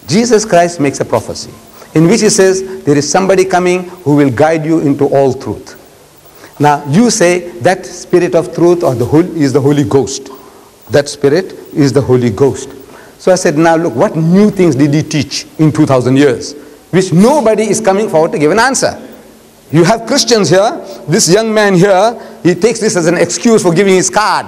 S2: Jesus Christ makes a prophecy in which he says, there is somebody coming who will guide you into all truth. Now, you say that spirit of truth or the Holy, is the Holy Ghost. That spirit is the Holy Ghost. So I said, now look, what new things did he teach in 2000 years? Which nobody is coming forward to give an answer. You have Christians here. This young man here, he takes this as an excuse for giving his card.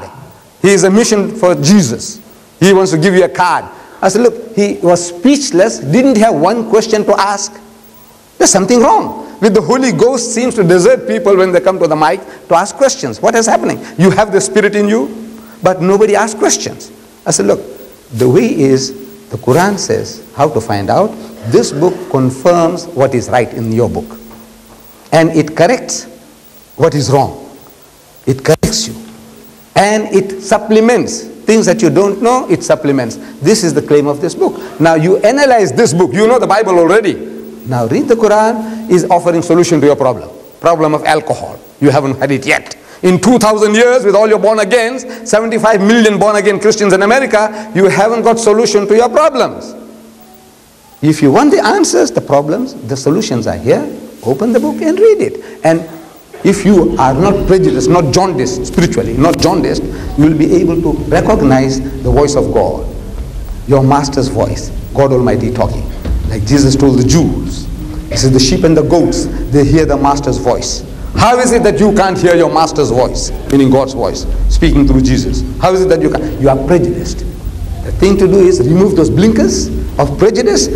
S2: He is a mission for Jesus. He wants to give you a card. I said, look, he was speechless, didn't have one question to ask. There's something wrong. With the Holy Ghost seems to desert people when they come to the mic to ask questions. What is happening? You have the Spirit in you, but nobody asks questions. I said, look, the way is the Quran says how to find out. This book confirms what is right in your book. And it corrects what is wrong. It corrects you. And it supplements things that you don't know, it supplements. This is the claim of this book. Now you analyze this book. You know the Bible already. Now read the Quran is offering solution to your problem. Problem of alcohol. You haven't had it yet. In 2000 years with all your born agains, 75 million born again Christians in America, you haven't got solution to your problems. If you want the answers, the problems, the solutions are here. Open the book and read it. And if you are not prejudiced, not jaundiced spiritually, not jaundiced, you will be able to recognize the voice of God, your master's voice, God Almighty talking. Like Jesus told the Jews, He said, The sheep and the goats, they hear the master's voice. How is it that you can't hear your master's voice, meaning God's voice, speaking through Jesus? How is it that you can? You are prejudiced. The thing to do is remove those blinkers of prejudice,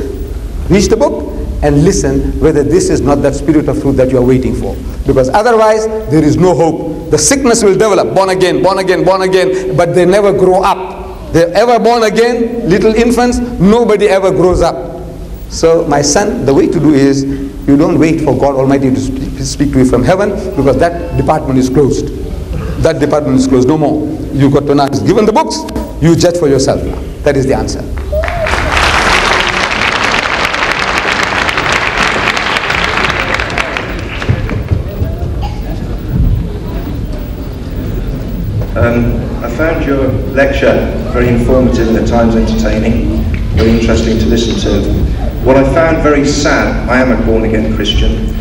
S2: read the book, and listen whether this is not that spirit of truth that you are waiting for. Because otherwise, there is no hope. The sickness will develop, born again, born again, born again, but they never grow up. They're ever born again, little infants, nobody ever grows up. So, my son, the way to do is you don't wait for God Almighty to speak to you from heaven because that department is closed. That department is closed, no more. You got to now, given the books, you judge for yourself now. That is the answer.
S9: Um, I found your lecture very informative and at times entertaining, very interesting to listen to. What I found very sad, I am a born again Christian,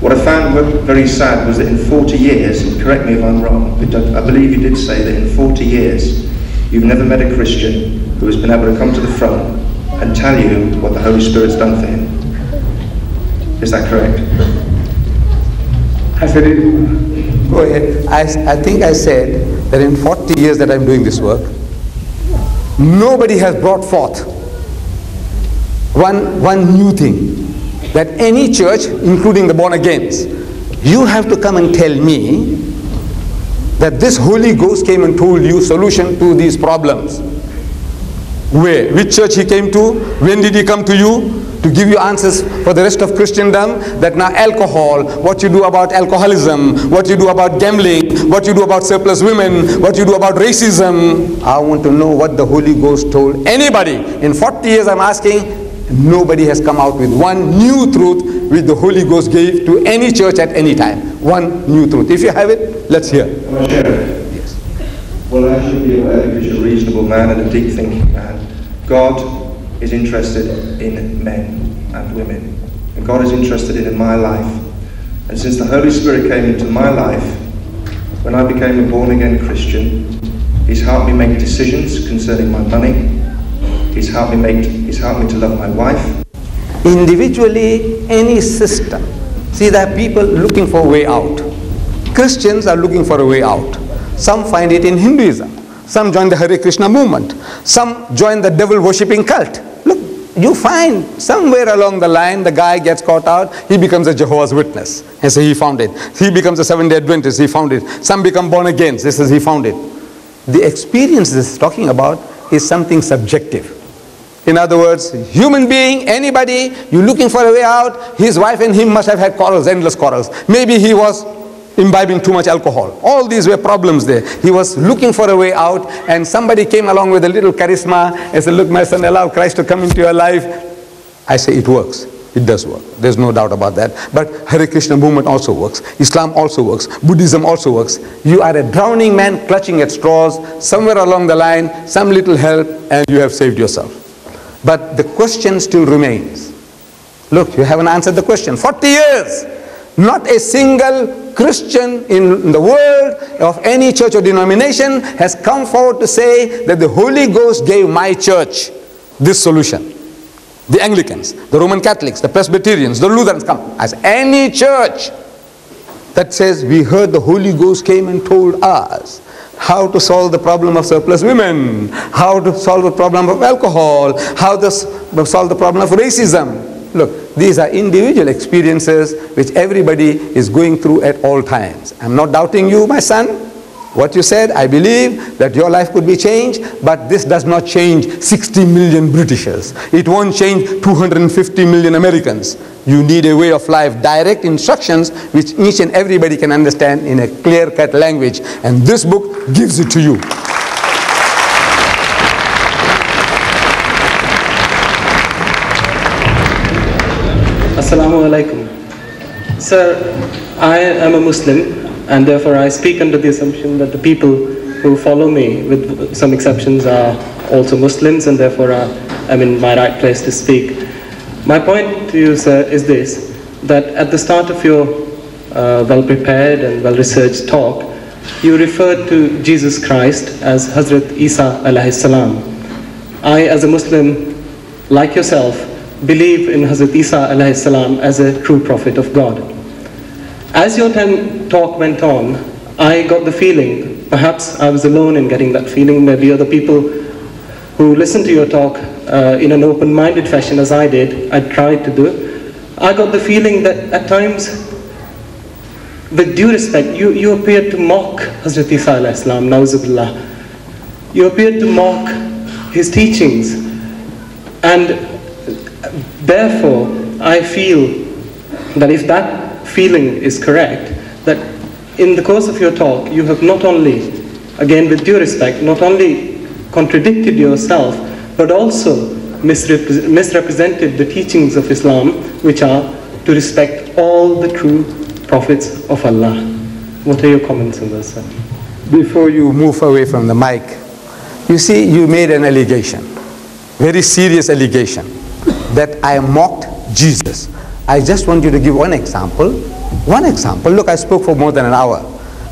S9: what I found very sad was that in 40 years, and correct me if I'm wrong, but I believe you did say that in 40 years, you've never met a Christian who has been able to come to the front and tell you what the Holy Spirit's done for him. Is that correct?
S2: I said it. Go ahead. I, I think I said that in 40 years that I'm doing this work, nobody has brought forth one, one new thing that any church, including the born agains, you have to come and tell me that this Holy Ghost came and told you solution to these problems. Where? Which church he came to? When did he come to you? To give you answers for the rest of Christendom that now alcohol, what you do about alcoholism, what you do about gambling, what you do about surplus women, what you do about racism. I want to know what the Holy Ghost told anybody. In 40 years I'm asking, Nobody has come out with one new truth which the Holy Ghost gave to any church at any time. One new truth. If you have it, let's hear.
S9: Yes. Well, I should be aware because you're a reasonable man and a deep thinking man. God is interested in men and women. And God is interested in my life. And since the Holy Spirit came into my life, when I became a born again Christian, He's helped me make decisions concerning my money, He's helped me make, he's helped me to love my wife.
S2: Individually, any system. See, there are people looking for a way out. Christians are looking for a way out. Some find it in Hinduism. Some join the Hare Krishna movement. Some join the devil worshipping cult. Look, you find somewhere along the line the guy gets caught out, he becomes a Jehovah's Witness. He says he found it. He becomes a seven day Adventist, he found it. Some become born again, this is he found it. The experience this is talking about is something subjective. In other words, human being, anybody, you're looking for a way out, his wife and him must have had quarrels, endless quarrels. Maybe he was imbibing too much alcohol. All these were problems there. He was looking for a way out, and somebody came along with a little charisma and said, Look, my son, allow Christ to come into your life. I say it works. It does work. There's no doubt about that. But Hare Krishna movement also works. Islam also works. Buddhism also works. You are a drowning man clutching at straws. Somewhere along the line, some little help, and you have saved yourself. But the question still remains. Look, you haven't answered the question. 40 years. Not a single Christian in the world of any church or denomination has come forward to say that the Holy Ghost gave my church this solution. The Anglicans, the Roman Catholics, the Presbyterians, the Lutherans come as any church that says we heard the Holy Ghost came and told us how to solve the problem of surplus women, how to solve the problem of alcohol, how to solve the problem of racism. Look, these are individual experiences which everybody is going through at all times. I'm not doubting you, my son. What you said, I believe that your life could be changed, but this does not change 60 million Britishers. It won't change 250 million Americans. You need a way of life, direct instructions which each and everybody can understand in a clear cut language. And this book gives it to you.
S7: Assalamu alaikum. Sir, I am a Muslim and therefore I speak under the assumption that the people who follow me, with some exceptions, are also Muslims, and therefore I'm in my right place to speak. My point to you, sir, is this, that at the start of your uh, well-prepared and well-researched talk, you referred to Jesus Christ as Hazrat Isa alayhi salam. I, as a Muslim, like yourself, believe in Hazrat Isa alayhi salam as a true prophet of God. As your talk went on, I got the feeling, perhaps I was alone in getting that feeling, maybe other people who listened to your talk uh, in an open-minded fashion as I did, I tried to do, I got the feeling that at times, with due respect, you, you appeared to mock Hazrat Isa al-Islam, Nauzubillah. You appeared to mock his teachings. And therefore, I feel that if that feeling is correct, that in the course of your talk, you have not only, again with due respect, not only contradicted yourself, but also misrepre- misrepresented the teachings of Islam, which are to respect all the true prophets of Allah. What are your comments on this? Sir?
S2: Before you move away from the mic, you see, you made an allegation, very serious allegation, that I mocked Jesus. I just want you to give one example. One example. Look, I spoke for more than an hour.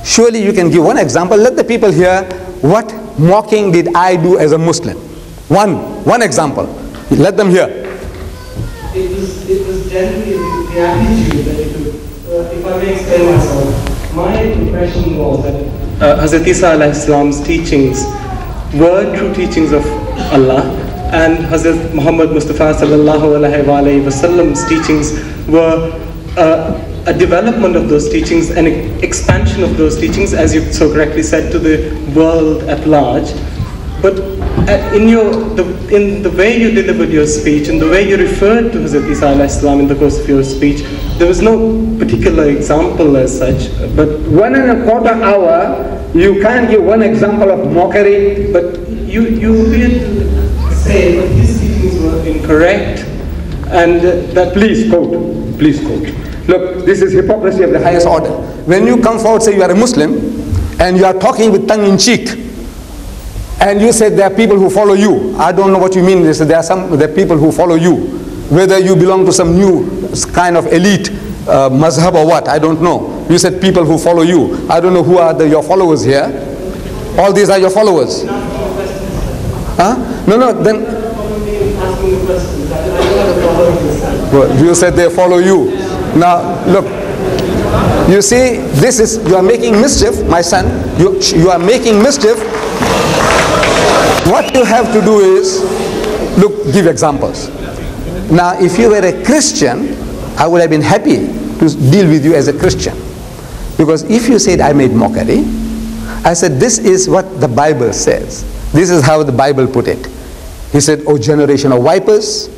S2: Surely you can give one example. Let the people hear what mocking did I do as a Muslim. One, one example. Let them hear.
S7: It was, it was generally the attitude that. Uh, if I may explain myself, my impression was that uh, Hazrat Isa teachings were true teachings of Allah and Hazrat Muhammad Mustafa wasallam's teachings were uh, a development of those teachings, an expansion of those teachings, as you so correctly said, to the world at large. But uh, in your the, in the way you delivered your speech and the way you referred to Hazrat Isa Islam in the course of your speech, there was no particular example as such. But
S2: one and a quarter hour, you can't give one example of mockery.
S7: But you you appeared say that his teachings were incorrect and that...
S2: Please quote, please quote. Look, this is hypocrisy of the highest order. When you come forward, say you are a Muslim, and you are talking with tongue in cheek, and you said there are people who follow you. I don't know what you mean. Say there are some there are people who follow you. Whether you belong to some new kind of elite uh, mazhab or what, I don't know. You said people who follow you. I don't know who are the, your followers here. All these are your followers. Huh? No, no, then. Well, you said they follow you. Now, look. You see, this is, you are making mischief, my son. You, you are making mischief. What you have to do is, look, give examples. Now, if you were a Christian, I would have been happy to deal with you as a Christian. Because if you said I made mockery, I said this is what the Bible says. This is how the Bible put it. He said, O generation of vipers,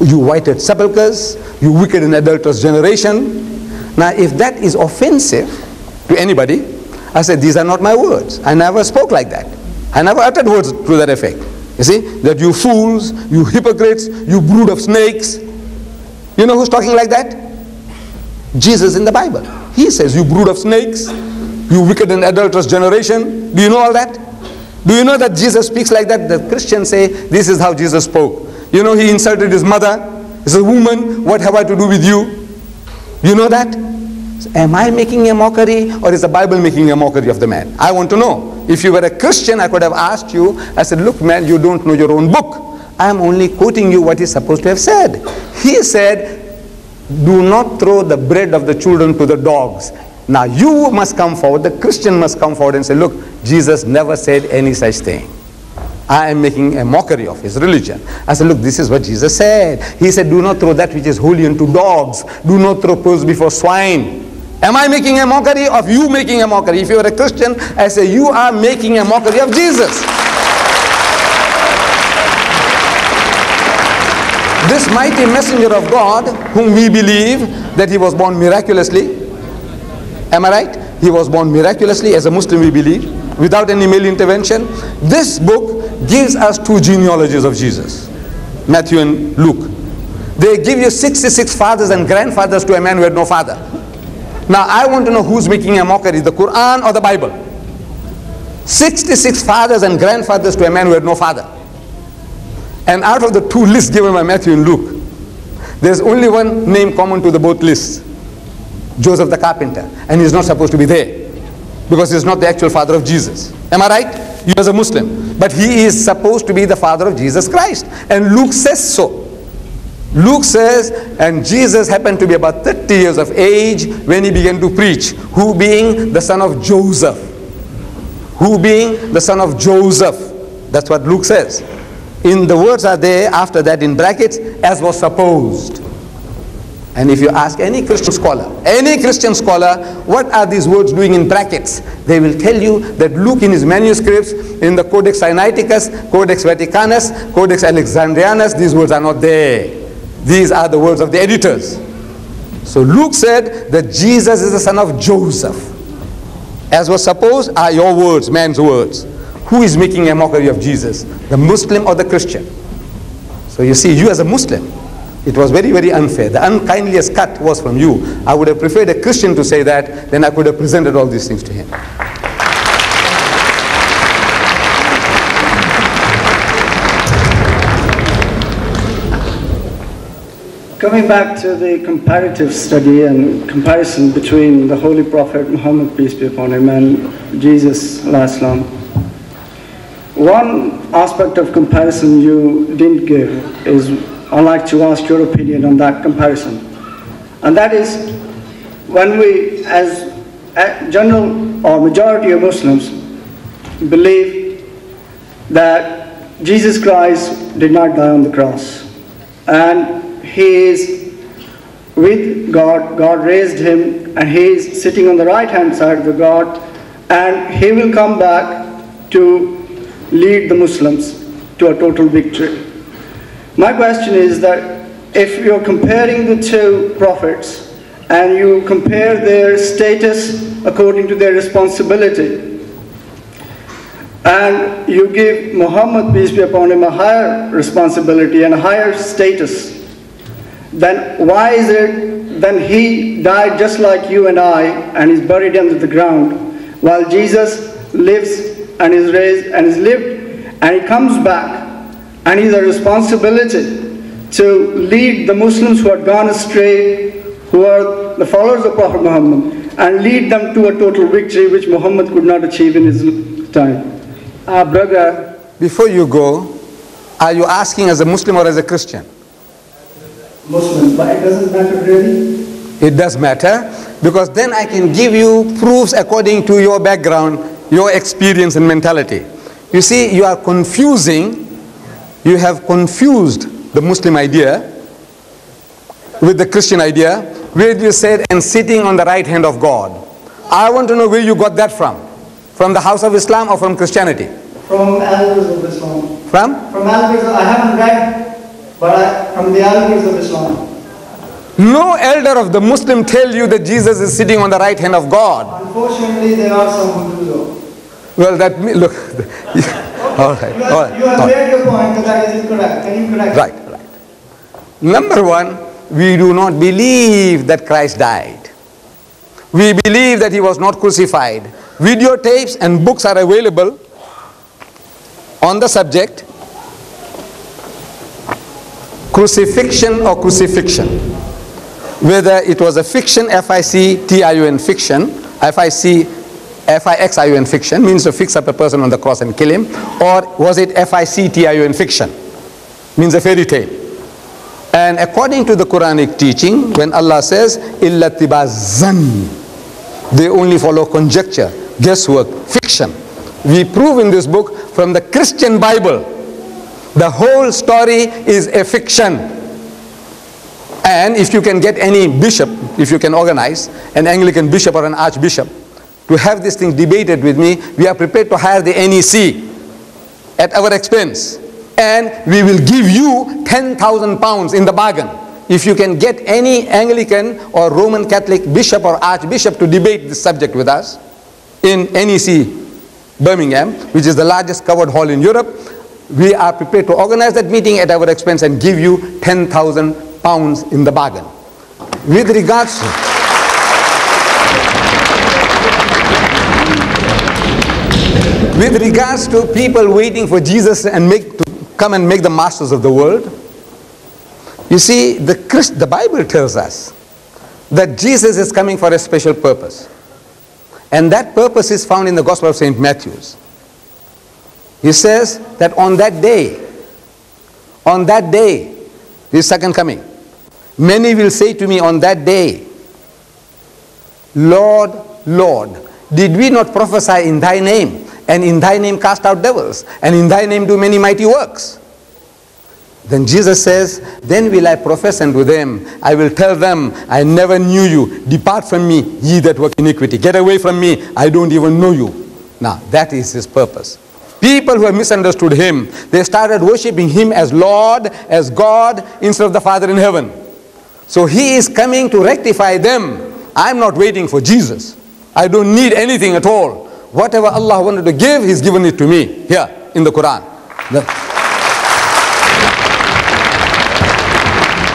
S2: you whited sepulchres, you wicked and adulterous generation. Now, if that is offensive to anybody, I said, These are not my words. I never spoke like that. I never uttered words to that effect. You see, that you fools, you hypocrites, you brood of snakes. You know who's talking like that? Jesus in the Bible. He says, You brood of snakes, you wicked and adulterous generation. Do you know all that? Do you know that Jesus speaks like that? The Christians say, This is how Jesus spoke. You know, he insulted his mother. He said, Woman, what have I to do with you? You know that? Am I making a mockery or is the Bible making a mockery of the man? I want to know. If you were a Christian, I could have asked you, I said, Look, man, you don't know your own book. I am only quoting you what he's supposed to have said. He said, Do not throw the bread of the children to the dogs. Now you must come forward, the Christian must come forward and say, Look, Jesus never said any such thing. I am making a mockery of his religion. I said, Look, this is what Jesus said. He said, Do not throw that which is holy into dogs. Do not throw pearls before swine. Am I making a mockery of you making a mockery? If you are a Christian, I say, You are making a mockery of Jesus. This mighty messenger of God, whom we believe that he was born miraculously, am I right? He was born miraculously, as a Muslim we believe, without any male intervention. This book gives us two genealogies of Jesus Matthew and Luke. They give you 66 fathers and grandfathers to a man who had no father. Now, I want to know who's making a mockery, the Quran or the Bible? 66 fathers and grandfathers to a man who had no father. And out of the two lists given by Matthew and Luke, there's only one name common to the both lists Joseph the carpenter. And he's not supposed to be there because he's not the actual father of Jesus. Am I right? You as a Muslim. But he is supposed to be the father of Jesus Christ. And Luke says so. Luke says, and Jesus happened to be about 30 years of age when he began to preach. Who being the son of Joseph? Who being the son of Joseph? That's what Luke says. In the words are there after that in brackets, as was supposed. And if you ask any Christian scholar, any Christian scholar, what are these words doing in brackets? They will tell you that Luke in his manuscripts, in the Codex Sinaiticus, Codex Vaticanus, Codex Alexandrinus, these words are not there. These are the words of the editors. So Luke said that Jesus is the son of Joseph. As was supposed are your words, man's words. Who is making a mockery of Jesus? The Muslim or the Christian? So you see, you as a Muslim, it was very, very unfair. The unkindliest cut was from you. I would have preferred a Christian to say that, then I could have presented all these things to him.
S10: Coming back to the comparative study and comparison between the Holy Prophet Muhammad, peace be upon him, and Jesus, Islam, one aspect of comparison you didn't give is I'd like to ask your opinion on that comparison. And that is when we, as general or majority of Muslims, believe that Jesus Christ did not die on the cross. And he is with God, God raised him, and he is sitting on the right hand side of the God, and he will come back to lead the Muslims to a total victory. My question is that if you're comparing the two prophets and you compare their status according to their responsibility, and you give Muhammad, peace be upon him, a higher responsibility and a higher status, then why is it then he died just like you and I and is buried under the ground while Jesus lives and is raised and is lived and he comes back and he's a responsibility to lead the Muslims who had gone astray, who are the followers of Prophet Muhammad, and lead them to a total victory which Muhammad could not achieve in his time.
S2: Uh, brother, before you go, are you asking as a Muslim or as a Christian?
S10: Muslim, but it doesn't matter really.
S2: It does matter because then I can give you proofs according to your background, your experience and mentality. You see, you are confusing, you have confused the Muslim idea with the Christian idea, where you said, and sitting on the right hand of God. I want to know where you got that from. From the house of Islam or from Christianity?
S10: From elders of Islam.
S2: From?
S10: From Al-Aqidah, I haven't read, but I, from the Al-Aqidah of Islam.
S2: No elder of the Muslim tell you that Jesus is sitting on the right hand of God.
S10: Unfortunately, there are some who do though.
S2: Well, that me- look. all right,
S10: You
S2: all
S10: have,
S2: right.
S10: you have made your point that that is incorrect. Can you correct?
S2: Right, right. Number one, we do not believe that Christ died. We believe that he was not crucified. Videotapes and books are available on the subject crucifixion or crucifixion. Whether it was a fiction, F I C T I U N fiction, F F-I-X-I-U-N fiction means to fix up a person on the cross and kill him. Or was it F-I-C-T-I-U-N fiction? Means a fairy tale. And according to the Quranic teaching, when Allah says, zan, they only follow conjecture, guesswork, fiction. We prove in this book from the Christian Bible, the whole story is a fiction. And if you can get any bishop, if you can organize an Anglican bishop or an archbishop to have this thing debated with me, we are prepared to hire the NEC at our expense. And we will give you 10,000 pounds in the bargain. If you can get any Anglican or Roman Catholic bishop or archbishop to debate this subject with us in NEC Birmingham, which is the largest covered hall in Europe, we are prepared to organize that meeting at our expense and give you 10,000 pounds in the bargain. With regards to with regards to people waiting for Jesus and make to come and make the masters of the world, you see, the, Christ, the Bible tells us that Jesus is coming for a special purpose. And that purpose is found in the Gospel of St. Matthew's. He says that on that day, on that day, his second coming, many will say to me on that day, Lord, Lord, did we not prophesy in thy name, and in thy name cast out devils, and in thy name do many mighty works? Then Jesus says, Then will I profess unto them, I will tell them, I never knew you. Depart from me, ye that work iniquity. Get away from me, I don't even know you. Now, that is his purpose. People who have misunderstood him, they started worshipping him as Lord, as God, instead of the Father in heaven. So he is coming to rectify them. I'm not waiting for Jesus. I don't need anything at all. Whatever Allah wanted to give, He's given it to me here in the Quran.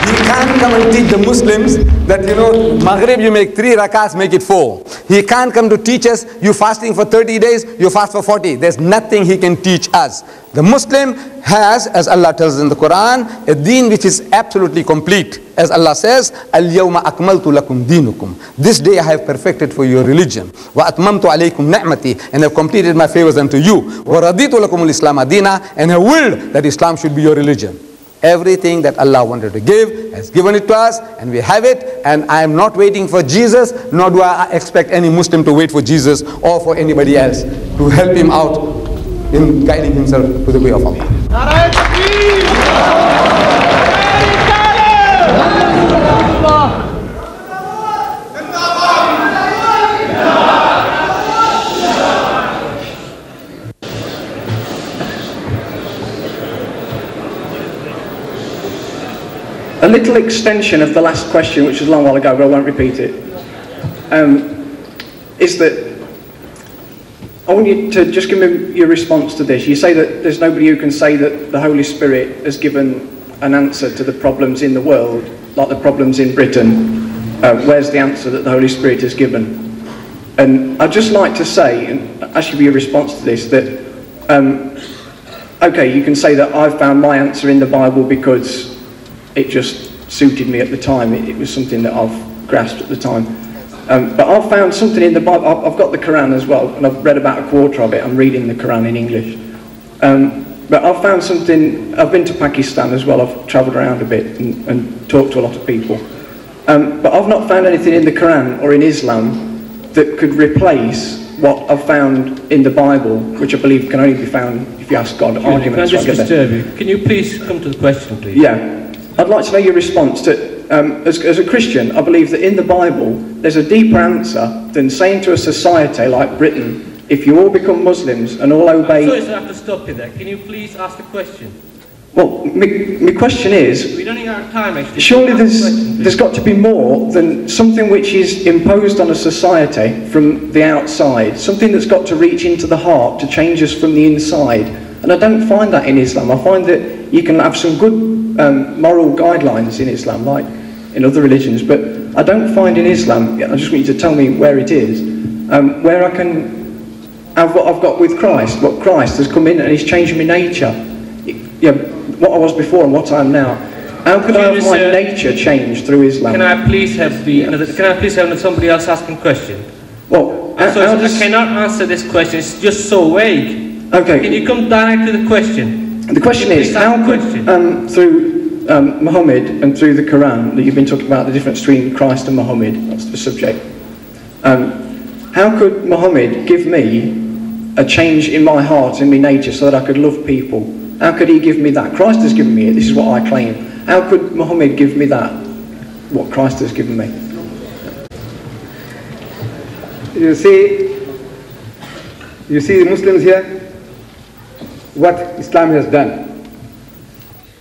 S2: He can't come and teach the Muslims that, you know, Maghrib you make three rakats, make it four. He can't come to teach us, you fasting for 30 days, you fast for 40. There's nothing he can teach us. The Muslim has, as Allah tells us in the Quran, a deen which is absolutely complete. As Allah says, Al-yawma akmaltu lakum dinukum. This day I have perfected for your religion. Wa atmamtu alaykum ni'mati. And have completed my favors unto you. Wa raditu lakum al-islam adina. And I willed that Islam should be your religion. Everything that Allah wanted to give has given it to us and we have it and I am not waiting for Jesus nor do I expect any Muslim to wait for Jesus or for anybody else to help him out in guiding himself to the way of Allah.
S8: Little extension of the last question, which was a long while ago, but I won't repeat it, um, is that I want you to just give me your response to this. You say that there's nobody who can say that the Holy Spirit has given an answer to the problems in the world, like the problems in Britain. Uh, where's the answer that the Holy Spirit has given? And I'd just like to say, and ask you for your response to this, that um, okay, you can say that I've found my answer in the Bible because it just suited me at the time. It, it was something that I've grasped at the time. Um, but I've found something in the Bible. I've, I've got the Quran as well, and I've read about a quarter of it. I'm reading the Quran in English. Um, but I've found something. I've been to Pakistan as well. I've travelled around a bit and, and talked to a lot of people. Um, but I've not found anything in the Quran or in Islam that could replace what I've found in the Bible, which I believe can only be found if you ask God.
S11: Can
S8: Arguments.
S11: just
S8: I there.
S11: disturb you? Can you please come to the question, please?
S8: Yeah. I'd like to know your response to, um, as, as a Christian, I believe that in the Bible there's a deeper answer than saying to a society like Britain if you all become Muslims and all obey...
S11: Sorry, sir, I have to stop you there. Can you please ask a question?
S8: Well, my, my question is,
S11: We're running out of time, actually.
S8: surely there's,
S11: question,
S8: there's got to be more than something which is imposed on a society from the outside, something that's got to reach into the heart to change us from the inside. And I don't find that in Islam. I find that you can have some good um, moral guidelines in Islam, like in other religions, but I don't find in Islam, I just want you to tell me where it is, um, where I can have what I've got with Christ, what Christ has come in and he's changed my nature. Yeah, what I was before and what I am now. How could I have my
S11: Sir,
S8: nature changed through Islam?
S11: Can I please have the another, can I please have somebody else asking question?
S8: Well,
S11: I'm
S8: how-
S11: sorry,
S8: how
S11: I cannot answer this question. It's just so vague.
S8: Okay.
S11: Can you come direct to the question?
S8: The question is,
S11: please ask
S8: how
S11: the
S8: could, um, through um, Muhammad and through the Quran, that you've been talking about the difference between Christ and Muhammad, that's the subject, um, how could Muhammad give me a change in my heart, in my nature, so that I could love people? How could he give me that? Christ has given me it, this is what I claim. How could Muhammad give me that, what Christ has given me?
S2: You see, you see the Muslims here, what Islam has done.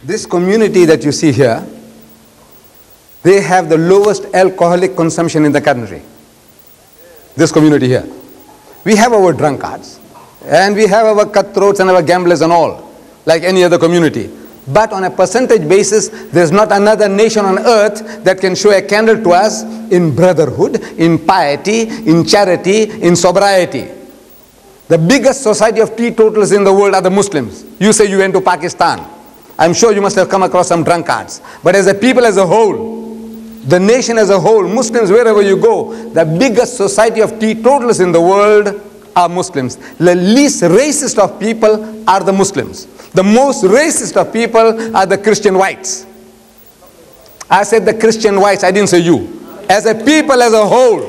S2: This community that you see here, they have the lowest alcoholic consumption in the country. This community here. We have our drunkards, and we have our cutthroats and our gamblers and all, like any other community. But on a percentage basis, there's not another nation on earth that can show a candle to us in brotherhood, in piety, in charity, in sobriety. The biggest society of teetotalers in the world are the Muslims. You say you went to Pakistan. I'm sure you must have come across some drunkards. But as a people as a whole, the nation as a whole, Muslims wherever you go, the biggest society of teetotalers in the world are Muslims. The least racist of people are the Muslims. The most racist of people are the Christian whites. I said the Christian whites, I didn't say you. As a people as a whole.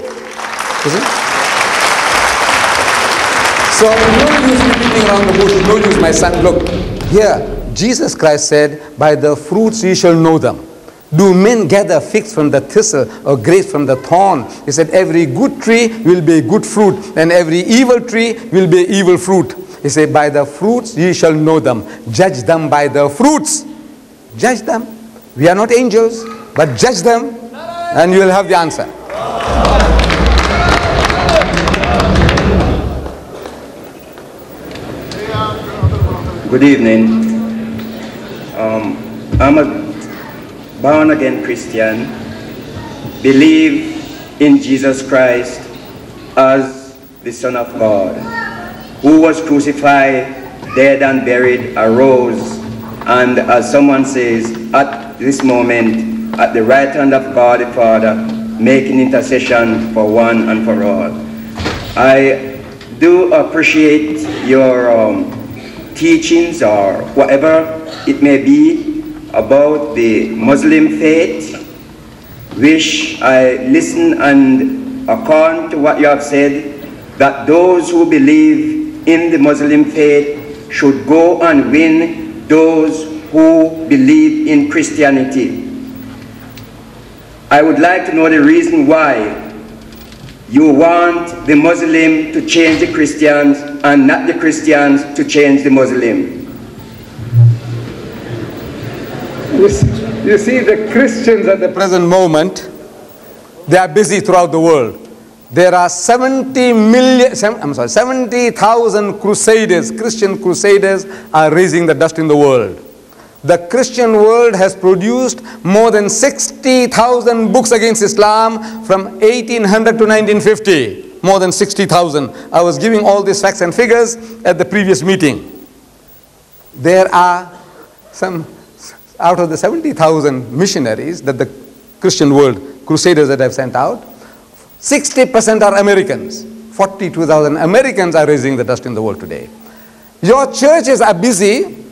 S2: So no use beating around the bush, no use, my son. Look, here, Jesus Christ said, by the fruits ye shall know them. Do men gather figs from the thistle or grapes from the thorn? He said, every good tree will be good fruit, and every evil tree will be evil fruit. He said, by the fruits ye shall know them. Judge them by the fruits. Judge them. We are not angels, but judge them, and you will have the answer.
S12: Good evening. Um, I'm a born again Christian, believe in Jesus Christ as the Son of God, who was crucified, dead and buried, arose, and as someone says, at this moment, at the right hand of God the Father, making intercession for one and for all. I do appreciate your um, teachings or whatever it may be about the Muslim faith, which I listen and according to what you have said, that those who believe in the Muslim faith should go and win those who believe in Christianity. I would like to know the reason why you want the Muslim to change the Christians and not the Christians to change the Muslim.
S2: You see, you see, the Christians at the present moment, they are busy throughout the world. There are 70 million, I'm sorry, 70,000 crusaders, Christian crusaders are raising the dust in the world. The Christian world has produced more than 60,000 books against Islam from 1800 to 1950. More than 60,000. I was giving all these facts and figures at the previous meeting. There are some out of the 70,000 missionaries that the Christian world, crusaders that have sent out, 60% are Americans. 42,000 Americans are raising the dust in the world today. Your churches are busy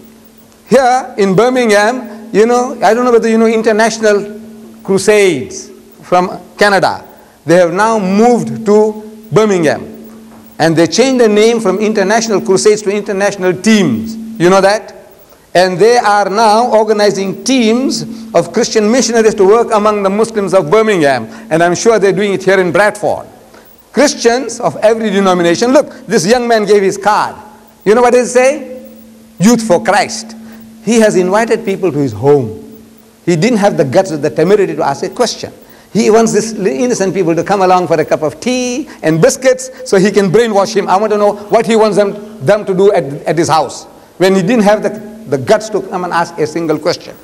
S2: here in Birmingham. You know, I don't know whether you know International Crusades from Canada. They have now moved to Birmingham. And they changed the name from International Crusades to International Teams. You know that? And they are now organizing teams of Christian missionaries to work among the Muslims of Birmingham. And I'm sure they're doing it here in Bradford. Christians of every denomination. Look, this young man gave his card. You know what it say? Youth for Christ. He has invited people to his home. He didn't have the guts or the temerity to ask a question. He wants these innocent people to come along for a cup of tea and biscuits so he can brainwash him. I want to know what he wants them, them to do at, at his house when he didn't have the, the guts to come and ask a single question.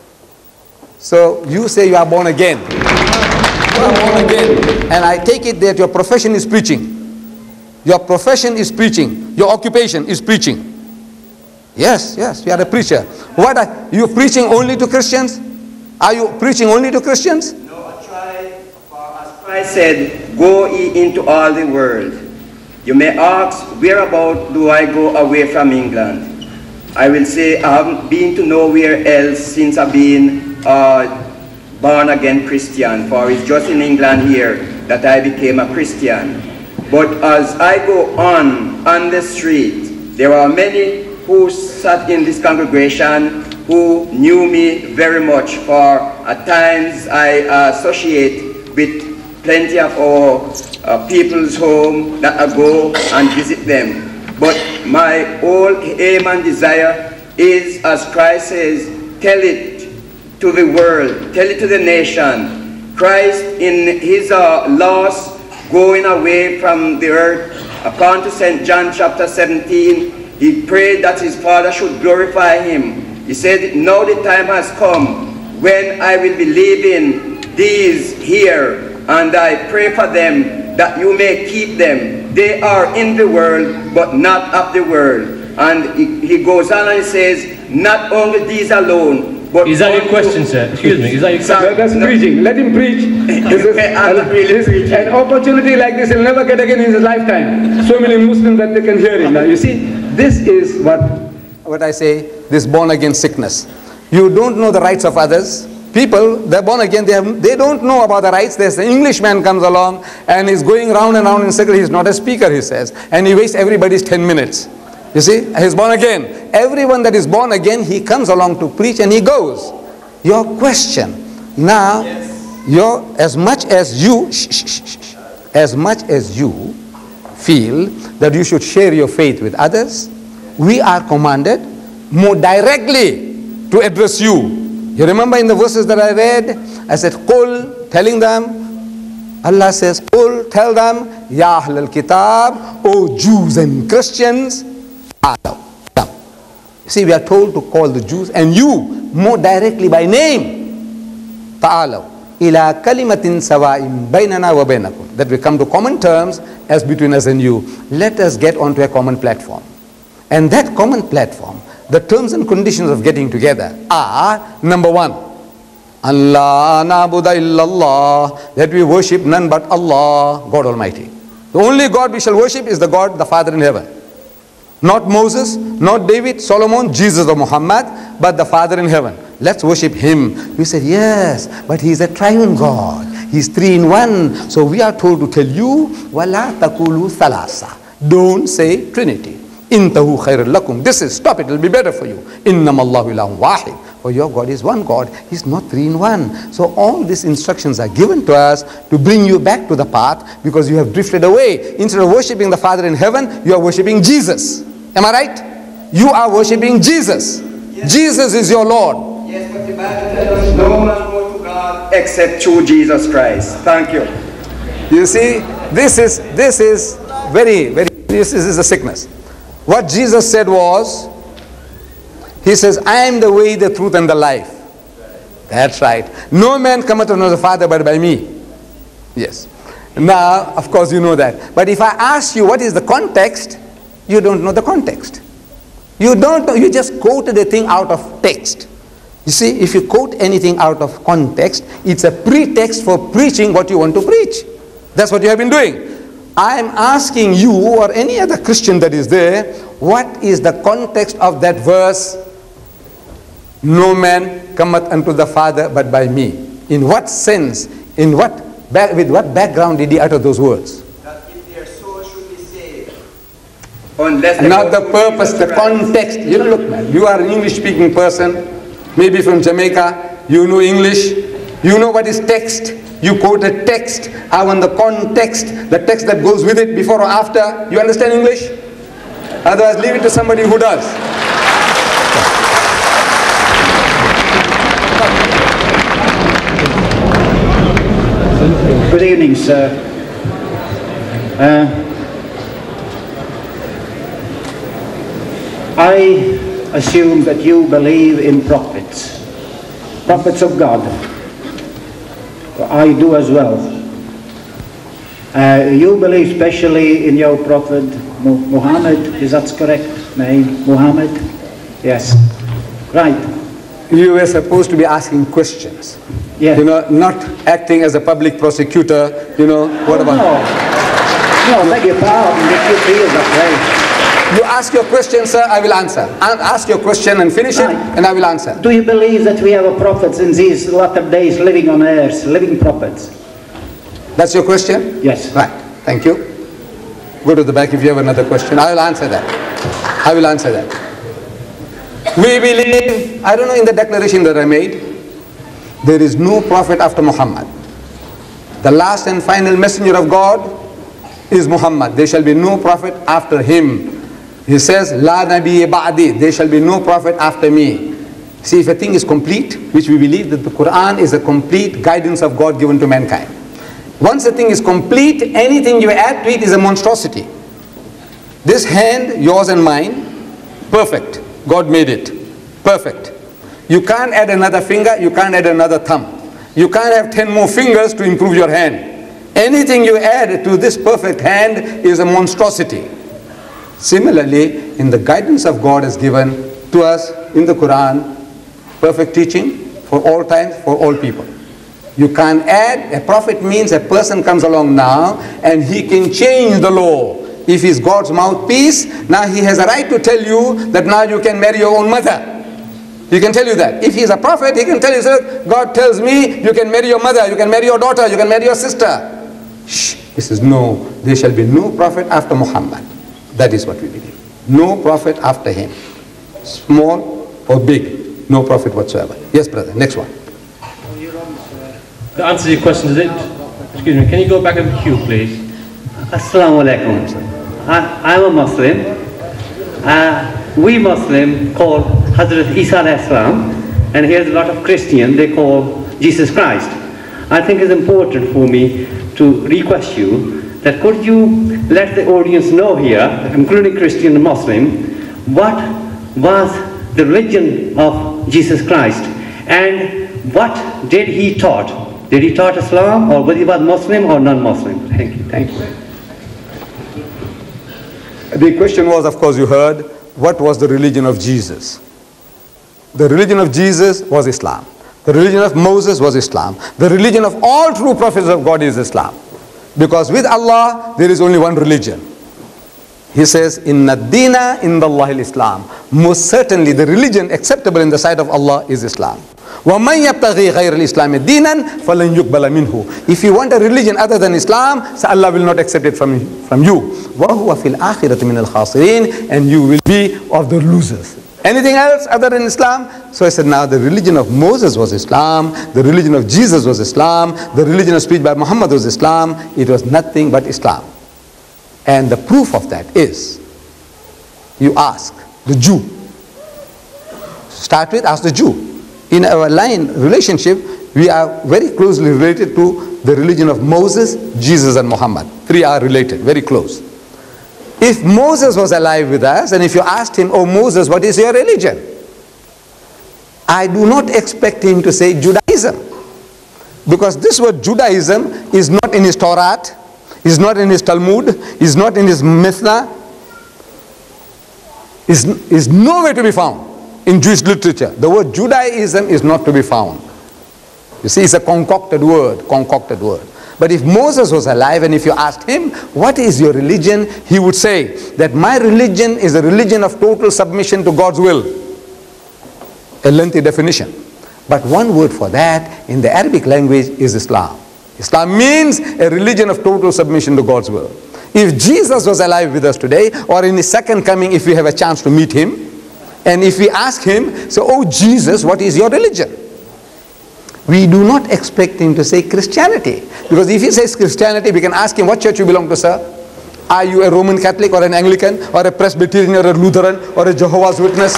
S2: So you say you are born again. You are born again. And I take it that your profession is preaching. Your profession is preaching. Your occupation is preaching. Yes, yes, you are a preacher. What are you preaching only to Christians? Are you preaching only to Christians?
S12: No, I try, for as Christ said, go ye into all the world. You may ask, whereabout do I go away from England? I will say, I haven't been to nowhere else since I've been uh, born again Christian, for it's just in England here that I became a Christian. But as I go on, on the street, there are many who sat in this congregation who knew me very much, for at times I associate with plenty of our uh, people's home that I go and visit them. But my whole aim and desire is, as Christ says, tell it to the world, tell it to the nation. Christ, in his uh, loss, going away from the earth, upon to St. John chapter 17, he prayed that his Father should glorify him. He said, Now the time has come when I will be leaving these here, and I pray for them that you may keep them. They are in the world, but not of the world. And he, he goes on and he says, Not only these alone, but
S11: Is that your question, sir? Excuse me. Is that your
S2: That- That's preaching. Let him preach. This is, this- an opportunity like this he'll never get again in his lifetime. So many Muslims that they can hear him. Now, you see, this is what what I say, this born again sickness. You don't know the rights of others. People, they're born again, they, have, they don't know about the rights. There's an Englishman comes along and he's going round and round in circle. He's not a speaker, he says. And he wastes everybody's 10 minutes. You see, he's born again. Everyone that is born again, he comes along to preach and he goes. Your question now, your as much as you, shh, shh, shh, shh, as much as you feel that you should share your faith with others, we are commanded more directly to address you. You remember in the verses that I read, I said, Qul, telling them, Allah says, Qul, tell them, Ya Ahlul Kitab, O Jews and Christians, Ta'alaw. See, we are told to call the Jews and you more directly by name. Ta'alaw. Ila kalimatin sawa'im bainana wa bainakum. That we come to common terms as between us and you. Let us get onto a common platform. And that common platform, the terms and conditions of getting together are number one, Allah na'budu illallah, that we worship none but Allah, God Almighty. The only God we shall worship is the God, the Father in heaven. Not Moses, not David, Solomon, Jesus or Muhammad, but the Father in heaven. Let's worship Him. We said, yes, but He's a triune God. He's three in one. So we are told to tell you, wala takulu thalasa. Don't say Trinity. Intahu khairul lakum. This is, stop it, it'll be better for you. Innam Allahu ilahun wahid. For your God is one God. He's not three in one. So all these instructions are given to us to bring you back to the path because you have drifted away. Instead of worshipping the Father in heaven, you are worshipping Jesus. Am I right? You are worshipping Jesus. Jesus is your Lord.
S12: Yes, but the no man go to God except through Jesus Christ. Thank you.
S2: You see, this is this is very, very this is, this is a sickness. What Jesus said was, He says, I am the way, the truth, and the life. That's right. No man cometh unto the Father but by me. Yes. Now, of course, you know that. But if I ask you what is the context, you don't know the context. You don't know, you just quoted a thing out of text. You see, if you quote anything out of context, it's a pretext for preaching what you want to preach. That's what you have been doing. I am asking you or any other Christian that is there, what is the context of that verse? No man cometh unto the Father but by me. In what sense, in what, back, with what background did he utter those words?
S12: Unless
S2: Not the purpose, the context. You know, look, man, you are an English speaking person, maybe from Jamaica, you know English. You know what is text? You quote a text. I want the context, the text that goes with it before or after. You understand English? Otherwise, leave it to somebody who does.
S3: Good evening, sir. Uh, I assume that you believe in prophets, prophets of God. I do as well. Uh, you believe specially in your prophet Muhammad, is that correct name? Muhammad? Yes. Right.
S2: You were supposed to be asking questions.
S3: Yeah.
S2: You know, not acting as a public prosecutor. You know, what about?
S3: No. No, beg your pardon if you feel that way.
S2: You ask your question, sir, I will answer. Ask your question and finish it, and I will answer.
S3: Do you believe that we have a prophets in these latter days living on earth, living prophets?
S2: That's your question?
S3: Yes.
S2: Right. Thank you. Go to the back if you have another question. I will answer that. I will answer that. We believe, I don't know in the declaration that I made, there is no prophet after Muhammad. The last and final messenger of God is Muhammad. There shall be no prophet after him. He says, La ba'di, there shall be no prophet after me. See, if a thing is complete, which we believe that the Quran is a complete guidance of God given to mankind. Once a thing is complete, anything you add to it is a monstrosity. This hand, yours and mine, perfect. God made it. Perfect. You can't add another finger, you can't add another thumb. You can't have 10 more fingers to improve your hand. Anything you add to this perfect hand is a monstrosity. Similarly, in the guidance of God is given to us in the Quran, perfect teaching for all times, for all people. You can't add, a prophet means a person comes along now and he can change the law. If he's God's mouthpiece, now he has a right to tell you that now you can marry your own mother. He can tell you that. If he's a prophet, he can tell you, sir, God tells me you can marry your mother, you can marry your daughter, you can marry your sister. Shh. He says, no, there shall be no prophet after Muhammad. That is what we believe. No prophet after him. Small or big, no prophet whatsoever. Yes, brother, next one.
S11: To answer to your question, is it? Excuse me, can you go back in the queue, please?
S13: Assalamu alaikum. I, I'm a Muslim. Uh, we Muslim call Hazrat Isa alayhi salam, and here's a lot of Christian, they call Jesus Christ. I think it's important for me to request you that could you let the audience know here, including Christian and Muslim, what was the religion of Jesus Christ and what did he taught? Did he taught Islam or whether he was Muslim or non-Muslim? Thank you. Thank you.
S2: The question was, of course, you heard, what was the religion of Jesus? The religion of Jesus was Islam. The religion of Moses was Islam. The religion of all true prophets of God is Islam. Because with Allah, there is only one religion. He says, Inna dina in Allah Islam. Most certainly, the religion acceptable in the sight of Allah is Islam. وَمَنْ يَبْتَغِي غَيْرَ الْإِسْلَامِ دِينًا فَلَنْ يُقْبَلَ مِنْهُ If you want a religion other than Islam, so Allah will not accept it from, from you. وَهُوَ فِي الْآخِرَةِ مِنَ الْخَاسِرِينَ And you will be of the losers. Anything else other than Islam? So I said, now the religion of Moses was Islam, the religion of Jesus was Islam, the religion of speech by Muhammad was Islam. It was nothing but Islam. And the proof of that is, you ask the Jew. Start with, ask the Jew. In our line relationship, we are very closely related to the religion of Moses, Jesus, and Muhammad. Three are related, very close. If Moses was alive with us, and if you asked him, Oh Moses, what is your religion? I do not expect him to say Judaism. Because this word Judaism is not in his Torah, is not in his Talmud, is not in his Mishnah, is, is nowhere to be found in Jewish literature. The word Judaism is not to be found. You see, it's a concocted word, concocted word. But if Moses was alive and if you asked him, what is your religion? He would say that my religion is a religion of total submission to God's will. A lengthy definition. But one word for that in the Arabic language is Islam. Islam means a religion of total submission to God's will. If Jesus was alive with us today, or in his second coming, if we have a chance to meet him, and if we ask him, so, oh Jesus, what is your religion? We do not expect him to say Christianity. Because if he says Christianity, we can ask him, what church you belong to, sir? Are you a Roman Catholic or an Anglican or a Presbyterian or a Lutheran or a Jehovah's Witness?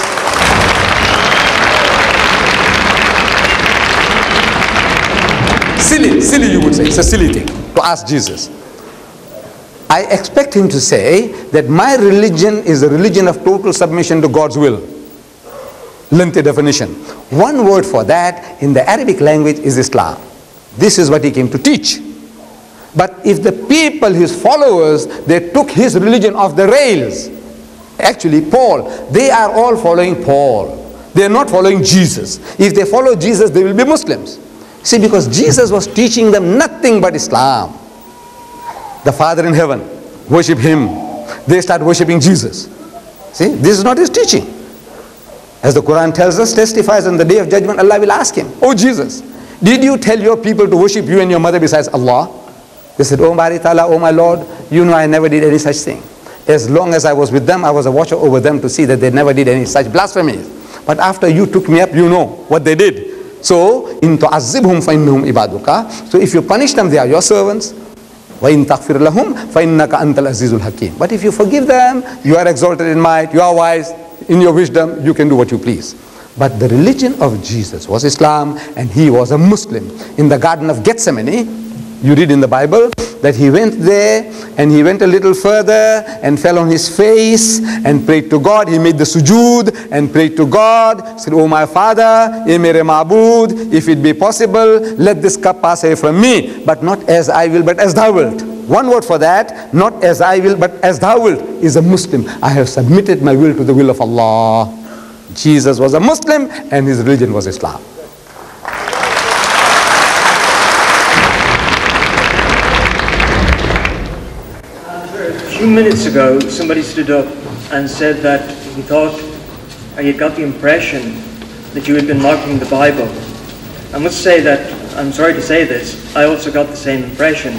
S2: silly, silly you would say. It's a silly thing to ask Jesus. I expect him to say that my religion is a religion of total submission to God's will. Lengthy definition. One word for that in the Arabic language is Islam. This is what he came to teach. But if the people, his followers, they took his religion off the rails, actually Paul, they are all following Paul. They are not following Jesus. If they follow Jesus, they will be Muslims. See, because Jesus was teaching them nothing but Islam. The Father in heaven, worship Him. They start worshipping Jesus. See, this is not His teaching. As the Quran tells us, testifies on the day of judgment, Allah will ask him, Oh Jesus, did you tell your people to worship you and your mother besides Allah? They said, Oh Bari Ta'ala, oh my Lord, you know I never did any such thing. As long as I was with them, I was a watcher over them to see that they never did any such blasphemies. But after you took me up, you know what they did. So, in tu'azzibhum fa'innahum ibaduka. So if you punish them, they are your servants. وَإِن تَغْفِرْ لَهُمْ فَإِنَّكَ أَنْتَ الْعَزِيزُ الْحَكِيمُ But if you forgive them, you are exalted in might, you are wise, in your wisdom, you can do what you please. But the religion of Jesus was Islam and he was a Muslim. In the Garden of Gethsemane, you read in the Bible that he went there and he went a little further and fell on his face and prayed to God. He made the sujood and prayed to God. Said, Oh my Father, ye mere if it be possible, let this cup pass away from me, but not as I will, but as thou wilt. One word for that, not as I will, but as thou wilt, is a Muslim. I have submitted my will to the will of Allah. Jesus was a Muslim and his religion was Islam.
S14: A few minutes ago, somebody stood up and said that he thought, he had got the impression that you had been mocking the Bible. I must say that, I'm sorry to say this, I also got the same impression.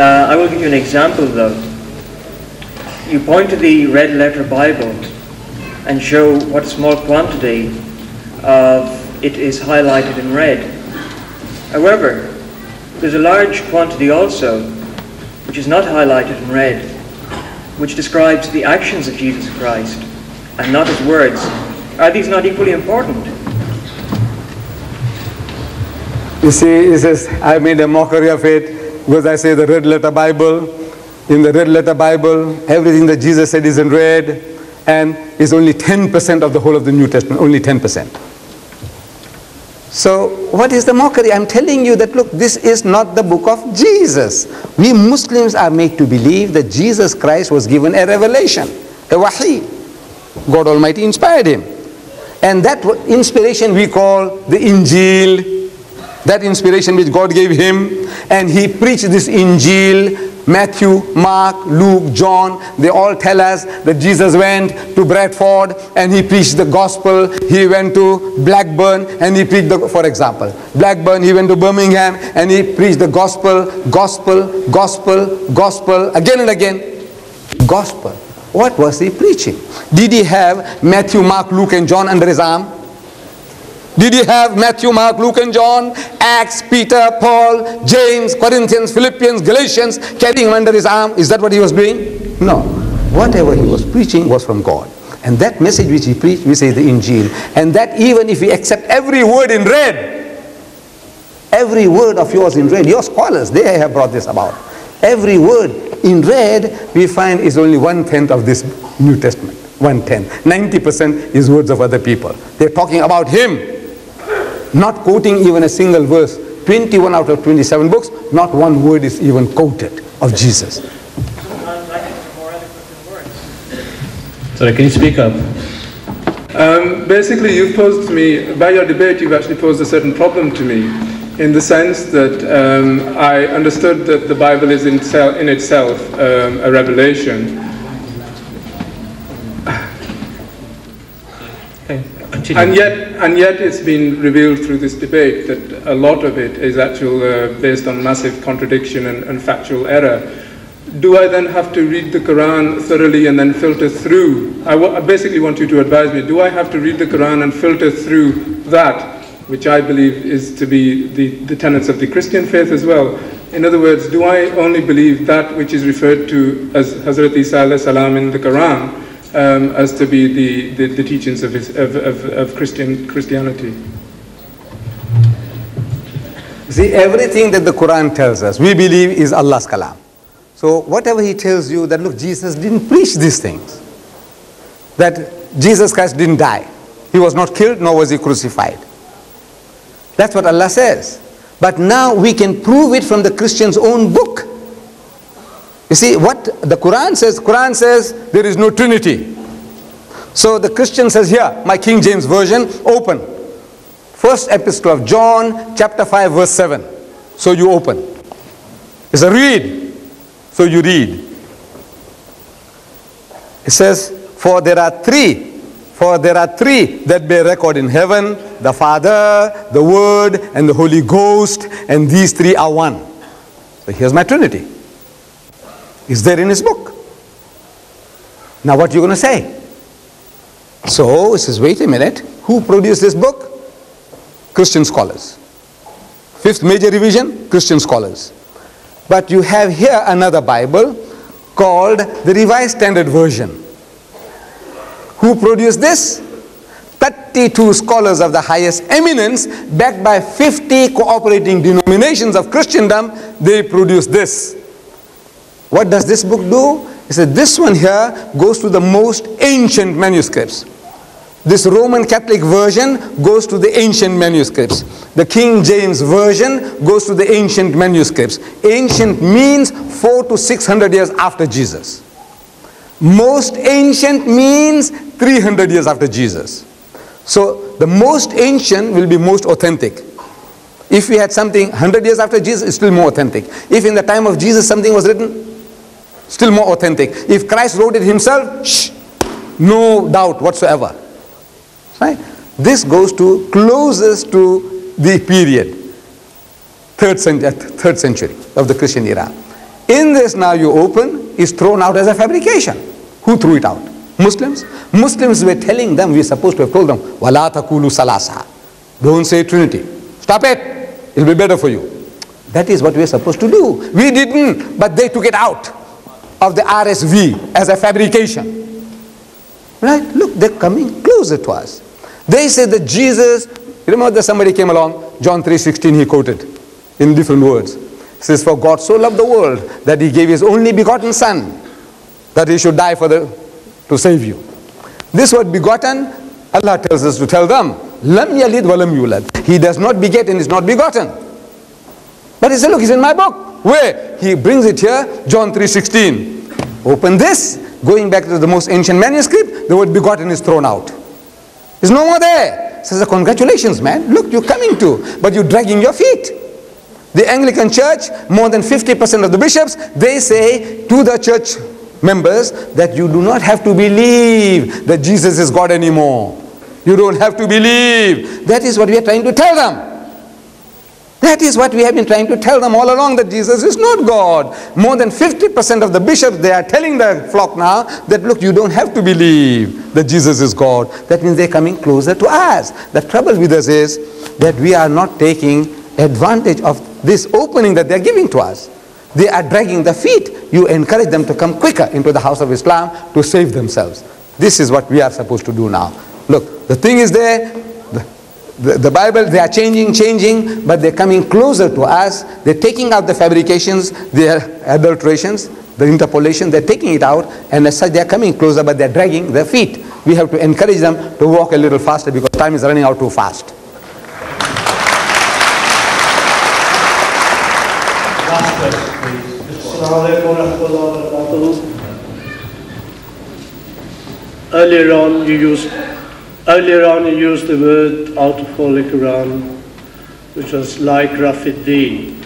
S14: Uh, I will give you an example though. You point to the red letter Bible and show what small quantity of it is highlighted in red. However, there's a large quantity also which is not highlighted in red, which describes the actions of Jesus Christ and not his words. Are these not equally important?
S2: You see, he says, I made a mockery of it because I say the red letter Bible. In the red letter Bible, everything that Jesus said is in red and is only 10% of the whole of the New Testament, only 10%. So, what is the mockery? I'm telling you that look, this is not the book of Jesus. We Muslims are made to believe that Jesus Christ was given a revelation, a wahi. God Almighty inspired him. And that inspiration we call the Injil, that inspiration which God gave him, and he preached this Injil Matthew, Mark, Luke, John, they all tell us that Jesus went to Bradford and he preached the gospel. He went to Blackburn and he preached the, for example, Blackburn, he went to Birmingham and he preached the gospel, gospel, gospel, gospel, again and again. Gospel. What was he preaching? Did he have Matthew, Mark, Luke, and John under his arm? Did he have Matthew, Mark, Luke, and John, Acts, Peter, Paul, James, Corinthians, Philippians, Galatians, carrying him under his arm? Is that what he was doing? No. Whatever he was preaching was from God. And that message which he preached, we say the Injil. And that even if we accept every word in red, every word of yours in red, your scholars, they have brought this about. Every word in red, we find is only one tenth of this New Testament. One tenth. 90% is words of other people. They're talking about him not quoting even a single verse. 21 out of 27 books, not one word is even quoted of Jesus.
S15: Sorry, can you speak up?
S16: Um, basically, you've posed to me, by your debate, you've actually posed a certain problem to me, in the sense that um, I understood that the Bible is in, in itself um, a revelation. And yet, and yet it's been revealed through this debate that a lot of it is actual uh, based on massive contradiction and, and factual error. Do I then have to read the Quran thoroughly and then filter through? I, basically want you to advise me. Do I have to read the Quran and filter through that which I believe is to be the, the tenets of the Christian faith as well. In other words, do I only believe that which is referred to as Hazrat Isa in the Quran um, as to be the, the, the teachings of, his, of, of, of Christian, Christianity?
S2: See, everything that the Quran tells us, we believe is Allah's kalam. So whatever he tells you that look, Jesus didn't preach these things. That Jesus Christ didn't die. He was not killed, nor was he crucified. That's what Allah says. But now we can prove it from the Christian's own book. You see, what the Quran says, Quran says there is no Trinity. So the Christian says here, my King James Version, open. First epistle of John, chapter 5, verse 7. So you open. It's a read. So you read. It says, For there are three, for there are three that bear record in heaven the Father, the Word, and the Holy Ghost, and these three are one. So here's my Trinity. Is there in his book. Now what are you going to say? So he says, wait a minute, who produced this book? Christian scholars. Fifth major revision, Christian scholars. But you have here another Bible called the Revised Standard Version. Who produced this? 32 scholars of the highest eminence, backed by 50 cooperating denominations of Christendom, they produced this. What does this book do? It says this one here goes to the most ancient manuscripts. This Roman Catholic version goes to the ancient manuscripts. The King James version goes to the ancient manuscripts. Ancient means four to six hundred years after Jesus. Most ancient means 300 years after Jesus. So the most ancient will be most authentic. If we had something 100 years after Jesus, it's still more authentic. If in the time of Jesus something was written, still more authentic. If Christ wrote it himself, shh, no doubt whatsoever. Right? This goes to closest to the period, third century, uh, third century of the Christian era. In this now you open is thrown out as a fabrication. Who threw it out? Muslims? Muslims were telling them, we're supposed to have told them, Wala takulu salasa. Don't say Trinity. Stop it. It'll be better for you. That is what we're supposed to do. We didn't, but they took it out of the RSV as a fabrication. Right? Look, they're coming closer to us. They say that Jesus, remember that somebody came along, John 3.16 he quoted in different words. He says, For God so loved the world that he gave his only begotten son that he should die for the to save you. This word begotten, Allah tells us to tell them, Lam yalid walam yulad. He does not beget and is not begotten. But he said, look, it's in my book. Where? He brings it here, John 3.16. Open this, going back to the most ancient manuscript, the word begotten is thrown out. It's no more there. Says, congratulations, man. Look, you're coming to, but you're dragging your feet. The Anglican Church, more than 50% of the bishops, they say to the church members that you do not have to believe that Jesus is God anymore. You don't have to believe. That is what we are trying to tell them. That is what we have been trying to tell them all along that Jesus is not God. More than 50% of the bishops, they are telling the flock now that look, you don't have to believe that Jesus is God. That means they're coming closer to us. The trouble with us is that we are not taking advantage of this opening that they're giving to us. They are dragging the feet. You encourage them to come quicker into the house of Islam to save themselves. This is what we are supposed to do now. Look, the thing is there, the, the, the, Bible, they are changing, changing, but they're coming closer to us. They're taking out the fabrications, their adulterations, the interpolation, they're taking it out, and as such, they're coming closer, but they're dragging their feet. We have to encourage them to walk a little faster because time is running out too fast.
S4: Earlier on, you used earlier on you used the word Holy Quran, which was like Rafiddin.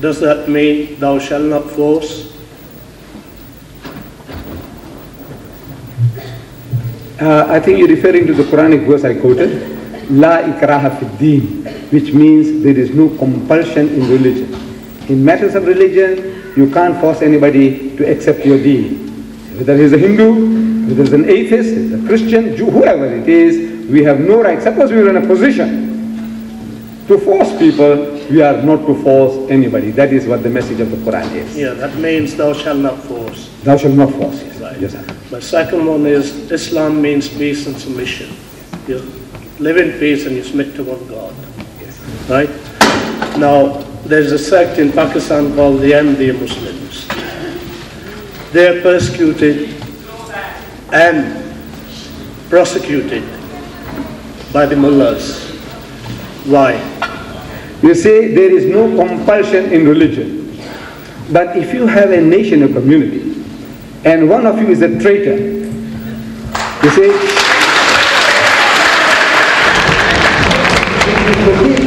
S4: Does that mean thou shalt not force?
S2: Uh, I think you're referring to the Quranic verse I quoted, La ikraha fid deen, which means there is no compulsion in religion. In matters of religion, you can't force anybody to accept your deen. Whether he's a Hindu, whether he's an atheist, a Christian, Jew, whoever it is, we have no right. Suppose we were in a position To force people, we are not to force anybody. That is what the message of the Quran is.
S17: Yeah, that means thou shalt not force.
S2: Thou shalt not force. Yes, yes sir.
S17: The second one is Islam means peace and submission. You live in peace and you submit to one God. Right? Now, there's a sect in Pakistan called the Ahmadiyya Muslims. They're persecuted and prosecuted by the mullahs. Why?
S2: You say there is no compulsion in religion. But if you have a nation, a community, and one of you is a traitor, you say,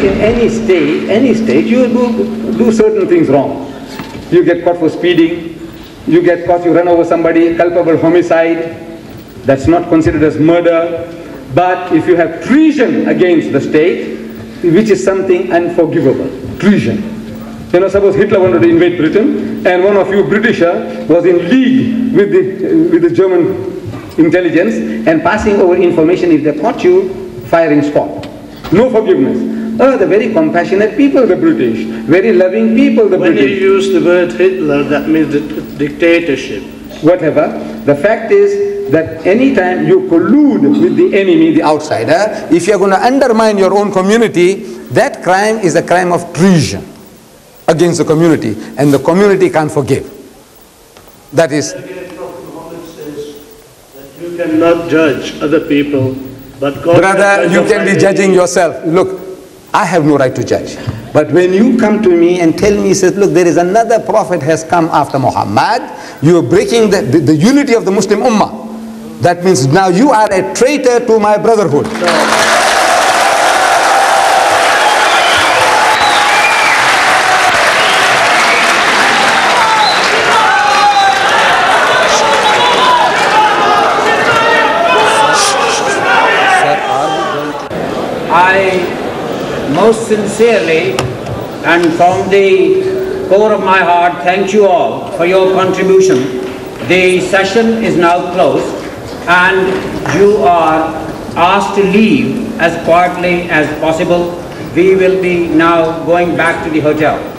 S2: in any state, any state, you do, do certain things wrong. You get caught for speeding, you get caught, you run over somebody, culpable homicide, that's not considered as murder. But if you have treason against the state, which is something unforgivable, treason. You know, suppose Hitler wanted to invade Britain, and one of you Britisher was in league with the, with the German intelligence and passing over information. If they caught you, firing squad. No forgiveness. Oh, the very compassionate people, the British. Very loving people, the
S17: when
S2: British.
S17: When you use the word Hitler, that means dictatorship.
S2: Whatever. The fact is that anytime you collude with the enemy, the outsider, if you're going to undermine your own community, that crime is a crime of treason against the community, and the community can't forgive. That is.
S17: You cannot judge other people, but God.
S2: Brother, you can be judging yourself. Look, I have no right to judge. But when you come to me and tell me, says, look, there is another prophet has come after Muhammad, you are breaking the, the, the unity of the Muslim Ummah. That means now you are a traitor to my brotherhood.
S1: I most sincerely and from the core of my heart thank you all for your contribution. The session is now closed and you are asked to leave as quietly as possible. We will be now going back to the hotel.